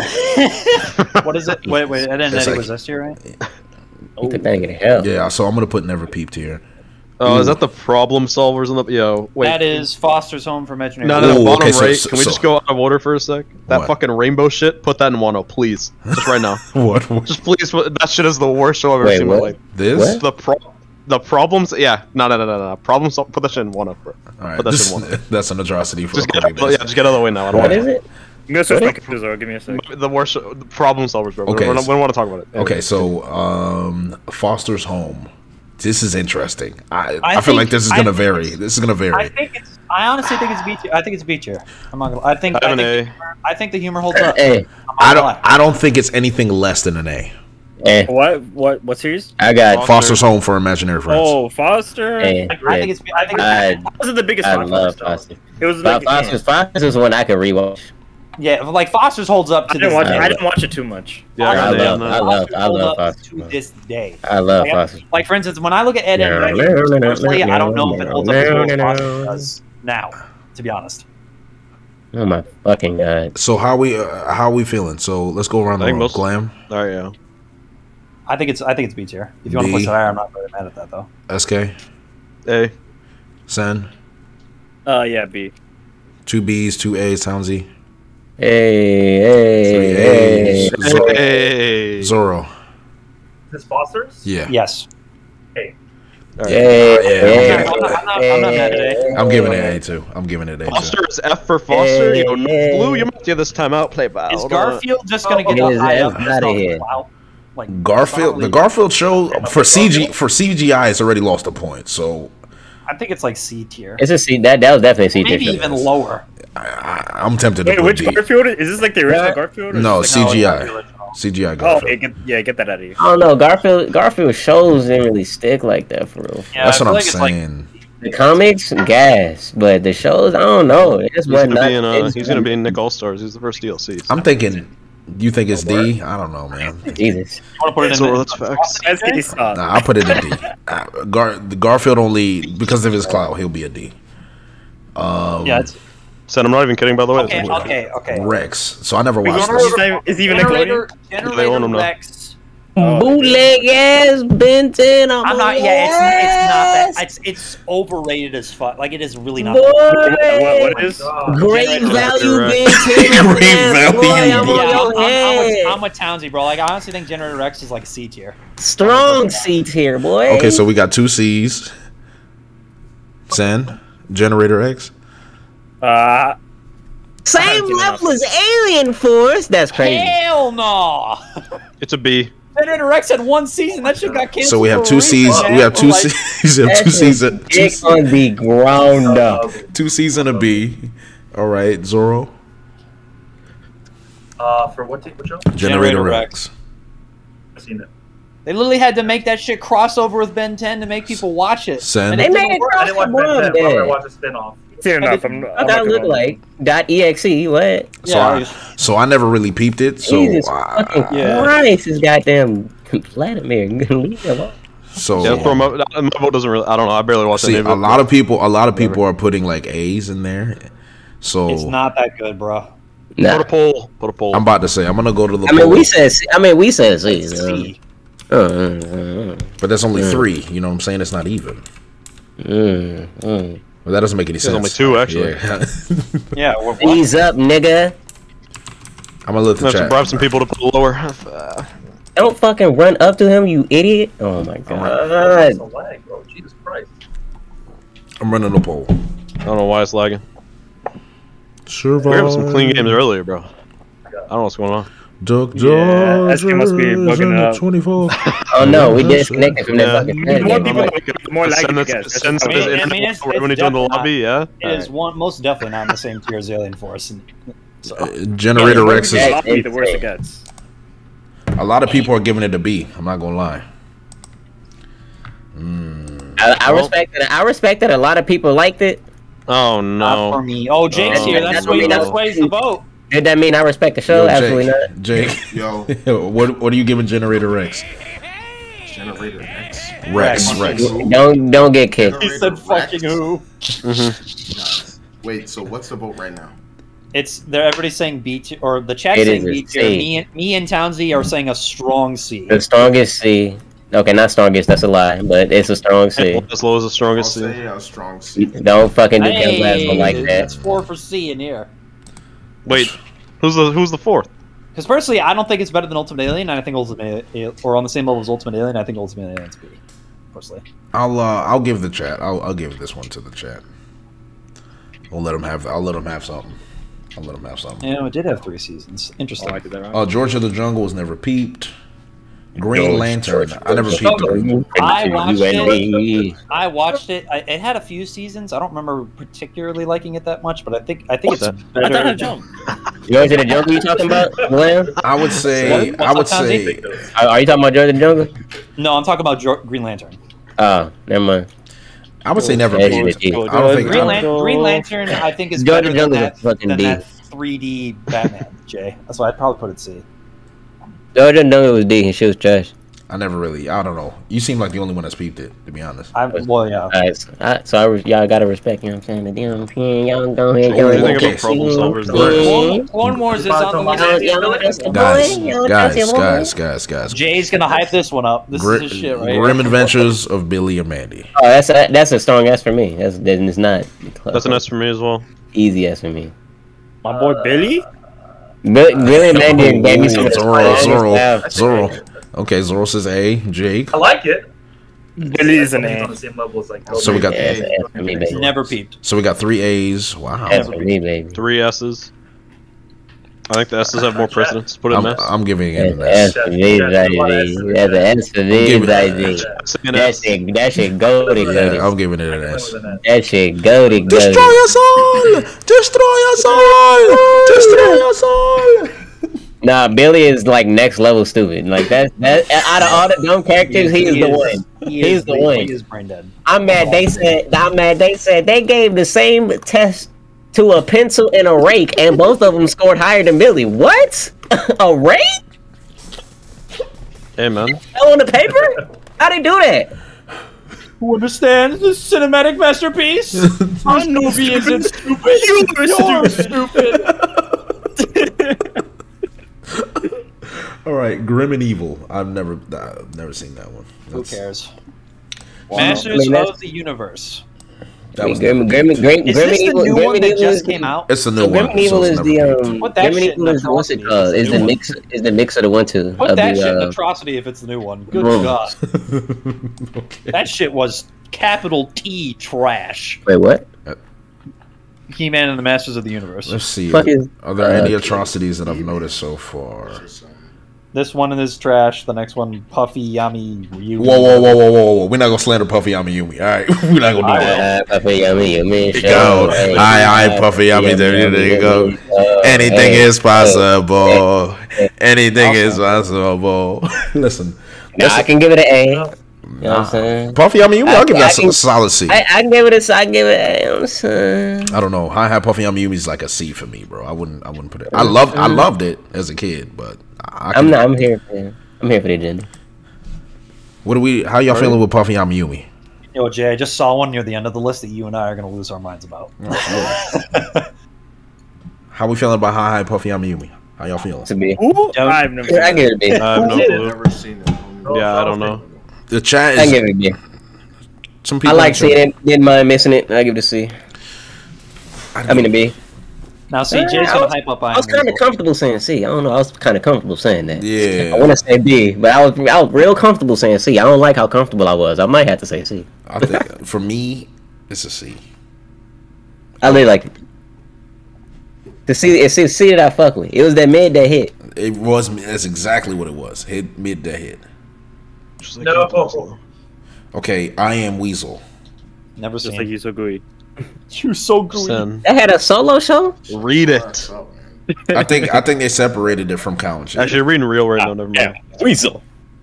What is it? Wait, wait. Ed and It's Eddie like- was this year, right? You took that nigga to hell. Yeah, so I'm gonna put Never Peeped here. Oh, is that the problem solvers in the? Yo, wait. That is Foster's Home for Imaginary. No, no, Ooh, bottom okay, so- right. so- Can we so- just go out of order for a sec? That What? fucking rainbow shit. Put that in Wano, please. Just right now. What? what? just please. That shit is the worst show I've ever Wait, seen in my life. This? What? The pro. The problems, yeah, no, no, no, no, no. Problems. Put that shit in Wano, bro. All right, Put that this- shit in Wano. that's an atrocity for Just get, uploading yeah, just get out of the way now. I don't What want it? I'm gonna switch my computer. Give me a second. the worst the problem solvers, bro. Okay, we don't, we don't want to talk about it. Okay, so um, Foster's Home. This is interesting. I, I, I feel think- like this is gonna think vary. This is gonna vary. I vary. think it's. I honestly think it's B tier. I think it's B tier. I'm not gonna. I think. I I have an think, A. I think the humor holds up. Hey, I'm not I gonna don't. lie. I don't think it's anything less than an A. hey, What? What? What series? I got. Foster's Home for Imaginary Friends. Oh, Foster. Hey, I think it's. I think. I, That wasn't the biggest I one. love. Foster. It was But like Foster's Foster's one I could rewatch. Yeah, like Foster's holds up I to didn't this watch. day. I didn't watch it too much. Yeah, I I got love, I love, Foster's I love up Foster. to this day. I love Like, Foster. Like for instance, when I look at Ed and Eddie, personally, I don't know if it holds up as well as Foster does now. To be honest, Oh my fucking god. So how we uh, how we feeling? So let's go around the think room. most- Glam, All right, yeah. I think it's. I think it's B tier. If you want to push it higher, I'm not really mad at that though. SK, A. Sen, Uh, yeah, B. two B's, two A's, Townsy, Hey, three hey, A's, hey. Zoro. Hey. Zoro. This Foster's? Yeah, Yes. Hey, Yeah, hey, I'm I'm not, I'm not, I'm not mad at it. I'm giving it A too. I'm giving it A too. Foster is F for Foster. Hey, Yo, hey. Blue, you might give this time out. Play by. Is Garfield just gonna get Get his high ass up? just outta here. Like Garfield, the Garfield show for CG for CGI has already lost a point. So I think it's like C tier. It's a C. That that was definitely C tier. Maybe show. even lower. I, I'm tempted to Wait, put which D. Garfield? Is this like the original Yeah. Garfield? or No, like- CGI. CGI Oh, Garfield. okay, get, yeah, get that out of here. I don't know. Garfield Garfield shows didn't really stick like that for real. Yeah, That's I what I'm like it's like- saying. The comics, gas, but the shows, I don't know. It just He's wasn't. gonna be in. not- Uh, it's- he's gonna be in Nick All Stars. He's the first DLC. I'm thinking. You think it's D? I don't know, man. Jesus. You want to put it in So the- that's facts. That's getting soft. Nah, I'll put it in D. Uh, Gar- Garfield only because of his clout, he'll be a D. Um, Yeah, it's Said I'm not even kidding. By the way. okay. Okay. Okay. Rex. So I never watched this. is even Generator, Nickelodeon? They own generator them now. Rex. Bootleg ass Ben 10. I'm, I'm not. Yeah, it's, it's not that. It's it's overrated as fuck. Like it is really not. Boy, What, what is? great Generator value Ben 10. Great ass value boy, I'm Yeah, I'm, I'm, I'm, with. I'm with Townsy, bro. Like I honestly think Generator Rex is like a C tier. Strong seats here, boy. Okay, so we got two C's. Sen, Generator Rex. Uh, same level as Alien Force. That's crazy. Hell no. It's a B. Generator Rex had one season. That shit got canceled. So we have two seasons. We have two Like, C's. Two That's C's. a and- Two, dick on the ground up. two C's of B. All right, Zoro. Uh, for what, t- what show? Generator, Generator Rex. I've seen it. They literally had to make that shit crossover with Ben 10 to make people watch it. Sen. And They made didn't it work. I didn't watch Ben 10, board, I watched a spin-off. Fair enough. I'm, What I'm that look like? Dot exe. What? So, Yeah, I, so I never really peeped it. So Jesus uh, fucking yeah. Christ! This goddamn Vladimir. Leave him alone. so Yeah, for my, my vote doesn't really. I don't know. I barely watch see any of a it. lot of people. A lot of people are putting like A's in there. So It's not that good, bro. Put a poll. Put a poll. I'm about to say I'm gonna go to the. I mean, we said. I mean, we said C. C. Uh, uh, uh, but that's only Mm. three. You know what I'm saying? It's not even. Well, that doesn't make any There's sense. only two, actually. Yeah. Yeah, we're, Ease up, nigga. I'm gonna let the Have to chat. bribe some people to put lower. Uh, Don't fucking run up to him, you idiot. Oh my That's god. a lag, bro. Jesus Christ. I'm running the poll. I don't know why it's lagging. Survive. We were having some clean games earlier, bro. I don't know what's going on. Duck Yeah, that must be bugging out. 24. Oh no, we disconnected from that Yeah. fucking The more people like it, more lag Send it us- gets. send That's us just how it the is. I mean, it's- internet when you it's join the definitely lobby, yeah? It is one most definitely not in the same tier as Alien Force. And, so. Uh, Generator the Rex is. the worse it gets. A lot of people are giving it a B. I'm not gonna lie. I, I respect that. I respect that a lot of people liked it. Oh Not for no. me. Oh, Jake's Oh. here. That's That's why. what That's we why he's the vote. Did that mean I respect the show? Yo, Absolutely not. Jake, Yo, what what are you giving Generator Rex? Generator Rex. Rex, Rex. Don't don't get kicked. He said fucking who. Mm-hmm. Guys, wait. So what's the vote right now? It's they're everybody's saying B tier or the chat It saying is a B tier. Me and me and Townsy are saying a strong C. The strongest C. Okay, not strongest. That's a lie, but it's a strong C. As low as the I'll strongest. say a strong C. Don't fucking do Hey, hey, like It's that. four for C in here. Wait, who's the who's the fourth? Because personally, I don't think it's better than Ultimate Alien, and I think Ultimate A- or on the same level as Ultimate Alien. I think Ultimate Alien's B. Personally, I'll uh, I'll give the chat. I'll I'll give this one to the chat. I'll let them have. I'll let them have something. I'll let them have something. Yeah, it did have three seasons. Interesting. Oh, I did that right. Oh, George of the Jungle was never peeped. Green George, Lantern. George, I never George. peeped it. I watched it. I watched it. I, it had a few seasons. I don't remember particularly liking it that much, but I think I think it's I better. thought I jumped. George of the Jungle you talking about, Glenn? I would say. What? I would say. Are, are you talking about George of Jungle? No, I'm talking about Jo- Green Lantern. Oh, never mind. I would say never Yeah, peeped. yeah, I don't think. Green, I Lan- Green Lantern, I think, is George better than Jungle that, is fucking than D. that 3D Batman, Jay. That's why I'd probably put it C. George of the Jungle was D and she was trash. I never really. I don't know. You seem like the only one that's peeped it. To be honest. I well, yeah. Alright, so, I, so I, re- y'all gotta respect, you know what I'm saying? The damn king, y'all go ahead, Oh, go what do you ahead. think about problem solvers. Clone, Clone Wars is on the Y'all, y'all, that's the Guys, boy, y'all, guys, that's boy. guys, guys, guys. Jay's gonna hype this one up. This Gri- is his shit right Grim. Adventures of Billy and Mandy. Oh, that's a, that's a strong S for me. That's then it's not. That's an S for me as well. Easy S for me. My boy uh, Billy. Bill- Billy and Mandy gave me some of the Zoro, Zoro. Zoro. Okay, Zoro says A. Jake. I like it. Billy is an A. the same level as like. So we got- Yeah, it's an S for me, baby. Never peeped. So we got three A's. Wow. S for me, baby. Three S's. I think the S's have more precedence. Put it I'm, in S. I'm giving it That's an S S. for baby. That's an S for me, Give it- baby. Say an That shit, that shit goated, Yeah. I'm giving it an S. That shit goated, Destroy goated. us all! Destroy us all! Destroy us all! Nah, Billy is like next level stupid. Like that, that out of all the dumb characters, he is the one. He He's is the one. He is brain dead. I'm mad. They said I'm mad. They said they gave the same test to a pencil and a rake, and both of them scored higher than Billy. What? a rake? Hey man. Fell on the paper? How they do that? Who understands this cinematic masterpiece? Anubians and stupid. You're stupid. All right, Grim and Evil. I've never, I've never seen that one. Who cares? I Masters mean, of the Universe. That was Grim, Grim. Grim, Is Grim this and the new Grim one and that just is- came out? It's a new So Grim one. and Evil so is the um. Put that Grim and shit Evil is what's it called? Is the the new mix? Is the mix of the one two Put that the shit in uh, atrocity if it's the new one. Good Boom. God. okay. That shit was capital T trash. Wait, what? He Man and the Masters of the Universe. Let's see. Fuck is- Are there any Uh, atrocities that I've noticed so far? This one is trash. The next one, Puffy AmiYumi. Whoa, whoa, whoa, whoa, whoa, whoa! We're not gonna slander Puffy AmiYumi. All right, we're not gonna do that. Puffy, yummy, yummy, There you show. go. Hey, Aye, aye, Puffy Yummy. yummy, There, there you go. Anything hey, is possible. hey. Anything is possible. Listen, Nah, I can give it an A. You know what I'm saying? Puffy AmiYumi. I'll give I- that I can- a solid C. I, I can give it a. I can give it a. You know what I'm saying? I don't know. High High Puffy AmiYumi is like a C for me, bro. I wouldn't. I wouldn't put it. I loved. I loved it as a kid, but I I'm not. I'm here for. I'm here for the agenda. What do we? How y'all feeling with Puffy AmiYumi? Yo, Jay, I just saw one near the end of the list that you and I are going to lose our minds about. Oh, how we feeling about High High Puffy Yumi? How y'all feeling? To be. I've never. I give it a B. I have no did. Never seen it. Yeah, I don't know. The chat is. I give it a B. some people. I like seeing it. Didn't mind missing it. I give it a C. I mean a B. Now, see, Yeah, Jay's I gonna was- hype up I was Iron kind of comfortable saying C. I don't know. I was kind of comfortable saying that. Yeah. I want to say B, but I was I was real comfortable saying C. I don't like how comfortable I was. I might have to say C. I think uh, for me, it's a C. I really like it. The C, it's the C that I fuck with. It was that mid that hit. It was. That's exactly what it was. Hit mid that hit. Like No. Okay, I am Weasel. Never Just seen. like you so gooey. you so gooey. They had a solo show. Read it. What's up, man? I think. I think they separated it from Cow and Chicken. Actually, you're reading real right now. Never mind. Weasel.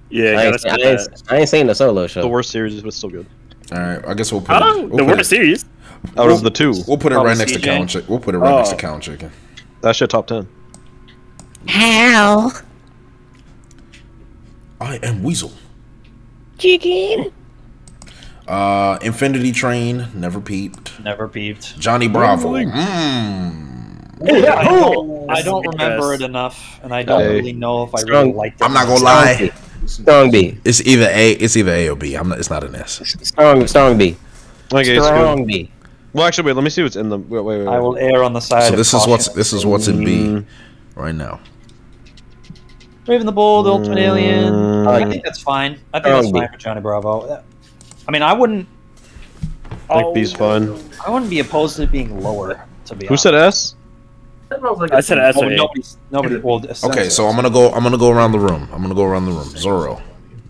Yeah, I yeah, ain't, that's I, ain't. I ain't saying the solo show. The worst series, but still good. All right, I guess we'll put Oh, it. We'll the put worst it, series. Out of the two, we'll put it Probably right next to CJ. Cow and Chicken. We'll put it right next to Oh. Cow and Chicken. that shit top ten. How? I am Weasel. Chicken. Uh, Infinity Train, never peeped. Never peeped. Johnny Bravo. Mmm. I don't, I don't Yes. remember it enough, and I don't Hey. really know if I Strong- really liked it. I'm not gonna lie. Strong B. It's either A. It's either A or B. I'm not. It's not an S. Strong, strong B. Okay, it's good. Strong B. Well, actually, wait. Let me see what's in the. Wait, wait, wait. I will err on the side. So of this is what's this is what's in B Mm. right now. Raven the Bull, the Ultimate Alien. Mm. I think that's fine. I think that's Strong B. fine for Johnny Bravo. I mean, I wouldn't. I think B's fun. I wouldn't be opposed to being lower. To be Who honest. said S? That smells like I a said C. S Oh, or A. nobody's nobody. Well, Okay, so I'm gonna go. I'm gonna go around the room. I'm gonna go around the room. Zoro,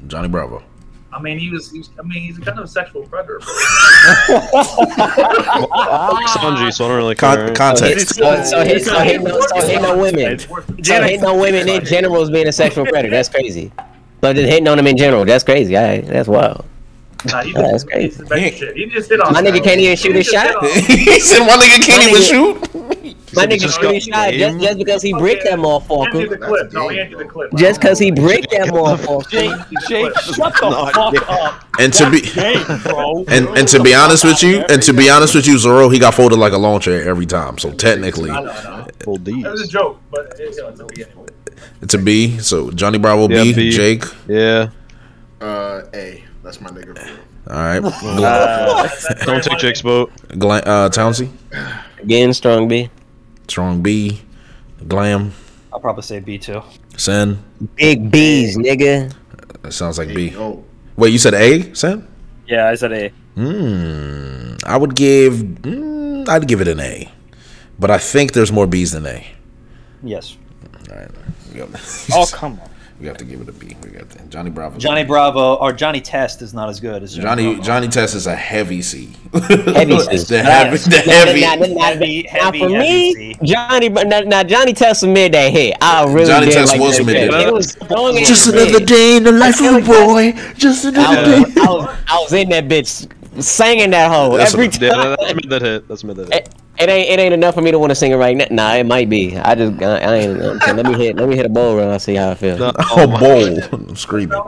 Johnny Bravo. I mean, he was, he was. I mean, he's kind of a sexual predator. Bro. Sanji, so I don't really Con- care. context. So, so, hit, so, hit no, so hit no women. So hit no women in general as being a sexual predator. That's crazy. But just hitting on them in general, that's crazy. I, that's wild. Nah, he That's just, crazy. he's the shit. He just hit on. My nigga can't even shoot He his shot. he said one nigga can't My even nigga- shoot. My he nigga just shoot his shot just, just because he bricked that Hand you the motherfucker. clip. No, he handed you the clip. Just because he bricked that motherfucker. Jake, shut the fuck up. And to be and and to be honest with you, and to be honest with you, Zoro, he got folded like a lawn chair every time. So technically, I know, I know. Full D's. That was a joke, but it, you it's a B it's a B. So Johnny Bravo B. Jake. Yeah. Uh, A. That's my nigga. All right, Uh, Don't take Jake's boat. Gla- uh, Townsy, Again, strong B. strong B, Glam, I'll probably say B too. Sen. Big B's, nigga. That sounds like B. Oh, Wait, you said A, Sen? yeah, I said A. Hmm. I would give. Mm, I'd give it an A, but I think there's more B's than A. Yes. All right. We Oh come on. We have to give it a B. We got the, Johnny Bravo. Johnny Bravo or Johnny Test is not as good as Johnny Johnny Test is a heavy C. Heavy C. the heavy, the Now, heavy. now, now, now, Heavy, now, for heavy me, C. Johnny, now, now Johnny Test mid that hit. I really Johnny did Test like was that mid hit. that. It was strong and Just mid. another day in the life of a boy. Just I another was, day. I, was, I was in that bitch singing that hoe That's every what- Yeah, time. that- that's mid that hit. That's mid that hit. Eh, It, it ain't it ain't enough for me to want to sing it right now. Nah, it might be. I just I, I ain't. I'm let me hit let me hit a bowl run. I'll see how I feel. No, Oh, oh bowl. I'm screaming. No.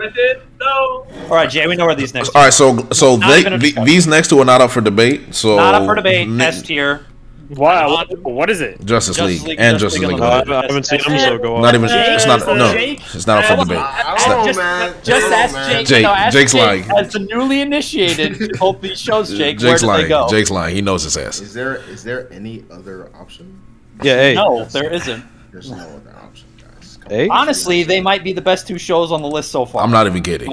No. All right, Jay, we know where these next. All right, so so they, the, these next two are not up for debate. So Not up for debate. Ne- S tier. Wow. What, what is it? Justice, Justice League League- and Justice Justice League League. No, I, haven't seen him, so go on. Not even. It's not. No, it's not up for oh, ask- debate. I It's don't not- man. Just I ask Jake. Jake- no, ask Jake's Jake lying. As the newly initiated hope these shows, Jake, where Jake's do they lying. go? Jake's lying. He knows his ass. Is there is there any other option? Yeah, hey. No, there isn't. There's no other option, guys. Come Hey? Honestly, they might be the best two shows on the list so far. I'm not even kidding.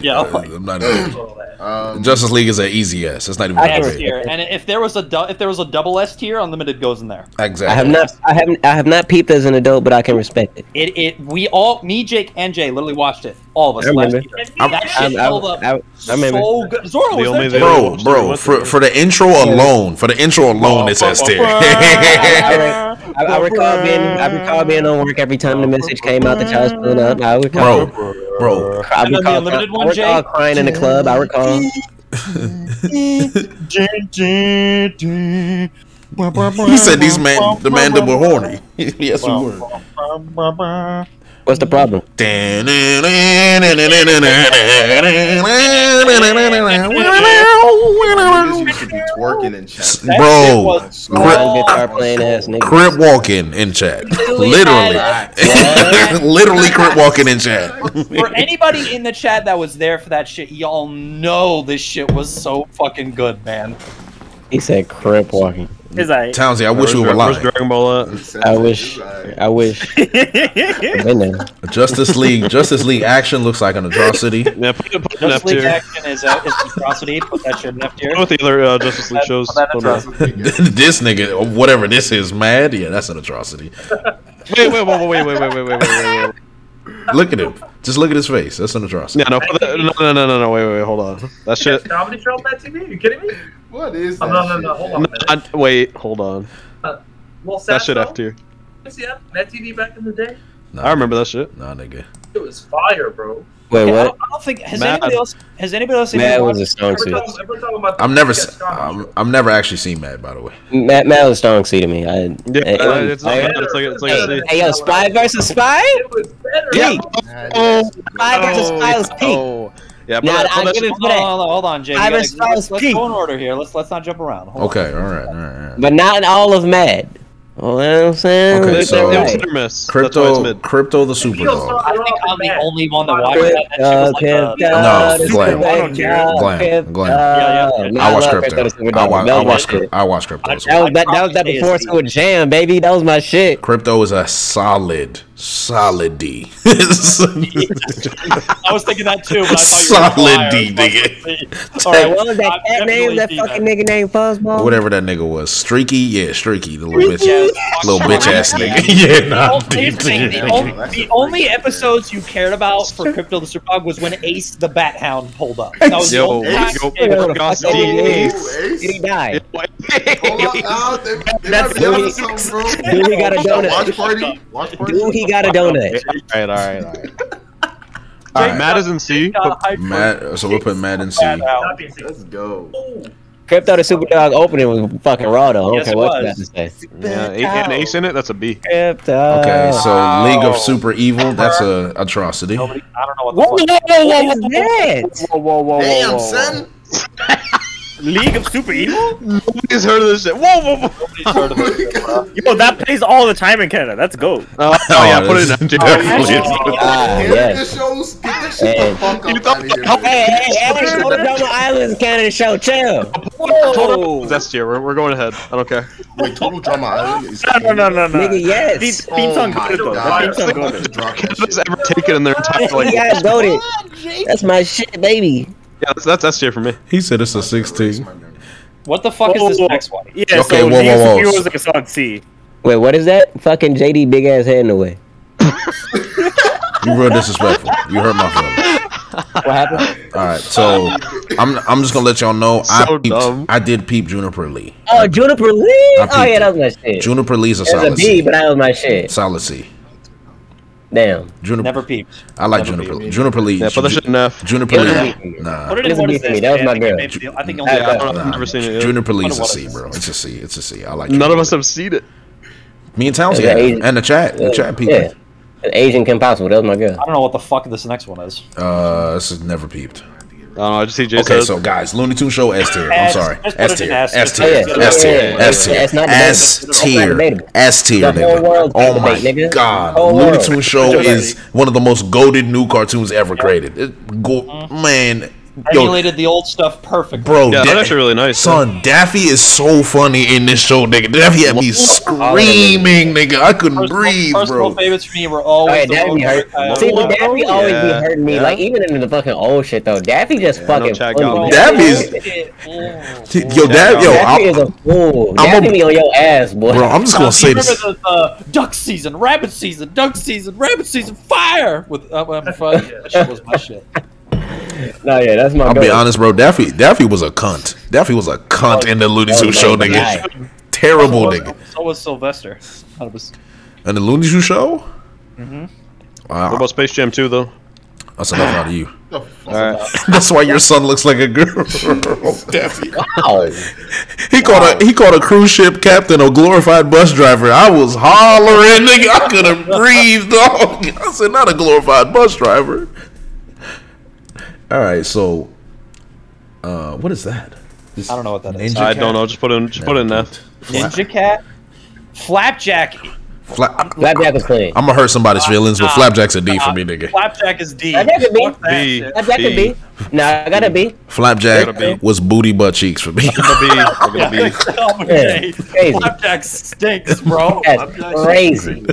Yeah, I'm not even. Um, Justice League is an easy S. It's not even a S debate. tier, and if there was a du- if there was a double S tier, Unlimited goes in there. Exactly. I have not I haven't I have not peeped as an adult, but I can respect it. It it we all me Jake and Jay literally watched it all of us I last remember. year. I- that I- shit I- held up I- I remember. so good. Zoro The was there. Bro, bro, for for the intro alone, for the intro alone, it's S tier. I, I, I recall being I recall being on work every time the message came out that y'all was pulling up. I recall, Bro, bro. I And then the unlimited I one, recall Jay? crying in the club. I recall. He said these man, the man that were horny. yes, we were. What's the problem? You should be twerking in chat. Bro, guitar playing ass nigga. crip walking in chat. Literally, literally crip walking in chat. For anybody in the chat that was there for that shit, y'all know this shit was so fucking good, man. He said crip walking. Is I Townsy, I wish we were Where's lying. Dragon Ball at? I wish. I wish. I've been there. Justice League, Justice League action looks like an atrocity. Yeah, put, put it in F Justice League tier. action is, uh, is an atrocity. Put that shit in F tier. Go with the other uh, Justice League shows. that Hold on. atrocity. this nigga, whatever this is, mad. Yeah, that's an atrocity. Wait, wait, wait, wait, wait, wait, wait, wait, wait, wait, wait. Look at him. Just look at his face. That's an atrocity. Yeah, no, put no, no, no, no, no, wait, wait, wait, hold on. That shit. Comedy show on that TV? Are you kidding me? What is Oh, no, no, no. Hold on No. I- wait, hold on. Well, That shit Sasso? F tier. See that? TV back in the day? I remember that shit. Nah, nigga. It was fire, bro. Wait, Okay, I, what? don't, I don't think has Mad- anybody else has anybody else seen Mad was a strong suit. Every time, every time about I've never, Yes, se- I've never actually seen Mad. By the way, Mad, Mad was strong C to me. I, Yeah, hey, uh, it's like, hey, it's like, it's like hey, a C. hey, yo, Spy versus Spy? It was better. Yeah. Oh, Spy versus Spy was peak. Yeah, Nah, put that, I'll put that give shit- it Hold on, hold on, hold on, Jay. I gotta- was let's, let's go in order here. Let's let's not jump around. Hold okay, all right, all right, all right. But not all of Mad. You know I'm saying? Okay, so- that It was right. hit or miss. That's why it's Krypto, Krypto, the Feels superdog. I think I'm the only one that watched that. That like Krypto, No, Glenn. Glenn, Glenn. Glenn. Yeah, yeah. Nah, I watch Krypto. I watch, I watch, Krypto. I watch Krypto. That was that, that was that before school jam, baby. That was my shit. Krypto is a solid, solid D. I was thinking that too, but I thought you were Solid a D, liar. nigga. All Hey, right, what was that I've cat name? That seen fucking nigga named Fuzzball? Whatever that nigga was, Streaky, yeah, Streaky, the little bitch, Yeah, little fuck bitch ass nigga. yeah, nah, Oh, here's the the, only, the only episodes you cared about for Krypto the Superdog was when Ace the Bat Hound pulled up. That was the Yo, only time yo, you cared about Gus Fuck D. nigga Ace. Did he die? Hold on, nah, they, they That's might be onto Dude, something, bro. Dude, he got a donut. Watch party. Watch party. Dude, he got a donut. Alright, alright, alright. Alright, Mad is in C. got hyped for Mad, so we'll put Mad in C. Bat Hound. Not being Let's go. Krypto the Superdog opening was fucking raw though. I don't Yes, care it what you was. got to say. Yeah, eight, and Ace in it. That's a B. Krypto. Okay, so League of Super Evil, that's a atrocity. Nobody, I don't know Whoa, what whoa, the fuck. whoa, whoa, what was that? Whoa, whoa, whoa, Damn, whoa, whoa. son. League of Super Evil? Nobody's heard of this shit. Whoa, whoa, whoa. Nobody's heard of it, bro. Yo, that plays all the time in Canada. That's go. Oh, oh yeah, put it this- in. definitely. Ah, Canada yes. shows. Get this shit Hey. the fuck You up thought- out of here. Hey, hey, hey, go to Double Islands Canada show, chill. Whoa. That's tier. We're, we're going ahead. I don't care. Wait, Total Drama Island is. No, no, no, no, no. Nigga, yes. Theme, theme song Oh my good though. God. That theme song good. Canada's ever taken in their entire You like. guys voted. That's my shit, baby. Yeah, that's that's S tier for me. He said it's a 16. What the fuck is this whoa. next one? Yeah, Okay, so whoa, whoa, whoa. Super Evil is like a solid C. Wait, what is that? Fucking JD big ass head in the way. You real disrespectful. You hurt my feelings. What happened? All right, so I'm I'm just gonna let y'all know I peeped. I did peep Juniper Lee. Oh, Juniper Lee? Oh, yeah, peeped that was my shit. Juniper Lee's a It was solid B, C. but that was my shit. Solid C. Damn. Juniper. Never peeped. I like Never Juniper. peeped. Lee. Juniper Lee. Yeah, put that shit in F. Juniper It was Lee. a B. Nah. Put it It in was a what B is me. this? That was Jay? my I think girl. made I think Yeah, only I got- don't- I've never seen it. Yet. Juniper Lee What is a is C, this? bro. It's a C. It's a C. I like. None of us have seen it. Me and Townsend Yeah, have. Asian- and the chat. The chat people. yeah. An Asian Kim Possible. That was my girl. I don't know what the fuck this next one is. Uh, this is never peeped. I don't know. I just see Jay Okay, said. so guys, Looney Tunes show S tier. I'm sorry, S tier, S. S tier, S tier, S. S tier, yeah, yeah. It's not S debatable. It's not tier. S tier, nigga. Oh my debate, nigga. god, Looney. Tunes show is one of the most goaded new cartoons ever created. It, go, man, yo, Emulated the old stuff perfectly. bro, yeah, Da- that's actually really nice. son, Daffy is so funny in this show, nigga. Daffy had me screaming, nigga. I couldn't Personal, breathe, personal bro. favorites for me were Oh, always yeah, Daffy Road hurt. See, but Coyote. Daffy always Yeah, be hurting me. yeah. Like, even in the fucking old shit, though. Daffy just no fucking Chad funny. Goblin. Daffy's, Mm. yo, Daff, yo, Daffy is a fool. I'm Daffy a- be on your ass, boy. bro, I'm just gonna Do say this. remember the uh, duck season, rabbit season, duck season, rabbit season, fire with uh, um, fun. That shit was my shit. No, yeah, that's my I'll be girl. honest, bro. Daffy, Daffy was a cunt. Daffy was a cunt in the Looney Oh, Tunes show, God. nigga. Terrible, nigga. So was Sylvester. Was And the Looney Tunes show? Mm-hmm. Wow, What about Space Jam 2 though? that's enough out of you. the fuck? That's why your son looks like a girl. Daffy. Wow. He called a he called a cruise ship captain a glorified bus driver. I was hollering, nigga. I couldn't breathe, dog. I said, not a glorified bus driver. All right, so, uh, what is that? I don't know what that is. Ninja I cat? don't know. Just put in. Just put in F. Ninja Cat, Flapjack. Fla- Flapjack was clean. I'm gonna hurt somebody's feelings, but Flapjack's a D for me, nigga. Flapjack is D. Flapjack could be. That B. shit. Flapjack could be. Nah, I gotta be. Flapjack Gotta be. was booty butt cheeks for me. I'm gonna be. I'm gonna be. Yeah, okay. crazy. Flapjack stinks, bro. That's crazy.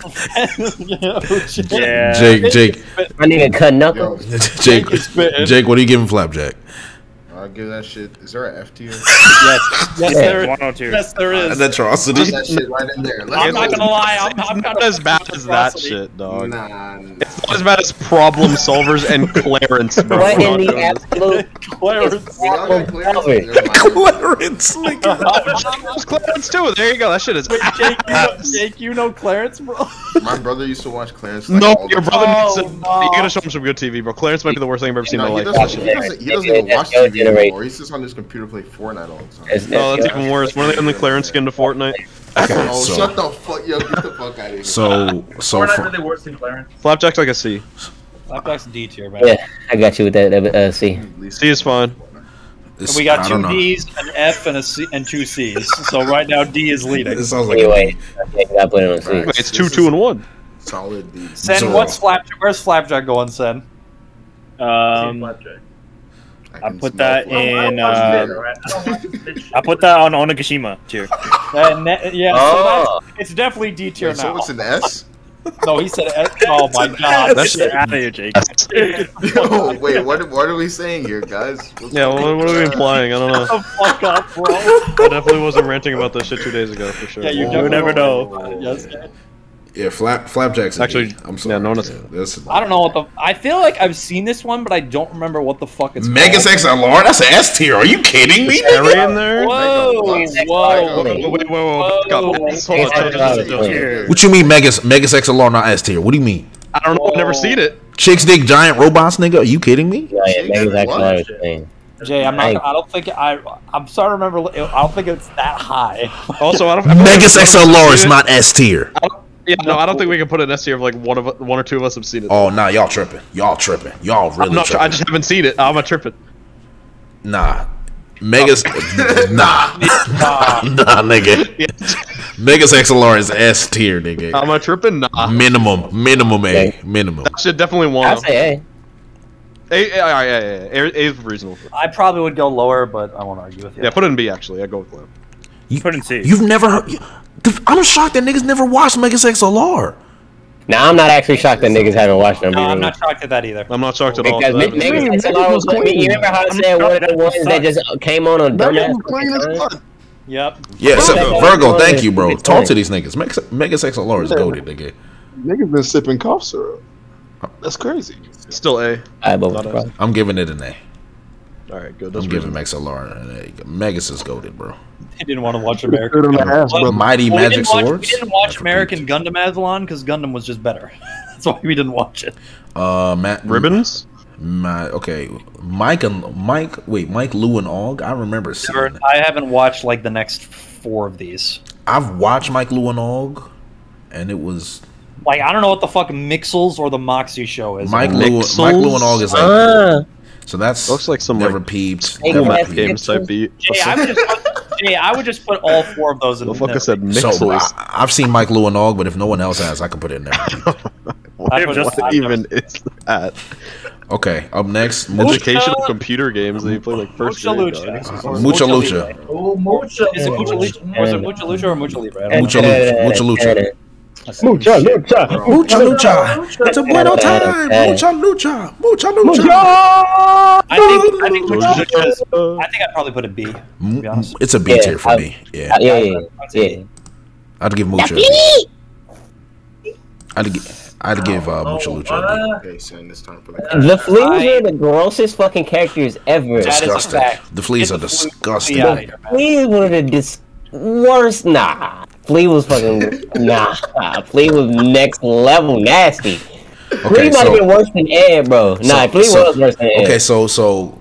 Yeah. Jake, Jake, need a cut knuckles. Jake, Jake, what are you giving Flapjack? I'll give that shit. Is there an F tier? Yes, yes, there, One oh yes, there is. An atrocity. That shit right in there. Let's I'm not gonna lie. I'm, I'm not as bad as that shit, dog. Nah. It's not as bad as Problem Solverz and Clarence, bro. What in the absolute Clarence. We all got clearance. Covered. Never mind. Clarence, Clarence too. There you go. That shit is. Jake, you know, Jake, you know Clarence, bro? My brother used to watch Clarence. Like, No, all your time. brother oh, needs to. Oh, You gotta show him some good TV, bro. Clarence might be the worst thing I've ever seen in No, my life. he doesn't, even watch TV generation. Anymore. He sits on his computer play Fortnite all the time. It's- Oh, that's even worse. When are they on the Clarence skin to Fortnite? Okay, Oh, so, shut the fuck, yo, get the fuck out of here. so, so, Fortnite for, really worse than Clarence. Flapjack's like a C. Flapjack's D tier, man. Yeah, I got you with that. Uh, C. C is fine. it's- We got two don't know. D's, an F, and a C, and two C's. So right now D is leading. It sounds like a Anyway, I I put it on C. Wait, it's two, two, and one. Solid D. Sen, So- what's Flapjack? Where's Flapjack going, Sen? Um, Flapjack. I I put that Fortnite. In. Uh. I don't watch this bitch. I put that on Onigashima tier. Uh, ne- yeah, Oh. so it's definitely D tier Wait, now. so it's an S? No, he said F. Oh my god. That's shit. Get out of here, Jake. Yo, wait, what, what are we saying here, guys? What's Yeah, what, what are we implying? I don't know. Shut the fuck up, bro. I definitely wasn't ranting about this shit two days ago for sure. Yeah, you You never know. Yes. Yeah, flap, flapjack's Actually, I'm sorry. yeah, no one has- Yeah, I don't know what the. I feel like I've seen this one, but I don't remember what the fuck it's Megas called. XLR. That's an S tier. Are you kidding me? Harry in there? Whoa! Whoa, Wait, Whoa! on. Tier. What you mean Megas Megas XLR not S tier? What do you mean? I don't know. I've never seen it. Chicks dig giant robots, nigga? Are you kidding me? Yeah, yeah, maybe that's What? what I. Jay, I'm not. I don't think I. I'm sorry to remember. I don't think it's that high. Also, I don't. Megas I don't- XLR is not S tier. I don't- Yeah, no, I don't think we can put an S tier if like one of one or two of us have seen it. Oh nah, y'all tripping. Y'all tripping. Y'all really I'm not. tripping. I just haven't seen it. I'm not tripping. Nah. Megas oh. nah. nah, nah, nigga. Megas XLR is S tier, nigga. I'm not tripping. Nah, Minimum. Minimum A. Minimum. that should definitely want. I'd say A. A, A, A, A, A, A is reasonable. I probably would go lower, but I won't argue with you. Yeah, put it in B actually. I go with Glenn. You, Put in C. You've never heard I'm shocked that niggas never watched Megas XLR. Now I'm not actually shocked that niggas haven't watched them. No, I'm not shocked at that either. I'm not shocked at all. Because so that Megan makes- XLR was. You remember how I said one of the ones that just came on on Megan dumbass? was clean as. Yep. Yeah, so, Megas Virgo, thank you, bro. pretty Talk clean. to these niggas. Megas, Megas XLR is goaded, nigga. Niggas been sipping cough syrup. That's crazy. Still A. Alright, but Not A. bro. I'm giving it an A. All right, good. I'm giving reasonable. XLR an A. Megas is goaded, bro. He didn't want to watch American. Good on the ass, Well. Mighty well, we Magic didn't watch, Swords. We didn't watch That's American Gundam Aslan because Gundam was just better. That's why we didn't watch it. Uh, Matt Ribbons. My okay, Mike and Mike. Wait, Mike, Lou, and Og. I remember seeing. Never, it. I haven't watched like the next four of these. I've watched Mike, Lou, and Og, and it was Like I don't know what the fuck Mixels or the Moxy show is. Mike, Lou, Mike, Lou, and Og is like. Ah, So that's Looks like some never like peeped. Hey, Never Matt peeped. games type beat. Jay, I would just put, Jay, I would just put all four of those in. The fuck I there. said So mixels. I, I've seen Mike, Lou, and Og, but if no one else has, I can put it in there. I put- what I- even is that? Okay, up next, Mucha, Educational computer games that you play like first Mucha grade. Lucha. dog. Or Mucha Libre. Lucha, Oh, mucho. Is it Mucha Lucha? Was it Mucha Lucha or Mucha Libre? I don't know. Mucha Lucha, Mucha Lucha, Mucha lucha. Mucha Lucha. It's a bueno time. Mucha Lucha, Mucha Lucha. I think I think Mucha Lucha I think I'd probably put a B. To be honest. It's a B Yeah, tier for I- me. Yeah, yeah, yeah, yeah. yeah. I'd give Mucha. I'd give, I'd give uh, Mucha Lucha. a B. Okay, son, it's time for the. The fleas are the grossest fucking characters ever. That is a Disgusting. The fleas Get are disgusting. flea out of here, man. Flea was the dis- worst. Nah, Flea was fucking nah. Flea was next level nasty. Flea might have so- been worse than Ed, bro. Nah, Flea so- was worse than Ed. Okay, so so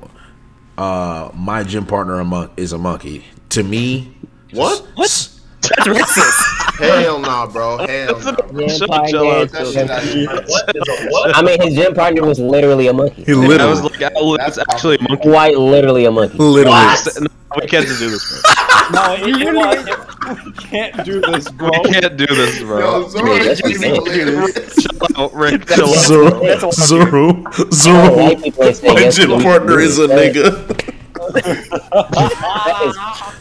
uh my gym partner a mon- is a monkey. To me, What? What? That's racist. Hell nah, bro. Hell nah. bro. Gym Shut partner chill out, is that a shit out of here. I mean, his gym partner was literally a monkey. He literally- I was like, oh, it's actually a monkey. Quite literally a monkey. Literally. No, we can't just do this, bro. No, it, it, we can't do this, bro. We can't do this, bro. Yo, Zoro is hilarious. Chill out, Rick. Chill out. Zero, zero, zero. white people My gym partner it. is a nigga.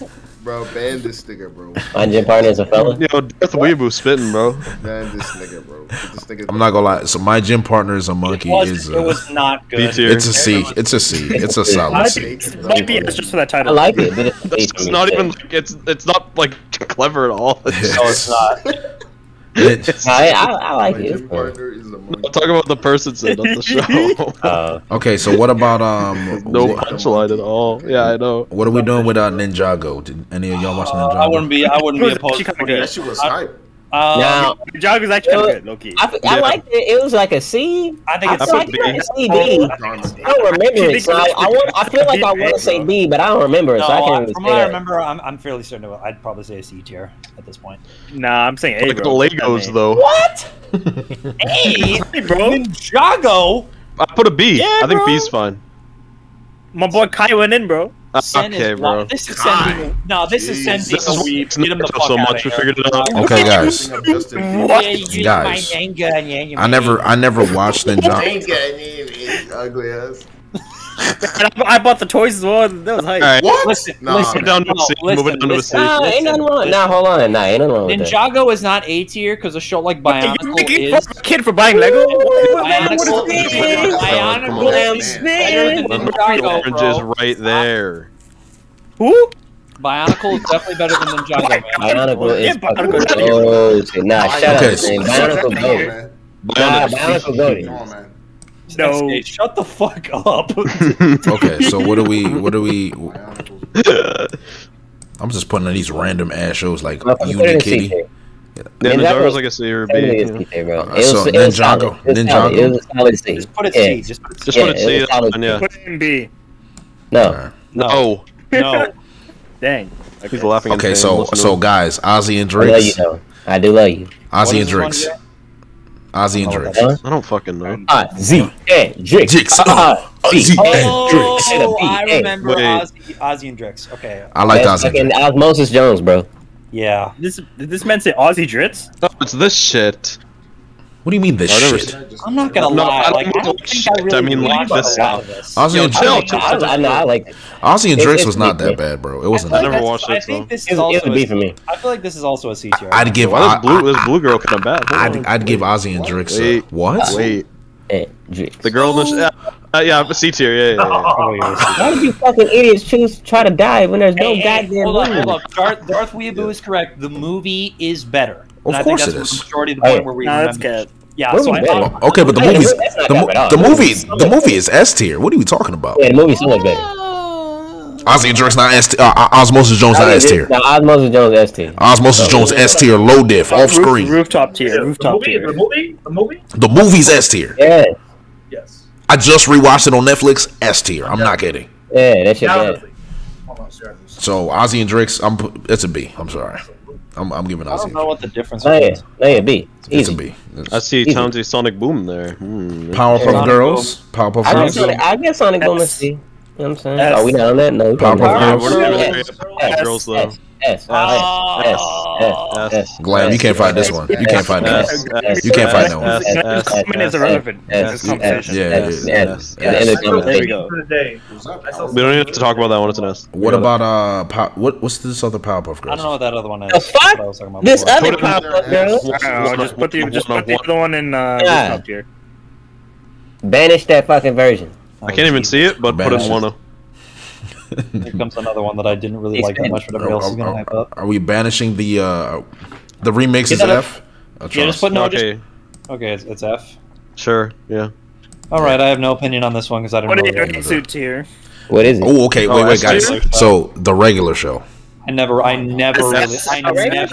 Bro, ban this nigga, bro. My gym partner is a fella. Yo, Darth Weeaboo spitting, bro. Ban this nigga, bro. This nigga. I'm not gonna lie. So my gym partner is a monkey. It was, is it was not B good. tier. it's a C. It's a C. It's a solid Might C. be, might be it's just for that title. I like it, but it's That's just not even like it's it's not like clever at all. It's No, it's not. It- I, I, I like My it. gym partner is a monkey. I'm talking about the person said, not the show. Uh, okay, so what about um? no wh- punchline at all. Yeah, I know. What are we doing without uh, Ninjago? Did any of y'all watch Ninjago? I wouldn't be. I wouldn't be It was opposed. actually to kinda putting good. That shit was hype. Um, now, Jog is actually Well, kinda good, low key. I, I Yeah. liked it. It was like a C. I think I it's feel like B. it's like a C, B. I don't remember it, so I, I, want, I feel like I want to say B, but I don't remember it, No, so I I- can't really from what I remember, I'm, I'm fairly certain of it. I'd probably say a C tier at this point. Nah, I'm saying A, Like the. Legos though. What? A, Hey, bro. Ninjago. I put a B. Yeah, I think bro. B's fine. My boy Kai went in, bro. Uh, Sen okay, is bro. This is sending. No, this is Jeez. sending This is a why weeb. Get him the fuck so out much. of We here. figured it out. Okay, guys. Bring up Justin Bieber. Yeah, you Guys. my anger and I never, I never watched Ninjago. Ain't ugly ass. And I, I bought the toys as well. That was hype. Alright. What? Listen, Nah, listen, down to no, a C. listen, down to a listen, C. Nah, ain't nothing wrong. listen. Nah, hold on. Nah, ain't nothing wrong. Ninjago is not A tier because a show like Bionicle making is. fun of a kid for buying Lego? Bionicle, Bionicle is better than The Ninjago, orange is right there. Who? Bionicle is definitely better than Ninjago, man. Bionicle is Yeah, Bionicle. oh. Nah, shut up, so- man. Bionicle Come on, man. Bionicle. Bionicle gold. Come on, man. No. XK, shut the fuck up. Okay, so what do we, what do we? I'm just putting in these random ass shows like Motherfucker, put it in C Unikitty. tier. Yeah, Ninjago- Ninjago's like a C or a Technically, B. it's yeah. C bro. It Uh, so was Ninjago- It. Ninjago. It was solid C. Just put it Yeah. C. Just put it C. Just Yeah, put it it C. solid fine, yeah. Put it in B. No. Oh, No. Dang. he's laughing. Okay, so so guys, Ozzy and I you, Drix. I do love you. Ozzy and is this one Drix, again? Ozzy and Drix. I don't fucking know. Z and Drix. Drix, Z Z and and Drix. Oh, I remember wait. Ozzy, Ozzy and Drix. Okay, I like That's Ozzy. and fucking Drix. Osmosis Jones, bro. yeah. This this man say Aussie Dritz? No, it's this shit. What do you mean this I never shit? I'm not gonna No, lie. I don't like, I don't think I really I mean, like this a lot stuff. of this. Ozzy Yo, and chill, I, chill. I, I know. I like. Ozzy and It's- Drix it's was not that bad, bro. It wasn't I never bad. watched I think this is also. it's a B for me. I feel like this is also a C tier. I'd give Why I, this blue, this blue girl kind of bad? I'd. I'd give Ozzy and Drix a Wait. what? Wait, the girl in the sh- yeah, uh, yeah, C tier, yeah, yeah, yeah. Why do you fucking idiots choose try to die when there's no Hey, hey, goddamn hold on, movie? hold on. Darth, Darth Weeaboo is correct. The movie is better. Of and I course think that's is. the majority of the Oh, point yeah. where we Nah, that's remember. good. Yeah, so I thought, Okay, but the Hey, movie's the, that mo- bad the movie the movie is S tier. What are we talking about? Yeah, the movie's so much better. Ozzy and Drix not S tier. Uh, Osmosis Jones not S tier. Now, Osmosis Jones S tier. Osmosis Jones S tier, low diff, off Roof, screen. rooftop tier. Rooftop movie, tier. the movie, the movie. The movie's S tier. Yeah, Yes. I just rewatched it on Netflix. S tier. I'm not kidding. yeah, that shit bad. Undoubtedly. Hold on, sorry. So Ozzy and Drix, I'm it's a B. I'm sorry. I'm, I'm giving I don't know what the difference Oh yeah, is. oh yeah, B. It's a Easy. B. It's I see Easy. Townsy Sonic Boom there. Hmm. Powerpuff Sonic Girls. Powerpuff I Girls. Sonic, I guess Sonic Boom is S. C. You know what I'm saying? S. Are we not on that? No. we Powerpuff not. Girls. we're gonna S. be Powerpuff Girls though. S. S. Oh. S. S. S. Glam, you can't fight this one. You can't fight that. S, one. S, You can't fight that one. S, S, This comment is S, irrelevant in S. this S. conversation. Yeah, S. yeah, S. yeah. At the end of the I will There we take go. it for the day. What's up, I saw We don't even have to talk about that one. It's an S. What about uh? Pow- what what's this other Powerpuff I Girls? don't know what that other one is. The fuck? What I was talking about This before. other Put it in Powerpuff Girl. Wow, just put the just put the other one in uh, Yeah. rooftop tier. Banish that fucking version. I can't even see it, but put it in one of. Here comes another one that I didn't really like that much, but everybody else is gonna hype up. Are we banishing the uh the remix Get is. F? Yeah, just put no. Okay, Just, okay, it's, it's F. sure, yeah. All right, I have no opinion on this one because I don't. Put really it in get suit tier. What is it? Oh, okay. Wait, Oh, wait, guys. So the regular show. I never, I never really, I never it.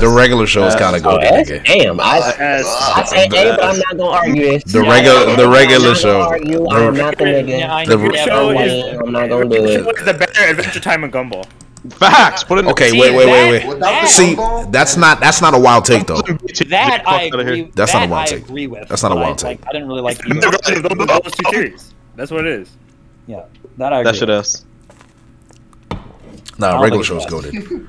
The regular show is kind of good. S? nigga. Damn, I, S. I say A, but I'm not gonna argue this. The regular, the regular I'm not show. gonna argue. I'm not the nigga. Yeah, I The- show is- I'm not gonna do it. The better Adventure Time and Gumball? Facts. Put it in the Okay, wait, wait, wait, wait. that- See, that's not that's not a wild take though. That I Fuck outta here. agree. That's that not a wild I take. That's not a wild take. Like, I didn't really like. The version of those those two series. That's what it is. Yeah, that I agree. That shit with. S. Nah, regular think show's so. goaded.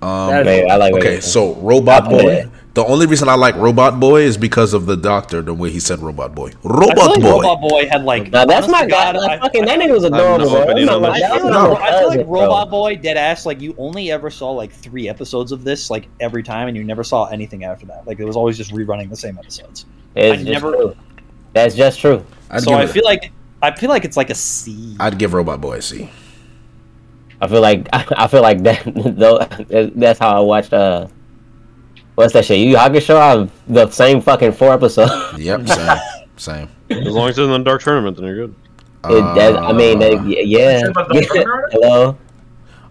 That Um, Babe, I like okay, so Robot I put Boy. The only reason I like Robot Boy is because of the doctor, the way he said Robot Boy. I feel Robot like Boy. Robot Boy had like. Now that's my to guy. God, Like, I- fucking, that nigga was I have adorable, no bro. I'm opinion like- I feel, my like, I feel like. Robot Boy, dead ass, like you only ever saw like three episodes of this, like every time, and you never saw anything after that. Like it was always just rerunning the same episodes. It's I never- true. That's just true. I'd, so give I it- feel like I feel like it's like a C. I'd give Robot Boy a C. I feel like I feel like that. Though that's how I watched. Uh, what's that shit? Yu Yu Hakusho. I've the same fucking four episodes. Yep, same, same. As long as it's in the dark tournament, then you're good. It, that, I mean, Uh, y- yeah. Is it about the tournament? Hello.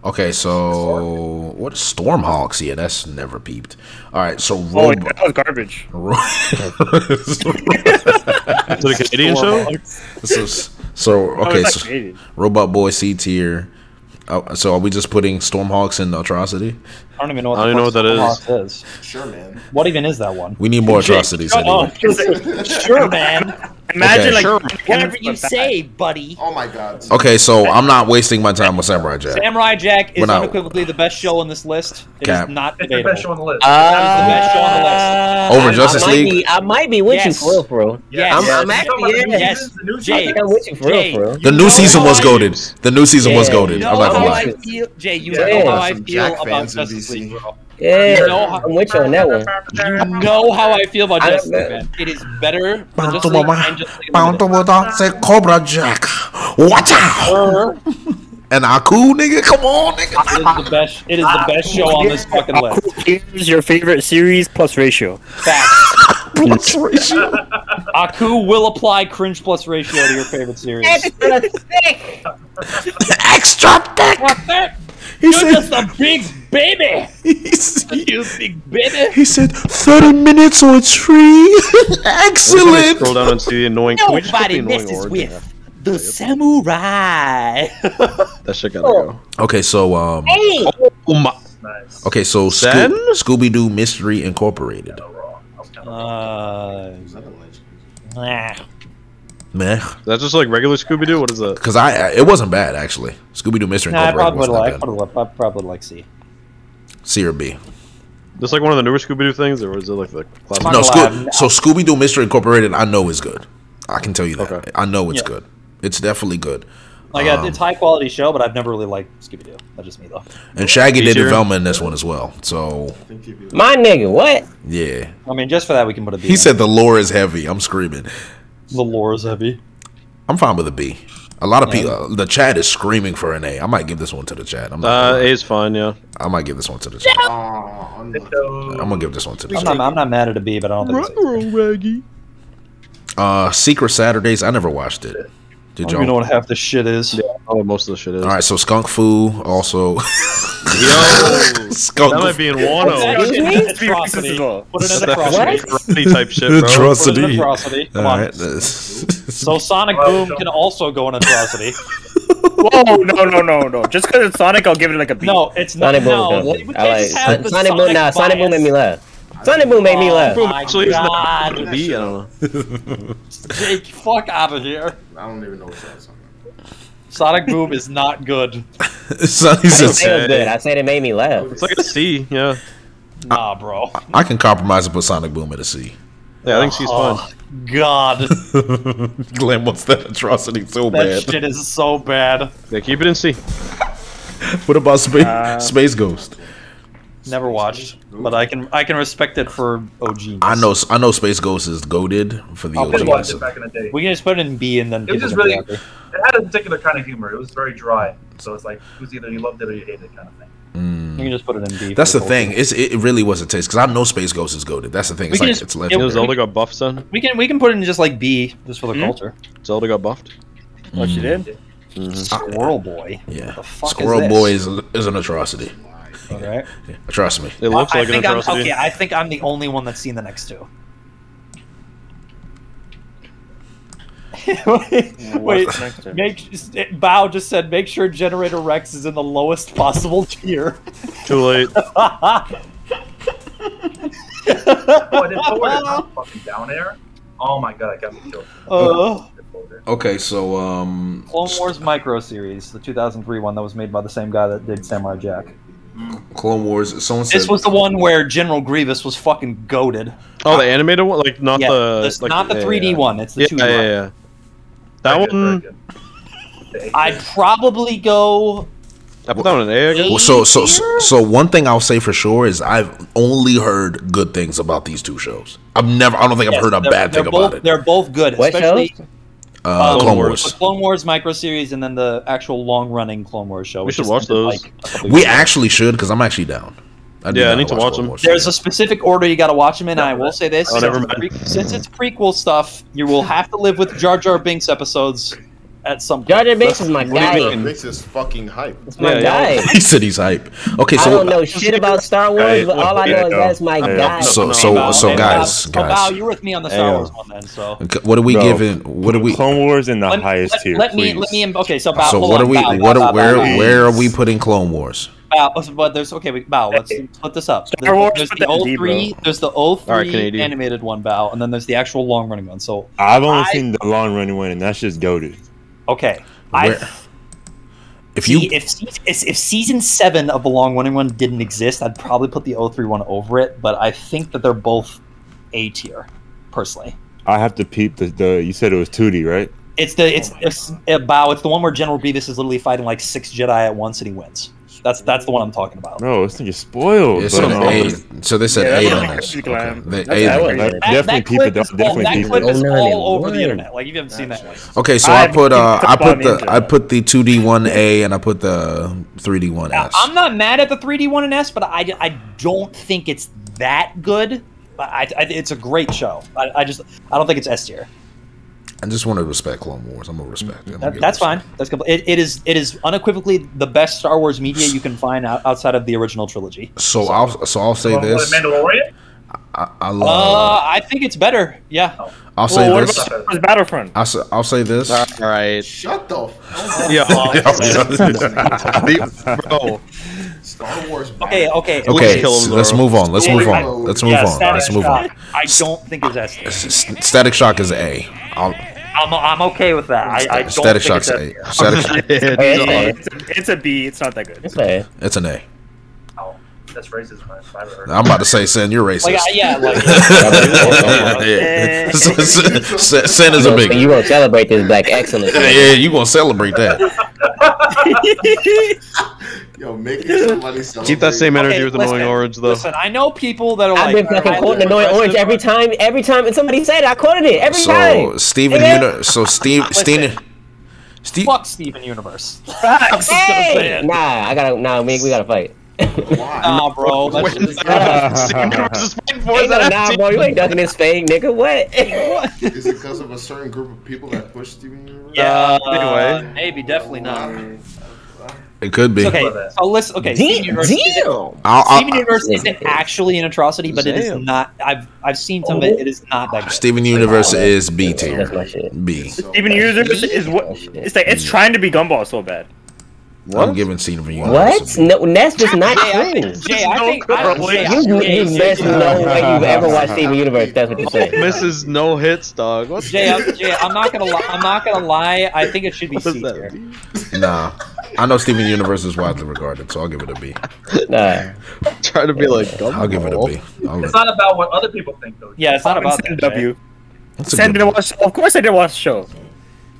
Okay, so what? Stormhawks? Yeah, that's never peeped. All right, so Oh, Rob- that was garbage. Is it a Canadian show? so, so Oh, okay, it's so. Robot Boy C tier. Uh, so are we just putting Stormhawks in atrocity? I don't even know what I don't the even know what that fuck Stormhawk is. Sure, man. What even is that one? We need more atrocities. Shut Anyway. up. sure, man. Imagine Okay. like Sure. Whatever you say, buddy. Oh my god. Okay, so I'm not wasting my time with Samurai Jack. Samurai Jack is not- unequivocally the best show on this list. It is Cap. not It's the best show on the list. That is the uh, best show on the list. Over I- Justice I might League? Be, I might be with Yes. you for real, bro. real. Yes. I'm, I'm Yes. actually, yeah. Yes. The new I Jay, think I'm with you for real, Jay, for real. The new season was I- goaded. The new season was Yeah. goaded. You I'm not gonna lie. Feel, Jay. You Yeah. know how I feel Jack about Justice League, bro. Yeah, You know how- I'm with you on that one. You know how I feel about I- Justice League, man. It is better than Bound Justice to League mama. and Justice League Bound to Unlimited. mama, say Cobra Jack. Watch out! Uh-huh. And Aku, nigga, come on, nigga. It is the best. It is the best show on this fucking list. Here's your favorite series plus ratio. Facts. Plus ratio. Aku will apply cringe plus ratio to your favorite series. Extra thick. What the? He You're said, just a big baby. he's- You big baby. he said 30 minutes or it's free. Excellent. Scroll down and see the annoying. Can we just put the Nobody messes origin? with the samurai. That shit gotta go. Okay, so um, Oh my. Nice. okay, so Sen? Scooby Doo Mystery Incorporated. Uh, nah. Meh, That's just like regular Scooby Doo. What is that? because I it wasn't bad actually. Scooby Doo Mystery Nah, I Incorporated probably would wasn't like. that Probably, bad. like- probably like C. C or B. This like one of the newer Scooby Doo things, or was it like the classic? Not No, gonna Scoo- lie, so Scooby Doo Mystery Incorporated, I know is good. I can tell you that. Okay. I know it's Yeah. good. It's definitely good. Like Um, it's high quality show, but I've never really liked Scooby Doo. That's just me though. And Shaggy did Easier. development in this one as well. So My nigga, what? yeah, I mean, just for that, we can put a B. he in. said the lore is heavy. I'm screaming. The lore is heavy. I'm fine with a B. A lot of Yeah. people, the chat is screaming for an A. I might give this one to the chat. I'm not Uh, A is fine. Yeah. I might give this one to the chat. Aw, unlucky. I'm gonna give this one to the I'm chat. not, I'm not mad at a B, but I don't think it's A. Uh, Secret Saturdays. I never watched it. Did don't even know what half this shit is. Yeah. Oh, most of the shit is. All right, so Skunk Fu also. Yo, Skunk that might be in Wano. Put it in atrocity. as well. Put it in That's atrocity. karate type shit, bro. Put Atrocity. atrocity. Come All on. right. So Sonic Boom can also go in atrocity. Whoa, no, no, no, no. Just because it's Sonic, I'll give it like a B. No, it's not. Sonic Boom. No, is we good. can't I like just Sonic Boom. Nah, Sonic Boom made me laugh. Sonic Boom made me Oh laugh. my Actually, it's not God. B. I don't know. Jake, fuck out of here. I don't even know what that's on. Sonic Boom is not good. Sonny I didn't say it was good. I said it made me laugh. It's like a C. Yeah. Nah, bro. I can compromise and put Sonic Boom at a C. Yeah, I think C's fine. Oh, God. Glenn wants that atrocity so That bad. That shit is so bad. Yeah, keep it in C. What about Space Uh, Space Ghost? Never watched, but I can I can respect it for OG. I know I know Space Ghost is goaded for the I did watch OG. it back in the day. We can just put it in B and then It was just really. It had a particular kind of humor. It was very dry. So it's like it was either you loved it or you hated it kind of thing. Mm. We can just put it in B. That's the thing. It's it really was a taste because I know Space Ghost is goaded. That's the thing. It's like just- it's it- You know, legendary. Zelda got buffed, son. We can we can put it in just like B just for the hmm? culture. Zelda got buffed. What she mm. did? Mm-hmm. Squirrel Boy. Yeah, The fuck Squirrel is this? Boy is is an atrocity. All right. Yeah, trust me. It looks I like I'm, atrocity. okay, I think I'm the only one that's seen the next two. wait, wait the next make Bow just said make sure Generator Rex is in the lowest possible tier. Too late. Oh, I didn't know where it's fucking down there. Oh my god, I got me killed. Uh, Okay, so um, Clone Wars Micro Series, the 2003 one that was made by the same guy that did Samurai Jack. Clone Wars. Someone said This was the one where General Grievous was fucking goaded. Oh, the animated one, like not Yeah, the this- like, not the 3D one, it's the yeah, 2D yeah, one. yeah, yeah. That one. I'd probably go. I put that one an A. I. Well, so so so so one thing I'll say for sure is I've only heard good things about these two shows. I've never. I don't think I've Yes, heard a bad thing both, about it. They're both good, What especially shows? Uh, um, Clone the Wars. Clone Wars Micro Series, and then the actual long-running Clone Wars show. We should watch those. like, We years ago. actually should because I'm actually down. do Yeah, I gotta need to watch Clone them. Wars. There's a specific order you got to watch them in. and I will say this: Oh, since, never mind. pre- since it's prequel stuff, you will have to live with Jar Jar Binks episodes at some point. Jar Jar Binks is my What do you guy. mean? Makes this fucking hype. It's my Yeah, guy. He said he's hype. Okay, so I don't know shit about Star Wars, but all I know is that's my guy. So so Bow, so hey, guys Bow, guys, Bow, you were with me on the Hey, Star yo. Wars one then. So what are we Bro, giving? What are we? Clone Wars in the let, highest let, tier. let me let me. Okay, so Bow. So what on, are we? Bow, What Bow, are Bow, where Bow. where are we putting Clone Wars? Bow, but there's okay. Wait, Bow, let's split this up. Star There's, Wars, there's put the that in D, 03, there's the 03 Alright, animated one, Bow, and then there's the actual long running one. So I've only I- seen the long running one, and that's just goaded. Okay, I If see you if, if if season seven of the long running one didn't exist, I'd probably put the 03 one over it. But I think that they're both A tier, personally. I have to peep the, the you said it was 2D, right? It's the it's, it's uh, Bow. It's the one where General Grievous is literally fighting like six Jedi at once and he wins. That's that's the one I'm talking about. No, this thing is spoiled. it's but, an A, so they said Yeah, A on pretty this. good, Okay. Glam. The That's- A that on was- this. That, Definitely that peep clip it, is all, that clip it. is Oh, no, all over the internet. Like you haven't seen that. one. Okay, so I I put uh I put the I put the two D one A and I put the three D one Now, S. I'm not mad at the 3D one and S, but I, I don't think it's that good. But I, I, it's a great show. I, I just I don't think it's S tier. I just want to respect Clone Wars. I'm gonna respect it. I'm gonna That, that's it a- fine. That's compl- it, it is it is unequivocally the best Star Wars media you can find out, outside of the original trilogy. So I'll so I'll say What, this. Mandalorian? I, I Uh. I think it's better. Yeah. I'll say what this. about Star Battlefront? I'll say, I'll say this. All right. Shut the f- Yeah. Yeah. Bro. Star Wars. Okay. Okay. Okay, so let's move on. Let's move on. Let's move yeah, on. Let's move on. I don't think it's S tier. S- s- Static Shock is A. I'll, I'm, I'm okay with that. I, I don't Static think it's Shock's S A. tier. Static Shock. It's a, it's a B. It's not that good. It's fair. It's an A. Oh, that's racist. man. I haven't heard I'm about to say, Sin, you're racist. Like, I- yeah, like yeah. Sin Sin is a You big. gonna- You gonna celebrate this black excellence? Yeah, yeah, you gonna celebrate that? Yo, making somebody celebrate. Keep that same energy Okay, with annoying listen, orange though. Listen, I know people that are I've like. been fucking quoting annoying orange every time. Every time and somebody said it, I quoted it every So time. Steven, Nigga. Uni- so Steve, Steven, Steve. Fuck Steven Universe. Hey, nah, I gotta nah, we, we gotta fight. Nah, bro. That's just, Ain't no nah, bro, you ain't ducking this fake, nigga. What? Is it because of a certain group of people that push Steven Universe? yeah. Uh, anyway. Maybe, definitely not. It could be. Okay, so listen. Okay, Steven Universe. isn't- I'll, I'll, Steven Universe isn't actually an atrocity, but it is not. I've I've seen some of it. It is not that good. Steven Universe is B tier. That's my shit. B. Steven Universe is what it's like. It's trying to be Gumball so bad. I'm giving Steven Universe. What? No, that's just not Jay, true. Jay, I think. I, Jay, You, Jay, you best Jay, know way you've ever watched Steven Universe. That's what you're saying. Mrs. No Hits, dog. What Jay, I'm, Jay, I'm not gonna lie. I'm not gonna lie. I think it should be What does C that tier. Nah, I know Steven Universe is widely regarded, so I'll give it a B. Nah. Trying to be like, I'll give it a B. I'll, It's not about what other people think, though. Yeah, it's not about that. Send Jay. W. that's a Send good to watch. Of course, I did watch the show.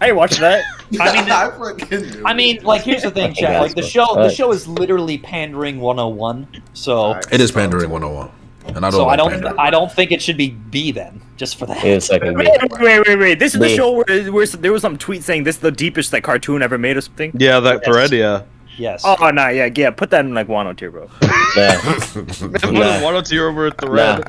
I didn't watch that. I mean, I fucking knew I mean, like, here's the thing, chat. Like, the show, the show is literally pandering 101. So, It is pandering 101, and I don't. so I don't, pandering. I don't think it should be B then, just for that. It's fucking Wait, wait, wait, wait, wait. This is the show where, where there was some tweet saying this is the deepest that cartoon ever made or something. Yeah, that thread, yeah. Yes. Oh no, yeah, yeah. Put that in like oh Wano tier, bro. Yeah. Put oh a Nah. Wano tier over a thread.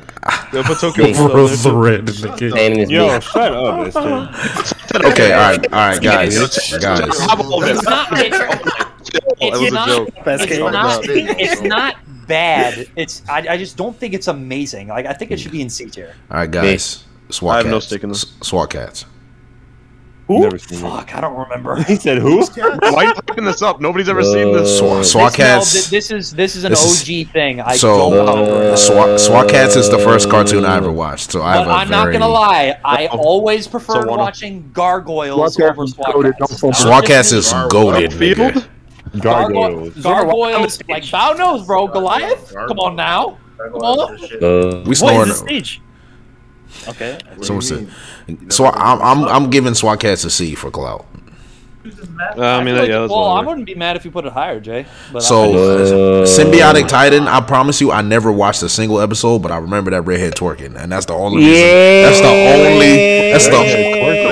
Yo, put Tokyo Big Ghoul Bro, on thread, nigga. Pain in his Yo, shut up, SJ. Okay, all right, all right, guys, guys. It's not. It's, oh, That was a not, joke. It's not, it's not bad. It's. I, I just don't think it's amazing. Like I think it should be in C tier. All right, guys. SWAT I have no Kats. stake in this. SWAT Kats. Who? Never seen it. Fuck, I don't remember. He said who? Why are you hyping this up? Nobody's ever seen this. SWAT, This, no, this is this is an This OG thing. I so don't. know. SWAT, SWAT Kats is the first cartoon I ever watched. So I have a I'm not gonna lie. I always preferred one- watching gargoyles SWAT over Kats SWAT goated, Kats. don't That's SWAT just Kats is goaded. Field? Gargoyles. Gargoyles, like Bow knows, bro. Goliath, come on now. Come on. Uh, We What snoring. Is the stage? Okay. Someone said. So I'm I'm I'm giving SWAT Kats a C for clout. Uh, I mean, feel like- yeah, that's well, I wouldn't be mad if you put it higher, Jay. But So uh, Sym-Bionic Titan. I promise you, I never watched a single episode, but I remember that redhead twerking, and that's the only reason. That's the only. That's the.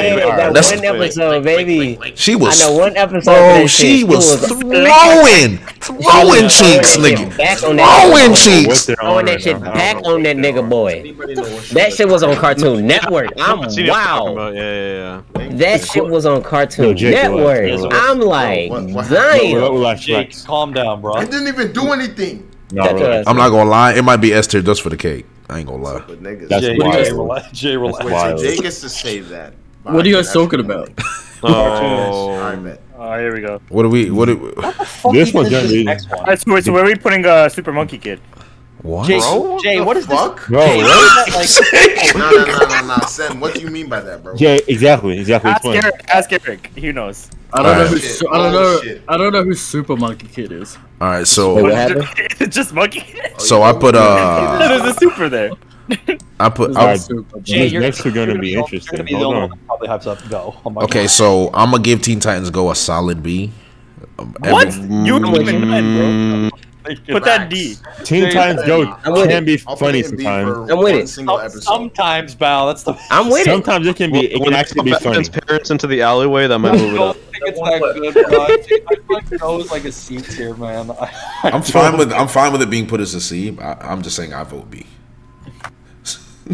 That That's one episode, baby. she was. I know one episode. Bro, of that she shit. was throwing, throwing cheeks, nigga. Back on that Throwing cheeks. Throwing that shit back on that nigga boy. That shit was on Cartoon Network. I'm I've seen you talking wow. Yeah, yeah, yeah. That shit was on Cartoon Network. Relax, I'm like, What- what- damn. Jake, calm down, bro. I didn't even do anything. No, That's relax. I'm not gonna lie. It might be S tier just for the cake. I ain't gonna lie. But niggas. That's Jay, wild. Jay, relax. Jay, relax. Wait, wild. Jay gets to save that. What are you guys talking about? mean. All right, Oh. bet. Oh, here we go. What do we? What? Do, This one's gonna be. Next one. That's wait, so where are we putting uh, Super Monkey Kid? What? Jay, Bro, Jay, the what is fuck? Bro, Jay, what? what is that, like, No, no, no, no, no. Sen, what do you mean by that, bro? Yeah, exactly, exactly. Ask Explain. Eric. Ask Eric. He knows. I don't know Alright. who. Shit. I don't Oh, know. shit. I don't know who Super Monkey Kid is. All right. Wait, So what happened? It's just Monkey Kid. so I put uh There's a super there. I put I, Super Jay, you're, next are gonna be the- interesting. Gonna be the Hold only on. one that probably hypes up Go. Oh okay. God. So I'm gonna give Teen Titans Go a solid B. Um, every- What? You don't even know, bro. Put that D. Teen Titans Go I'm can be funny it in B sometimes. I'm with it. single Some- episode. Sometimes, Bow. That's the. I'm with it. Sometimes it can be. It can actually be put funny. Parents into the alleyway, that might move it don't up. think it's that good, bro. I think I feel like Go is like a C tier, man. I, I I'm fine with I'm fine with it being put as a C. I, I'm just saying I vote B.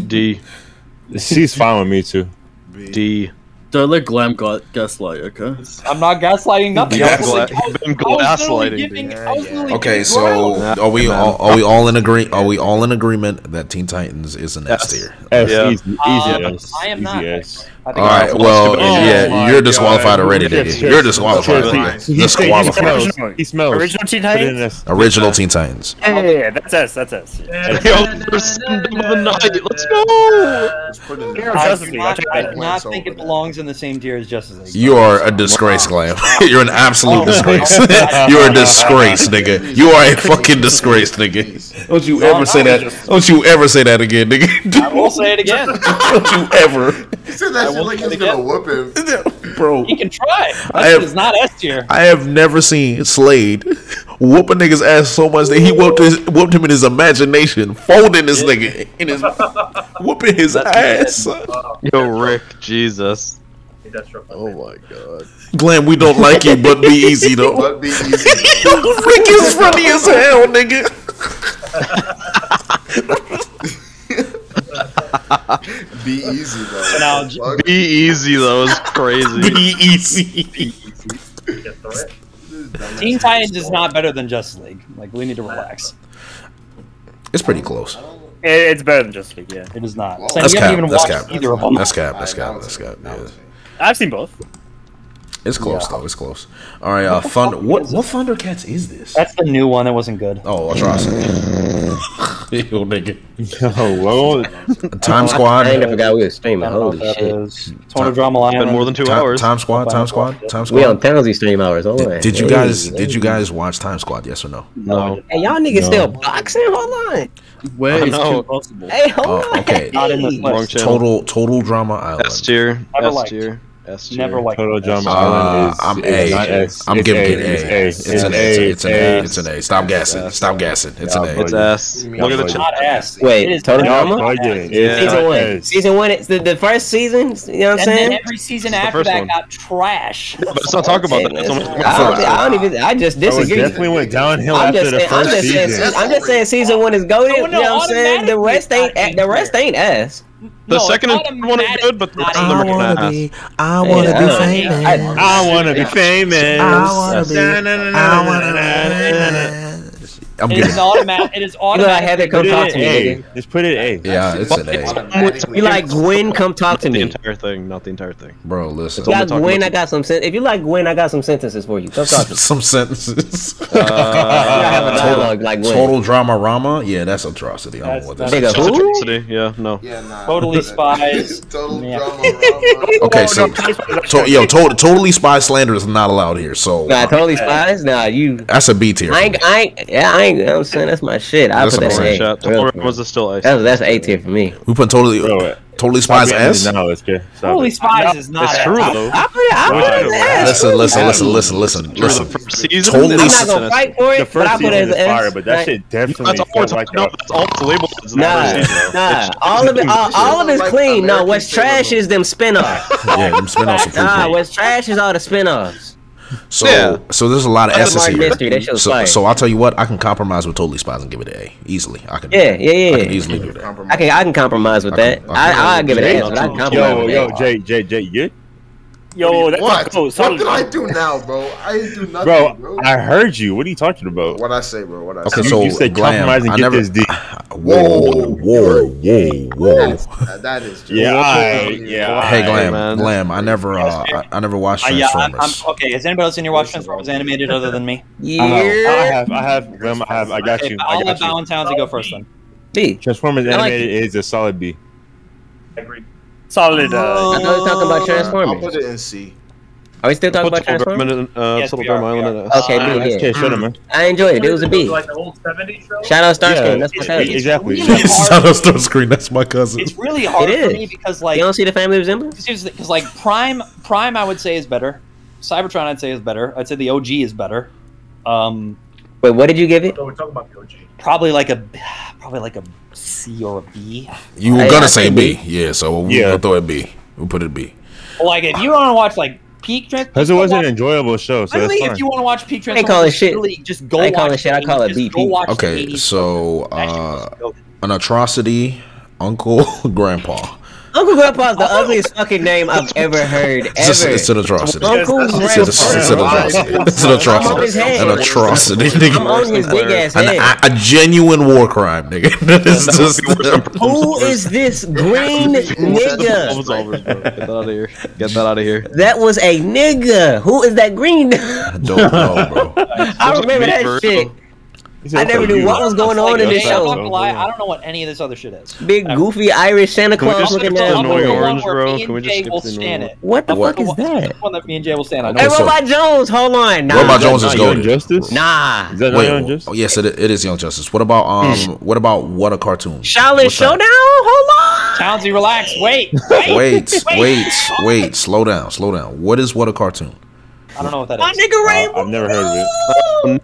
D. C's fine with me too. D. Don't let Glam ga- gaslight. Okay. I'm not gaslighting nothing. I was Yes. like- I was- Been I was literally gaslighting, giving- dude. I Okay, so ground. are we all are we all in agree are we all in agreement that Teen Titans is an S Yes. tier? S, Yeah. easy, easy uh, S. I am easy not. S. I All think right, Oh well, my yeah, you're disqualified God. already, Cheers, nigga. cheers. You're disqualified. Cheers. already. He's Disqualified. He smells. Original- He smells. Original Teen Put it in Titans. Original Teen Titans. Yeah, yeah, yeah, that's us. That's S. Yo, first of the night. Let's go. Let's put it in I Justice do League, I'll not, I do not think it belongs in the same tier as Justice League. You are a disgrace, Glam. You're an absolute Oh, disgrace. You're a disgrace, nigga. You are a fucking disgrace, nigga. Don't you ever say that. Don't you ever say that again, nigga. I will say it again. Don't you ever. He said that I shit will like he's gonna again. whoop him. Bro, He can try. That I shit have- is not S tier. I have never seen Slade whoop a nigga's ass so much that he whooped his, whooped him in his imagination, folding this nigga in his whooping his ass. Yo, Rick. Jesus. Oh my god. Glenn, we don't like you, but be easy though. But be easy. Rick is funny as hell, nigga. Be easy though. Now, What the fuck? Be easy though. Is crazy. Be easy. Teen Titans is not better than Justice League. Like we need to relax. It's pretty close. It's better than Justice League. Yeah, It is not. Well, Sam, That's cap. haven't even That's cap. either of them. That's cap. That's Alright, cap. That's cap. Yeah. I've seen both. It's close though. It's close. All right. Uh, Thunder. What what Thundercats is this? That's the new one that wasn't good. Oh, atrocity. Yo, nigga. Yo, well, Time I ain't Squad. never forgot we was streaming. I don't know Holy shit. is. Total Drama Line. Been more than two Time, hours. Time Squad. Time Squad. Time Squad. We on Squad. penalty stream hours. Hold on. Did, did you guys hey. did you guys watch Time Squad? Yes or no? No. Hey, y'all niggas No. still boxing? Hold on. Where is know. Possible? Hey, hold Oh, on. okay. Not in this Hey. list. Wrong channel. Total Total Drama Island. S tier. S tier. Never like Total Drama uh, Island is, I'm is A. X. I'm it's giving it A. A. It's, an A. It's an A. It's an A. Stop guessing. Stop guessing. It's an A. It's S. Look at the not S. Wait, Total Drama. Season one. Season one. It's the, first season. You know what I'm saying? And then every season after that got trash. But let's not talk about that. I don't even. I just disagree. Definitely went downhill after the first season. I'm just saying season one is golden. Oh, you know what I'm saying? The rest ain't. The rest ain't S. The no, second and one are good, but the rest of them are wanna be, I want to yeah. be famous. I, I want to be famous. I want to be. I want to be. I'm it is automatic. It is automatic. I had to come talk to me. Just put it A. Yeah, it's an A. You like Gwen, come talk to me. The entire thing, not the entire thing. Bro, listen. If you like Gwen, I got some. Sen- if you like Gwen, I got some sentences for you. Come talk to me. some sentences. Uh, total, like total drama rama. Yeah, that's atrocity. I don't know what want that. Atrocity. Yeah, no. Yeah, nah. Totally spies. total drama rama. Okay, oh, so to, yo, to, totally spy slander is not allowed here. So nah, totally spies. Nah, you. That's a B tier. I ain't. I ain't. Yeah, I you know what I'm saying that's my shit. I that's put that in. Shot. Was still ice? That's, that's A tier for me. We put totally, Bro, uh, totally spies S. No, it's good. Stop totally it. spies no, is not. It's true though. I, put it. I put it. Listen, listen, listen, listen, listen, listen. First season, totally. I'm not gonna fight for it. The first but I put it as S. Fire, but that shit definitely. That's all. That's all. Nah, nah. All of it, all of it's clean. No, what's trash is them spinoffs. Yeah, them spinoffs. Nah, what's trash is all the spinoffs. So yeah. so there's a lot of S's here. Mystery, so, so, I'll tell you what, I can compromise with Totally Spies and give it an A easily. I can. Yeah, yeah, yeah. I can easily do that. I can I can compromise with I that. Can, I, I, will give it an A. But I can compromise yo, with yo, that. J J, Jay, you Yo, that, what? Cool. What did I do now, bro? I didn't do nothing, bro, bro. I heard you. What are you talking about? What I say, bro? What I okay, say? So you, you said glam. compromise and I get never, this D. Whoa, whoa, whoa, whoa. That's, uh, that is just yeah, I, yeah. Hey, glam, man. glam. I never, uh, I, I never watched uh, yeah, Transformers. I, I'm, okay, has anybody else in here watched Transformers animated other than me? Yeah, I have, I have, glam. I have, I got okay, you. I'll let Valentine's go first then. B. Transformers animated is a solid B. Agree. Solid. Uh, I thought we're talking about Transformers. I'll put it in C. Are we still talking about Transformers? In, uh, yes. Okay, uh, dude, yeah. mm. I enjoyed it. It was a b. beat. Like the Shout out Starscream. That's my cousin. Exactly. Really yeah. Shout out Starscream. That's my cousin. It's really hard it for me because like you don't see the family resemblance. Because like Prime, Prime, I would say is better. Cybertron, I'd say is better. I'd say the OG is better. Um, Wait, what did you give it? So we're talking about Probably like a, probably like a C or a B. You were gonna say B. B. yeah. So we'll, yeah. we'll throw it B. We'll put it B. Like if you want to watch like peak trend because it wasn't an enjoyable show. So really, if you want to watch peak trend, I call it shit. Just go. I call it shit. I call it B. Okay, so uh, an atrocity, uncle, grandpa. Uncle Grandpa is the ugliest fucking name I've ever heard. Ever. It's, a, it's an atrocity. Uncle Grandpa. It's, it's, an atrocity. It's an atrocity. An atrocity, nigga. I'm on his big ass head. An, a, a genuine war crime, nigga. just, Who is this green nigga? Get that out of here. Get that out of here. That was a nigga. Who is that green? I don't know, bro. I remember that shit. I never knew what was going on like, in this show. I'm not gonna lie, I don't know what any of this other shit is. Big goofy Irish Santa Claus looking at Annoying orange, bro. Can we just skip the stand it? What the fuck is that? One that me and Jay will stand on. Hey, Robot Jones, hold on. Robot Jones is golden. Justice? Nah. Is that Wait, Young Justice? Oh, yes, it, it is Young Justice. What about um? what about what a cartoon? Xiaolin Showdown. Hold on. Townsy, relax. Wait. Wait. wait. wait. Wait. Slow down. Slow down. What is what a cartoon? I don't know what that is. My nigga Rainbow. I've never heard of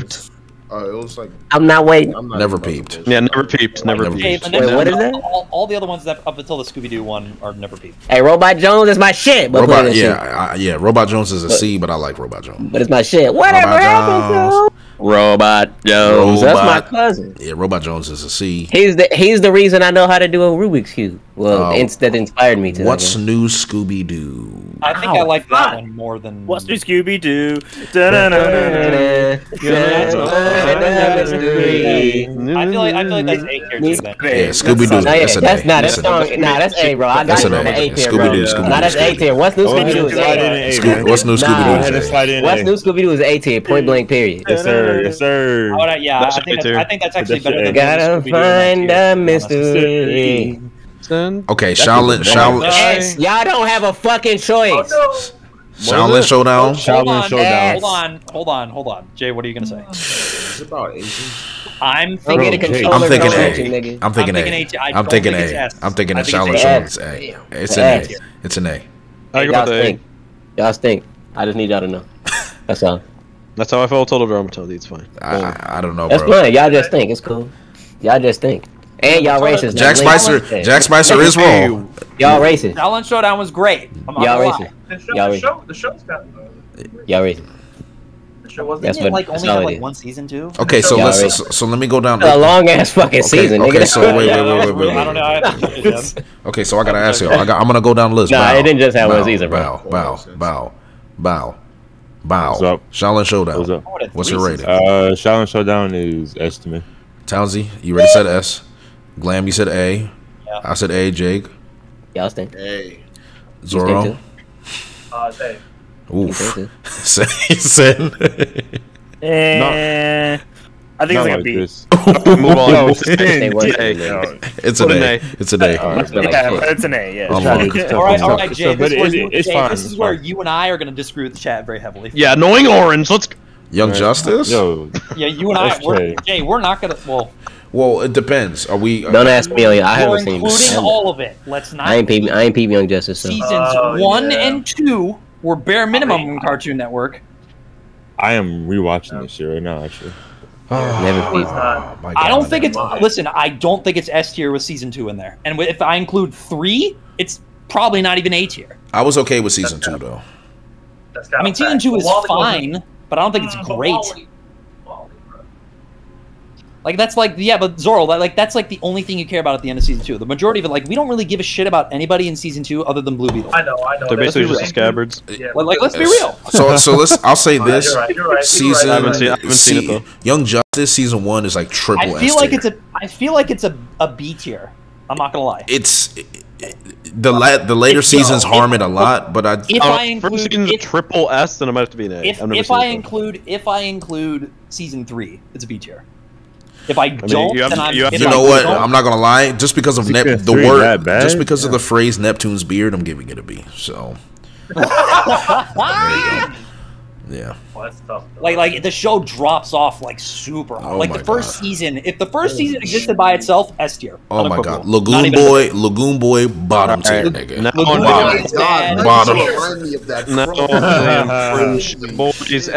it. Oh, it was like. I'm not waiting. I'm not never peeped. Yeah, never peeped. Never, never peeped. peeped. Wait, what is it? All, all, the other ones that up until the Scooby Doo one are never peeped. Hey, Robot Jones is my shit. Robot, yeah, I, yeah. Robot Jones is a but, C, but I like Robot Jones. But it's my shit. Whatever? Robot Jones. Robot. That's my cousin. Yeah, Robot Jones is a C. He's the he's the reason I know how to do a Rubik's cube. Well, uh, that inspired me to. What's new, Scooby Doo? I think oh, I like God. that one more than What's new, Scooby Doo. I feel like I feel like that's A character. Then. Yeah, Scooby Doo. That's, that's not that's song. Nah, that's A, bro. That's an it on the A tier, bro. Nah, that's A tier. What's new, Scooby Doo. What's new, Scooby Doo. What's new, Scooby Doo is A tier. Point blank, period. Yes, sir sir. Yes, sir. Would, yeah, I think, I think, that's, actually better than Gotta find a mystery. Okay, Xiaolin, Xiaolin. Yes, y'all don't have a fucking choice. Oh, no. Xiaolin Showdown. Xiaolin Showdown. Hold on, hold on, hold on. Jay, what are you gonna say? I'm thinking A. I'm thinking A. I'm thinking A. I'm thinking A. I'm thinking A. I'm thinking a Xiaolin Showdown's A. It's an A. It's an A. Y'all A. Y'all stink. I just need y'all to know. That's all. That's how I felt total dramatility. It's fine. I, I don't know, That's bro. fine. Y'all just think. It's cool. Y'all just think. And y'all racist. Jack Spicer, Jack Spicer is wrong. Y'all racist. Talent Showdown was great. I'm Y'all racist. The show, Y'all the racist. show, the show's got uh, Y'all racist. the show wasn't. That's it, what- like only all have it like one season too? Okay, so Y'all let's racist. so, so let me go down. A long ass fucking Okay, season. okay, nigga. so wait, wait, wait, wait, wait, I don't know. I have to check it down. Okay, so I gotta ask you. I got, I'm gonna go down the list. Nah, bow, it didn't just have one season, bro. Bow, bow, bow, bow, bow. What's up? Xiaolin Showdown. What's up? What's your rating? Uh, Xiaolin Showdown is S to me. Townsy, you already said S. Glam, you said A. I said A. Jake. Y'all stink. Hey. Zoro. Uh, hey. Oof. Say- said. Eh, I think Not it's like a like B. this. Move on. Yo, It's a N, A. D. It's an A. A. It's an A. Yeah, but it's an A. Yeah. All right, all right, Jay. This, is where it- you, it's Jay, fine, this is where you and I are going to disagree with the chat very heavily. Yeah, annoying orange. Let's. Young Justice. Yo, Yeah, you and I. We're, Jay. Jay, we're not going to. Well, Well, it depends. Are we? Don't ask me. I we're haven't seen. including I, all of it. Let's not. I ain't peep. I ain't peep Young Justice. So. Seasons Oh, one yeah. and two were bare minimum on Cartoon Network. I am rewatching this shit right now. Actually, Never It's peep. not. My I don't think it's. Listen, I don't think it's S tier with season two in there. And if I include three, it's probably not even A tier. I was okay with season two though. That's I mean, season two is fine, but I don't think it's Mm, but great. Wally- Wally, bro. Like that's like yeah, but Zoro, like that's like the only thing you care about at the end of season two. The majority of it, like we don't really give a shit about anybody in season two other than Blue Beetle. I know, I know. They're That's basically just I'm scabbards. Yeah, Like, like, let's be real. So so let's. I'll say this. you're right, you're right, Season. I haven't seen- I haven't seen it, though. Young Justice season one is like triple. I feel S like it's a. I feel like it's a, a B tier. I'm not gonna lie. It's the la- the later If- seasons no, harm if- it a lot, but I If Uh, I include season's a if, triple S, then it might have to be an A. if, I've if I include if I include season three, it's a B tier. If I don't, you have then I'm. you have if you I know what? don't- I'm not gonna lie. Just because of Nep- the word, just because of the phrase Neptune's beard, I'm giving it a B. So yeah, Well, that's tough. though. like like the show drops off like super hard. Oh like my the first God. season, if the first season existed by itself, S tier. Oh my god, unequivocal. Not Lagoon even- Boy, Lagoon Boy, bottom tier, nigga. Now Lagoon on Boy bottom. is bad. Bottom. Remind of that. No, Fro- damn,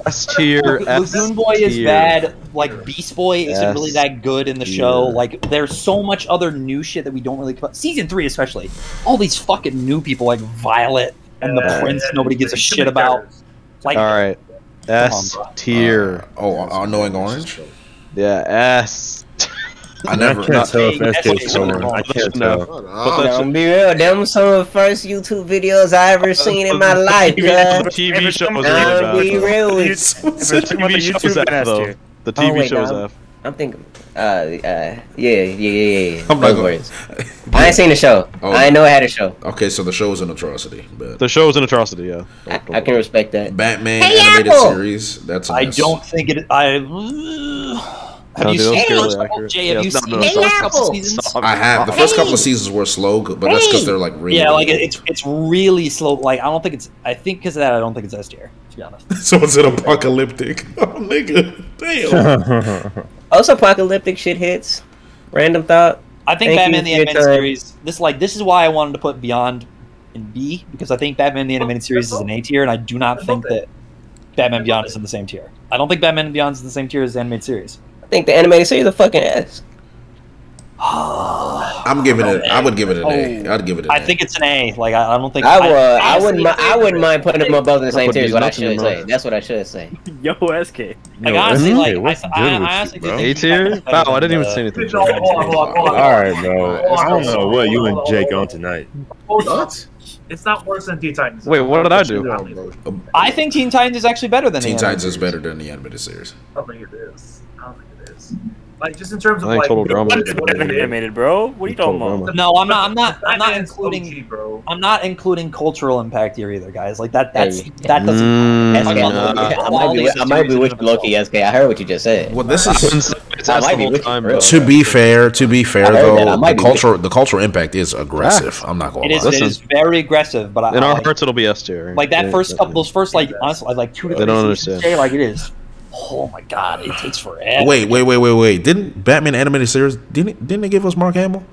S tier. Lagoon Boy is bad. Like Beast Boy isn't Yes. really that good in the show. Like there's so much other new shit that we don't really. Season three especially, all these fucking new people like Violet and the Prince. yeah, Nobody gives a shit about. characters. Like All right. S Come on, bro. tier. Oh, uh, annoying orange. Yeah, S. I never. I can't tell if Hey, SK is that's someone. I can't No. tell. Shut Don't be real. Them was some of the first YouTube videos I ever seen in my life. the cuz. TV show was I'll be real with If you. we're talking about The the TV show YouTube, was F though. The Oh, TV wait, show was F. I'm thinking. Uh, uh, yeah, yeah, yeah, yeah. yeah. I'm not gonna- I ain't seen the show. Oh. I ain't know it had a show. Okay, so the show is an atrocity, but The show was an atrocity. Yeah. I, I can respect that. Batman Hey, animated Apple! series. That's. an I S. don't think it. I. Have you seen that's the first couple? Jay, have Yeah, you no, seen no, the stop. first couple Apple! seasons? I have the first Hey! couple of seasons were slow, but that's because they're like really. Yeah, like it's it's really slow. Like I don't think it's. I think because of that, I don't think it's S tier. To be honest. so it's an apocalyptic. Oh nigga, damn. Also, apocalyptic shit hits. Random thought. I think Thank Batman the you for your Animated time. Series. This like this is why I wanted to put Beyond in B because I think Batman the Animated Series is an A tier, and I do not think that Batman Beyond is in the same tier. I don't think Batman Beyond is in the same tier as the animated series. I think the animated series is a fucking S. Oh, I'm giving it. I would give it an A. Oh. I'd give it an Oh. I A. think it's an A. Like I, I don't think I would. I, honestly, wouldn't. mi- I wouldn't mind putting them both in the same put tier. Is what I nuts in your should say. That's what I should say. Yo, SK. Like Yo, honestly, like what's I, good I, with I you, honestly bro? A he's tier? Wow, I didn't even the- say anything. All right, bro. I don't know what you and Jake on. on tonight. What? It's not worse than Teen Titans. Wait, what did I do? Um, I think Teen Titans is actually better than Teen the Titans is better than the animated series. I think it is. I don't think it is. Like just in terms of I think like Total Drama what is what it than is. Animated, bro. What are you talking about? Drama. No, I'm not. I'm not. I'm not including. OG, bro. I'm not including cultural impact here either, guys. Like that. That's Hey. that doesn't. Mm, SK, Talking I, about I might be. I might be series with in Loki. SK. I heard what you just said. Well, this is wouldn't say it's I S might be with you, time, for to be fair. To be fair though, the cultural the cultural impact is aggressive. I'm not gonna It is. It is very aggressive, but In our hearts, it'll be S tier. like that first couple, those first like honestly, like two to They three don't understand. Jay, like it is. Oh my god, it takes forever. Wait, wait, wait, wait, wait. Didn't Batman animated series didn't didn't they give us Mark Hamill?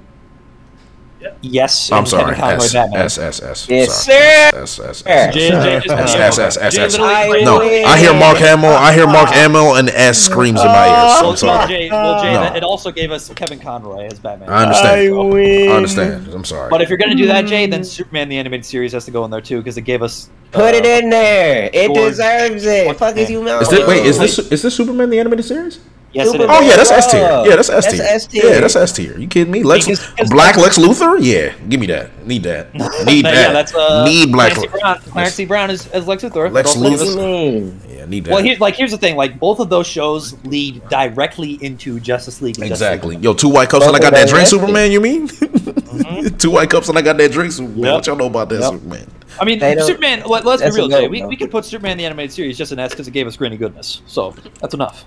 Yes. I'm and sorry. Kevin Conroy S Batman. S S S. Yes, Sorry. sir. S S Sir. S Jay- Jay just- S S S S Jay S. literally- No, I hear Mark Hamill. I hear Mark oh, Hamill, and S oh, screams in my ears. Oh, well, I'm well, sorry. Jay, well, Jay, No. that- it also gave us Kevin Conroy as Batman. I understand. I understand. I'm sorry. But if you're gonna do that, Jay, then hmm. Superman the animated series has to go in there too because it gave us. Uh, Put it in there. It George- deserves it. Fuck is you Is this, wait, is this is this Superman the animated series? Yes, it is. Oh yeah, that's S tier. Yeah, that's S tier. Yeah, that's S tier. You kidding me? Lex Because- because- Black Lex Luthor? Yeah, give me that. Need that. Need that. yeah, that's uh, Need Black Clancy Brown. Clancy Brown is as Lex Luthor. Lex Luthor. Yeah, need that. Well, here's like here's the thing. Like both of those shows lead directly into Justice League. And Justice Exactly. League. Yo, two white cups and I got that drink, Both of them. Superman. You mean? Mm-hmm. two white cups and I got that drink, Superman. Yep. What y'all know about that, Yep. Superman? I mean, Superman. Let, us be real, no, Jay. We, no. we could put Superman the animated series just an S because it gave us granny goodness. So that's enough.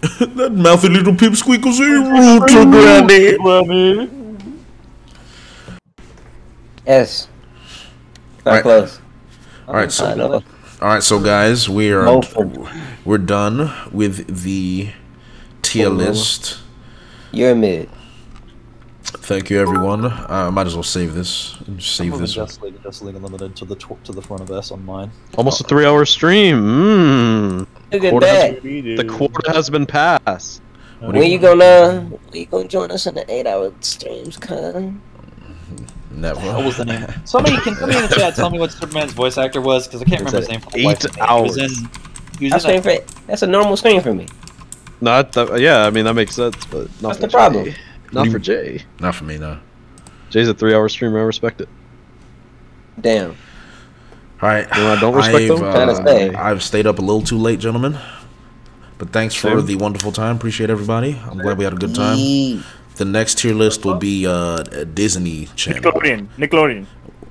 that mouthy little pipsqueak was a rude to granny. Yes. Not Right. close. All right, so all right, so guys, we are Mofo. we're done with the tier list. You're mid. Thank you, everyone. Uh, I might as well save this. Save I'm this. moving Justice League and Justice League Unlimited to the tw- to the front of S on mine. Almost a three-hour stream. Mmm. Look at Quarter has- that. the quarter has been passed. When you gonna when you gonna join us in the eight hour streams, cuz? Never. What was the name? Somebody can somebody in the chat tell me what Superman's voice actor was because I can't It's remember his name. for the life eight of. He was hours. in. He was That's, in stream for, that's a normal stream for me. Not the, yeah, I mean that makes sense, but not What's for the problem? Jay. Not for Jay. Not for me, no. Jay's a three-hour streamer. I respect it. Damn. All right. You know, I don't respect I've, them. uh, say. I've stayed up a little too late, gentlemen. But thanks for Same. the wonderful time. Appreciate everybody. I'm glad we had a good time. The next tier list will be uh, Disney Channel. Nickelodeon. Nickelodeon.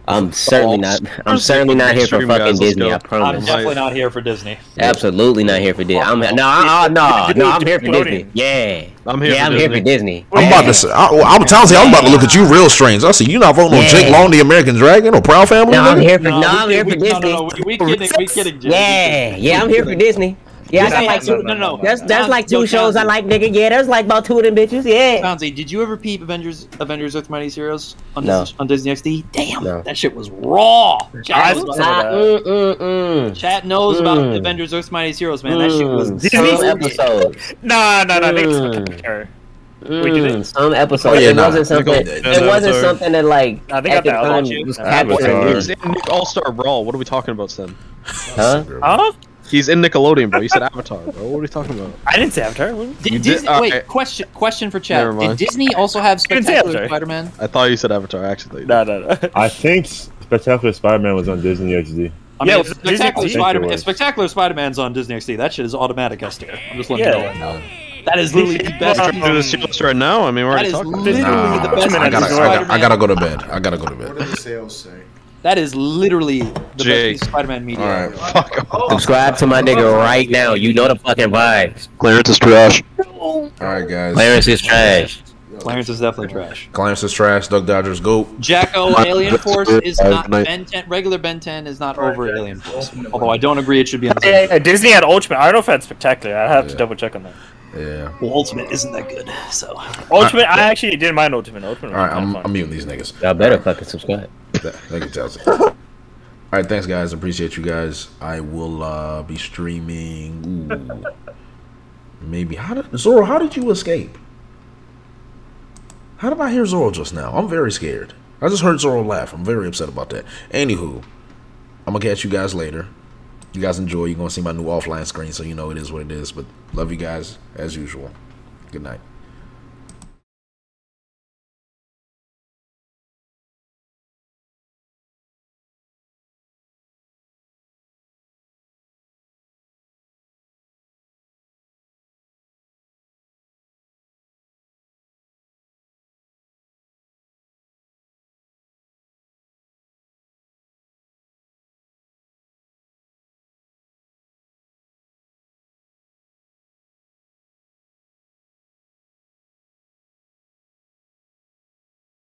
I'm certainly not. I'm certainly not here for fucking Disney. go. I I'm promise. definitely not here for Disney. Absolutely not here for Disney. I'm no, no, no, no. I'm here for Disney. Yeah, I'm here yeah, for I'm here for Disney. Disney. I'm about to say, I, I'm telling you, I'm about to look at you real strange. I see you not voting on Jake Long, the American Dragon, or Proud Family. No, I'm here for. No, No, I'm here for Disney. no, no, we- we kidding, we kidding, Jay. Yeah, yeah, I'm here for Disney. Yeah, I got like two. no, no, no. That's that's Towns- like two yo, shows I like, nigga. Yeah, there's like about two of them bitches. Yeah. Bouncy, did you ever peep Avengers Avengers Earth Mighty Heroes on, No. Disney, on Disney XD? Damn, No. that shit was raw. Chat, I knows, saw mm, mm, mm. chat knows about Mm. Avengers Earth Mighty Heroes, man. That shit was. Mm, Some episodes. Nah, nah, nah. I think it's Mm. spectacular. We did Mm, some episodes. Oh, yeah, it nah. wasn't something. Nickel- It wasn't Avatar. something that like I think at the I got time was Avatar. capturing He's me. in Nick All-Star Brawl. What are we talking about, Sten? Huh? Huh? He's in Nickelodeon, bro. You said Avatar, bro. What are we talking about? I didn't say Avatar. What? Did Disney, did- uh, wait, alright. question question for chat. Never Did. Disney also have Spectacular Spider-Man? I thought you said Avatar. Actually, No, no, no. I think Spectacular Spider-Man was on Disney XD. I Yeah, mean, it if Spectacular Spider-Man, It if was. Spectacular Spider-Man's on Disney XD, that shit is automatic S tier. I'm just letting Yeah. you know right now. That is literally the best. Trying to do this list right now. I mean, we're That already is talking. literally Nah, the best. I gotta, I, Spider-Man. gotta, I gotta go to bed. I gotta go to bed. What bed. do the sales say? That is literally the Jay. best Spider-Man media. All right. Fuck off. Subscribe to my nigga right now. You know the fucking vibes. Clarence is trash. All right, guys. Clarence is trash. Clarence is definitely trash. Clarence is trash. Duck Dodgers goat. Jacko Alien Force is Uh, not. Ben 10. Regular Ben 10 is not over Alien Force. Although I don't agree it should be on the same. yeah, Disney had Ultimate. I don't know if that's spectacular. I have to double check on that. Yeah. Well, Ultimate isn't that good, so. Ultimate, I actually didn't mind Ultimate. Ultimate. All right, I'm, I'm muting these niggas. Y'all better fucking subscribe. Th- Thank you, Chelsea. All right, thanks, guys. Appreciate you guys. I will uh, be streaming. Ooh. Maybe how did Zoro? How did you escape? How did I hear Zoro just now? I'm very scared. I just heard Zoro laugh. I'm very upset about that. Anywho, I'm gonna catch you guys later. You guys enjoy. You're gonna see my new offline screen, so you know it is what it is. But love you guys as usual. Good night.